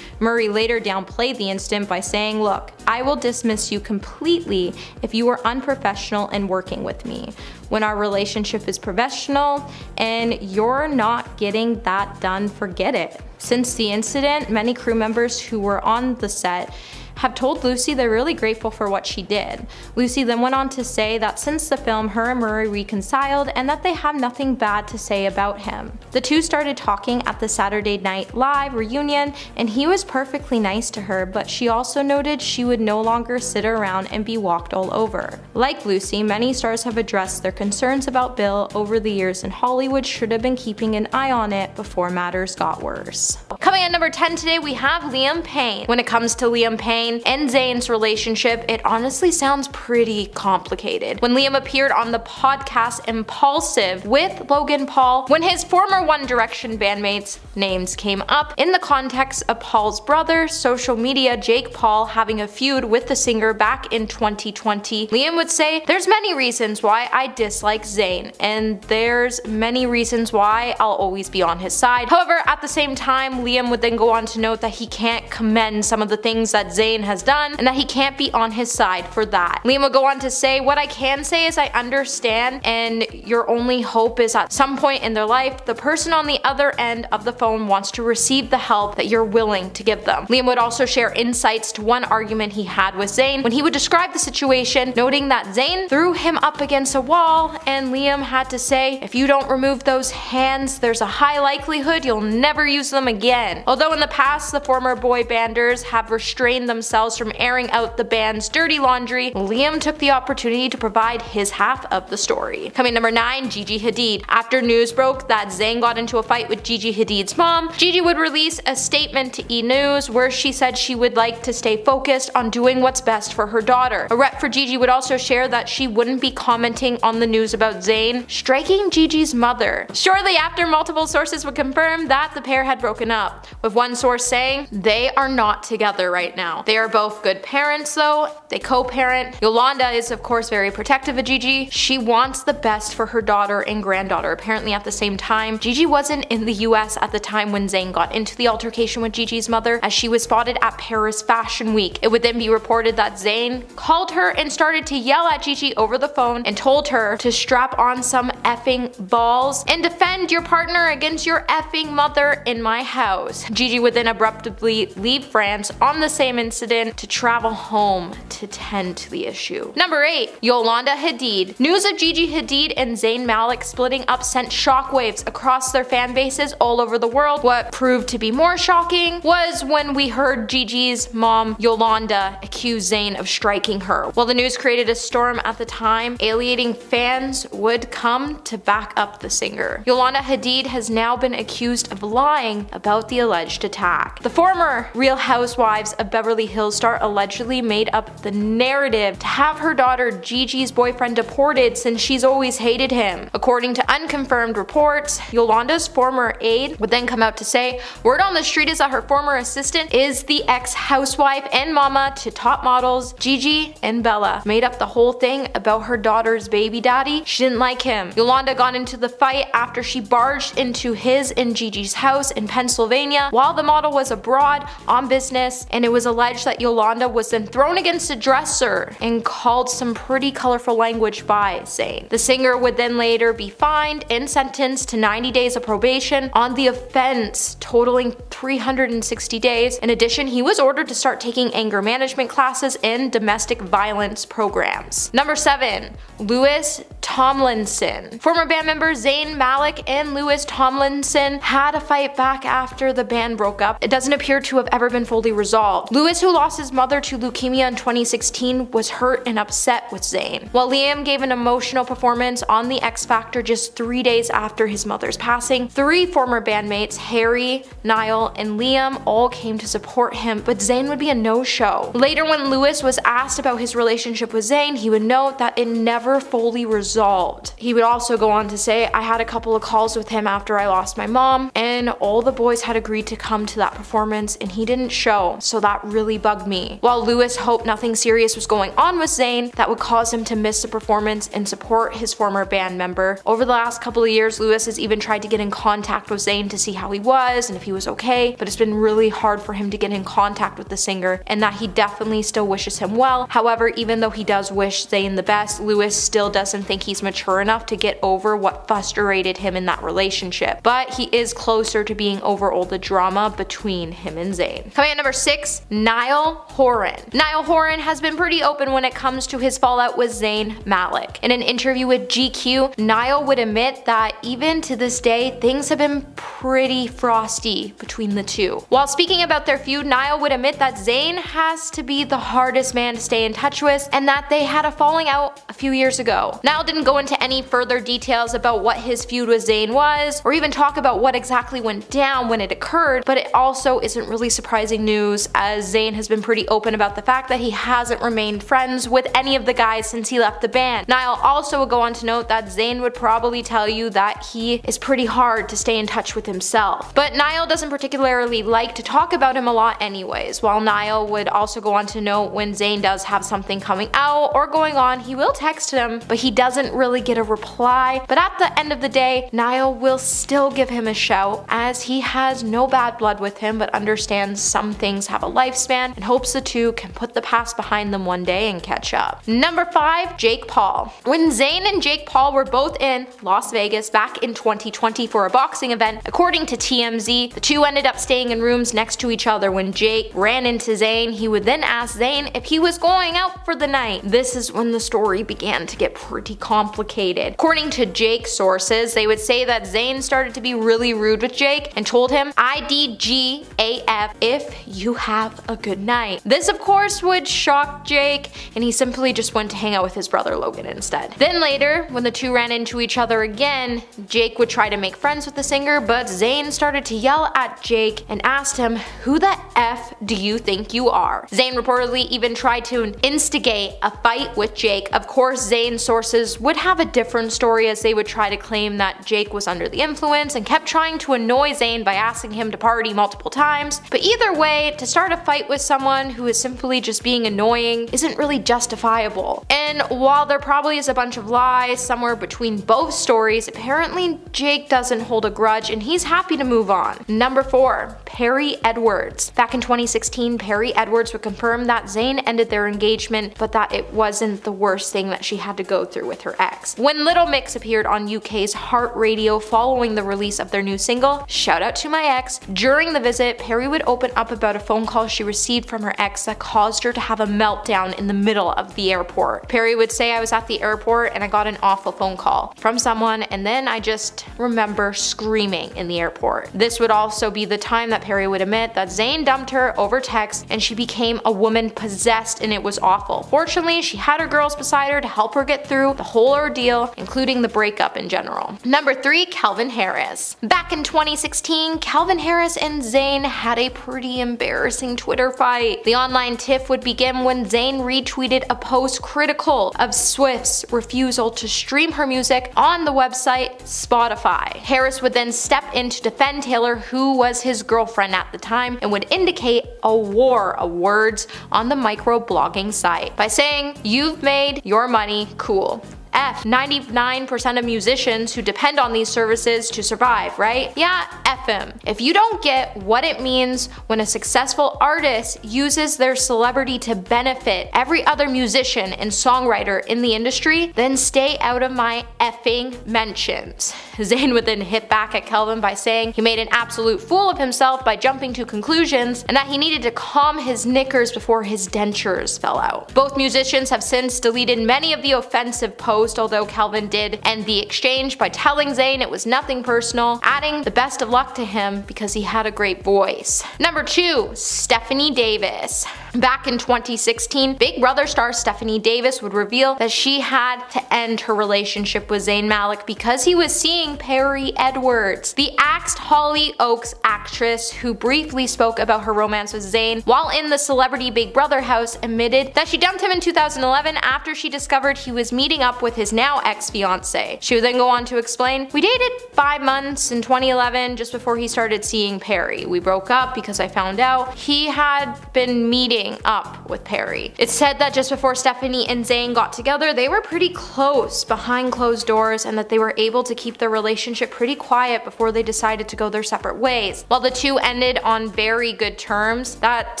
Murray later downplayed the incident by saying, look, I will dismiss you completely if you are unprofessional in working with me. When our relationship is professional and you're not getting that done, forget it. Since the incident, many crew members who were on the set have told Lucy they're really grateful for what she did. Lucy then went on to say that since the film, her and Murray reconciled and that they have nothing bad to say about him. The two started talking at the Saturday Night Live reunion and he was perfectly nice to her, but she also noted she would no longer sit around and be walked all over. Like Lucy, many stars have addressed their concerns about Bill over the years and Hollywood should have been keeping an eye on it before matters got worse. Coming at number 10 today, we have Liam Payne. When it comes to Liam Payne, And Zayn's relationship, it honestly sounds pretty complicated. When Liam appeared on the podcast Impulsive with Logan Paul, when his former One Direction bandmates' names came up in the context of Paul's brother, social media Jake Paul having a feud with the singer back in 2020, Liam would say, There's many reasons why I dislike Zayn, and there's many reasons why I'll always be on his side. However, at the same time, Liam would then go on to note that he can't commend some of the things that Zayn has done and that he can't be on his side for that. Liam would go on to say, What I can say is I understand, and your only hope is at some point in their life, the person on the other end of the phone wants to receive the help that you're willing to give them. Liam would also share insights to one argument he had with Zayn when he would describe the situation, noting that Zayn threw him up against a wall, and Liam had to say, If you don't remove those hands, there's a high likelihood you'll never use them again. Although in the past, the former boy banders have restrained themselves from airing out the band's dirty laundry, Liam took the opportunity to provide his half of the story. Coming number 9, Gigi Hadid. After news broke that Zayn got into a fight with Gigi Hadid's mom, Gigi would release a statement to E! News where she said she would like to stay focused on doing what's best for her daughter. A rep for Gigi would also share that she wouldn't be commenting on the news about Zayn striking Gigi's mother. Shortly after, multiple sources would confirm that the pair had broken up, with one source saying they are not together right now. They are both good parents though, they co-parent. Yolanda is of course very protective of Gigi. She wants the best for her daughter and granddaughter. Apparently at the same time, Gigi wasn't in the US at the time when Zayn got into the altercation with Gigi's mother as she was spotted at Paris Fashion Week. It would then be reported that Zayn called her and started to yell at Gigi over the phone and told her to strap on some effing balls and defend your partner against your effing mother in my house. Gigi would then abruptly leave France on the same to travel home to tend to the issue. Number 8. Yolanda Hadid. News of Gigi Hadid and Zayn Malik splitting up sent shockwaves across their fan bases all over the world. What proved to be more shocking was when we heard Gigi's mom, Yolanda, accuse Zayn of striking her. While the news created a storm at the time, alienating fans would come to back up the singer. Yolanda Hadid has now been accused of lying about the alleged attack. The former Real Housewives of Beverly Hills star allegedly made up the narrative to have her daughter Gigi's boyfriend deported since she's always hated him. According to unconfirmed reports, Yolanda's former aide would then come out to say, word on the street is that her former assistant is the ex-housewife and mama to top models Gigi and Bella. Made up the whole thing about her daughter's baby daddy. She didn't like him. Yolanda got into the fight after she barged into his and Gigi's house in Pennsylvania while the model was abroad on business and it was alleged that Yolanda was then thrown against a dresser and called some pretty colorful language by Zayn. The singer would then later be fined and sentenced to 90 days of probation on the offense, totaling 360 days. In addition, he was ordered to start taking anger management classes and domestic violence programs. Number 7. Louis Tomlinson. Former band member Zayn Malik and Louis Tomlinson had a fight back after the band broke up. It doesn't appear to have ever been fully resolved. Louis, who lost his mother to leukemia in 2016, was hurt and upset with Zayn. While Liam gave an emotional performance on The X Factor just three days after his mother's passing, three former bandmates, Harry, Niall, and Liam, all came to support him, but Zayn would be a no-show. Later when Louis was asked about his relationship with Zayn, he would note that it never fully resolved. He would also go on to say, I had a couple of calls with him after I lost my mom, and all the boys had agreed to come to that performance and he didn't show, so that really bugged me. While Louis hoped nothing serious was going on with Zayn that would cause him to miss the performance and support his former band member. Over the last couple of years, Louis has even tried to get in contact with Zayn to see how he was and if he was okay, but it's been really hard for him to get in contact with the singer and that he definitely still wishes him well. However, even though he does wish Zayn the best, Louis still doesn't think he's mature enough to get over what frustrated him in that relationship. But he is closer to being over all the drama between him and Zayn. Coming at number 6, Niall Horan. Niall Horan has been pretty open when it comes to his fallout with Zayn Malik. In an interview with GQ, Niall would admit that even to this day, things have been pretty frosty between the two. While speaking about their feud, Niall would admit that Zayn has to be the hardest man to stay in touch with and that they had a falling out a few years ago. Niall didn't go into any further details about what his feud with Zayn was or even talk about what exactly went down when it occurred, but it also isn't really surprising news as Zayn has been pretty open about the fact that he hasn't remained friends with any of the guys since he left the band. Niall also would go on to note that Zayn would probably tell you that he is pretty hard to stay in touch with himself. But Niall doesn't particularly like to talk about him a lot anyways, while Niall would also go on to note when Zayn does have something coming out or going on, he will text him, but he doesn't really get a reply. But at the end of the day, Niall will still give him a shout as he has no bad blood with him but understands some things have a lifespan and hopes the two can put the past behind them one day and catch up. Number 5. Jake Paul When Zayn and Jake Paul were both in Las Vegas back in 2020 for a boxing event, according to TMZ, the two ended up staying in rooms next to each other when Jake ran into Zayn. He would then ask Zayn if he was going out for the night. This is when the story began to get pretty complicated. According to Jake's sources, they would say that Zayn started to be really rude with Jake and told him IDGAF if you have a good night. This of course would shock Jake and he simply just went to hang out with his brother Logan instead. Then later, when the two ran into each other again, Jake would try to make friends with the singer but Zayn started to yell at Jake and asked him, who the F do you think you are? Zayn reportedly even tried to instigate a fight with Jake. Of course, Zayn's sources would have a different story as they would try to claim that Jake was under the influence and kept trying to annoy Zayn by asking him to party multiple times. But either way, to start a fight with someone who is simply just being annoying isn't really justifiable. And while there probably is a bunch of lies somewhere between both stories, apparently Jake doesn't hold a grudge and he's happy to move on. Number 4. Perrie Edwards. Back in 2016, Perrie Edwards would confirm that Zayn ended their engagement, but that it wasn't the worst thing that she had to go through with her ex. When Little Mix appeared on UK's Heart Radio following the release of their new single, Shout Out to My Ex, during the visit, Perrie would open up about a phone call she received from her ex that caused her to have a meltdown in the middle of the airport. Perrie would say, I was at the airport and I got an awful phone call from someone, and then I just remember screaming in the airport. This would also be the time that Perrie would admit that Zayn dumped her over text and she became a woman possessed and it was awful. Fortunately, she had her girls beside her to help her get through the whole ordeal, including the breakup in general. Number 3. Calvin Harris Back in 2016, Calvin Harris and Zayn had a pretty embarrassing Twitter fight. The online tiff would begin when Zayn retweeted a post critical of Swift's refusal to stream her music on the website Spotify. Harris would then step in to defend Taylor, who was his girlfriend at the time, and would indicate a war of words on the microblogging site by saying, You've made your money cool. F. 99% of musicians who depend on these services to survive, right? Yeah, F. If you don't get what it means when a successful artist uses their celebrity to benefit every other musician and songwriter in the industry, then stay out of my effing mentions. [laughs] Zayn would then hit back at Kelvin by saying he made an absolute fool of himself by jumping to conclusions and that he needed to calm his knickers before his dentures fell out. Both musicians have since deleted many of the offensive posts although Calvin did end the exchange by telling Zayn it was nothing personal, adding the best of luck to him because he had a great voice. Number 2. Stephanie Davis Back in 2016, Big Brother star Stephanie Davis would reveal that she had to end her relationship with Zayn Malik because he was seeing Perrie Edwards. The axed Hollyoaks actress who briefly spoke about her romance with Zayn while in the celebrity Big Brother house admitted that she dumped him in 2011 after she discovered he was meeting up with his now ex-fiance. She would then go on to explain, We dated five months in 2011 just before he started seeing Perrie. We broke up because I found out he had been meeting up with Perrie. It's said that just before Stephanie and Zayn got together, they were pretty close behind closed doors and that they were able to keep their relationship pretty quiet before they decided to go their separate ways. While the two ended on very good terms, that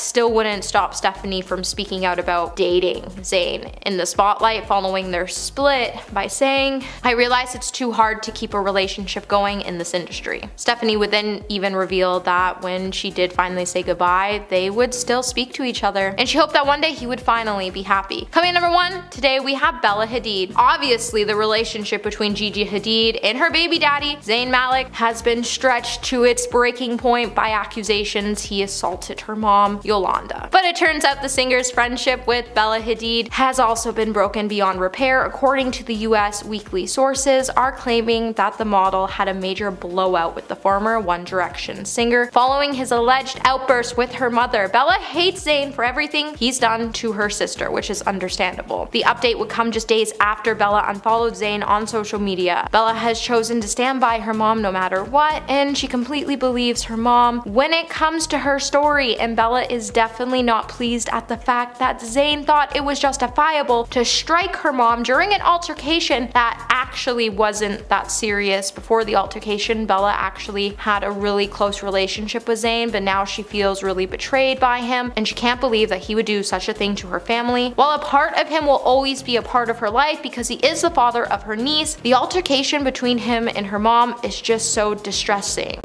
still wouldn't stop Stephanie from speaking out about dating Zayn in the spotlight following their split by saying, I realize it's too hard to keep a relationship going in this industry. Stephanie would then even reveal that when she did finally say goodbye, they would still speak to each other other, and she hoped that one day he would finally be happy. Coming number one, today we have Bella Hadid. Obviously, the relationship between Gigi Hadid and her baby daddy, Zayn Malik, has been stretched to its breaking point by accusations he assaulted her mom, Yolanda. But it turns out the singer's friendship with Bella Hadid has also been broken beyond repair. According to the US weekly sources, are claiming that the model had a major blowout with the former One Direction singer following his alleged outburst with her mother. Bella hates Zayn for everything he's done to her sister, which is understandable. The update would come just days after Bella unfollowed Zayn on social media. Bella has chosen to stand by her mom no matter what, and she completely believes her mom when it comes to her story, and Bella is definitely not pleased at the fact that Zayn thought it was justifiable to strike her mom during an altercation that actually wasn't that serious. Before the altercation, Bella actually had a really close relationship with Zayn, but now she feels really betrayed by him, and she can't believe that he would do such a thing to her family. While a part of him will always be a part of her life because he is the father of her niece, the altercation between him and her mom is just so distressing.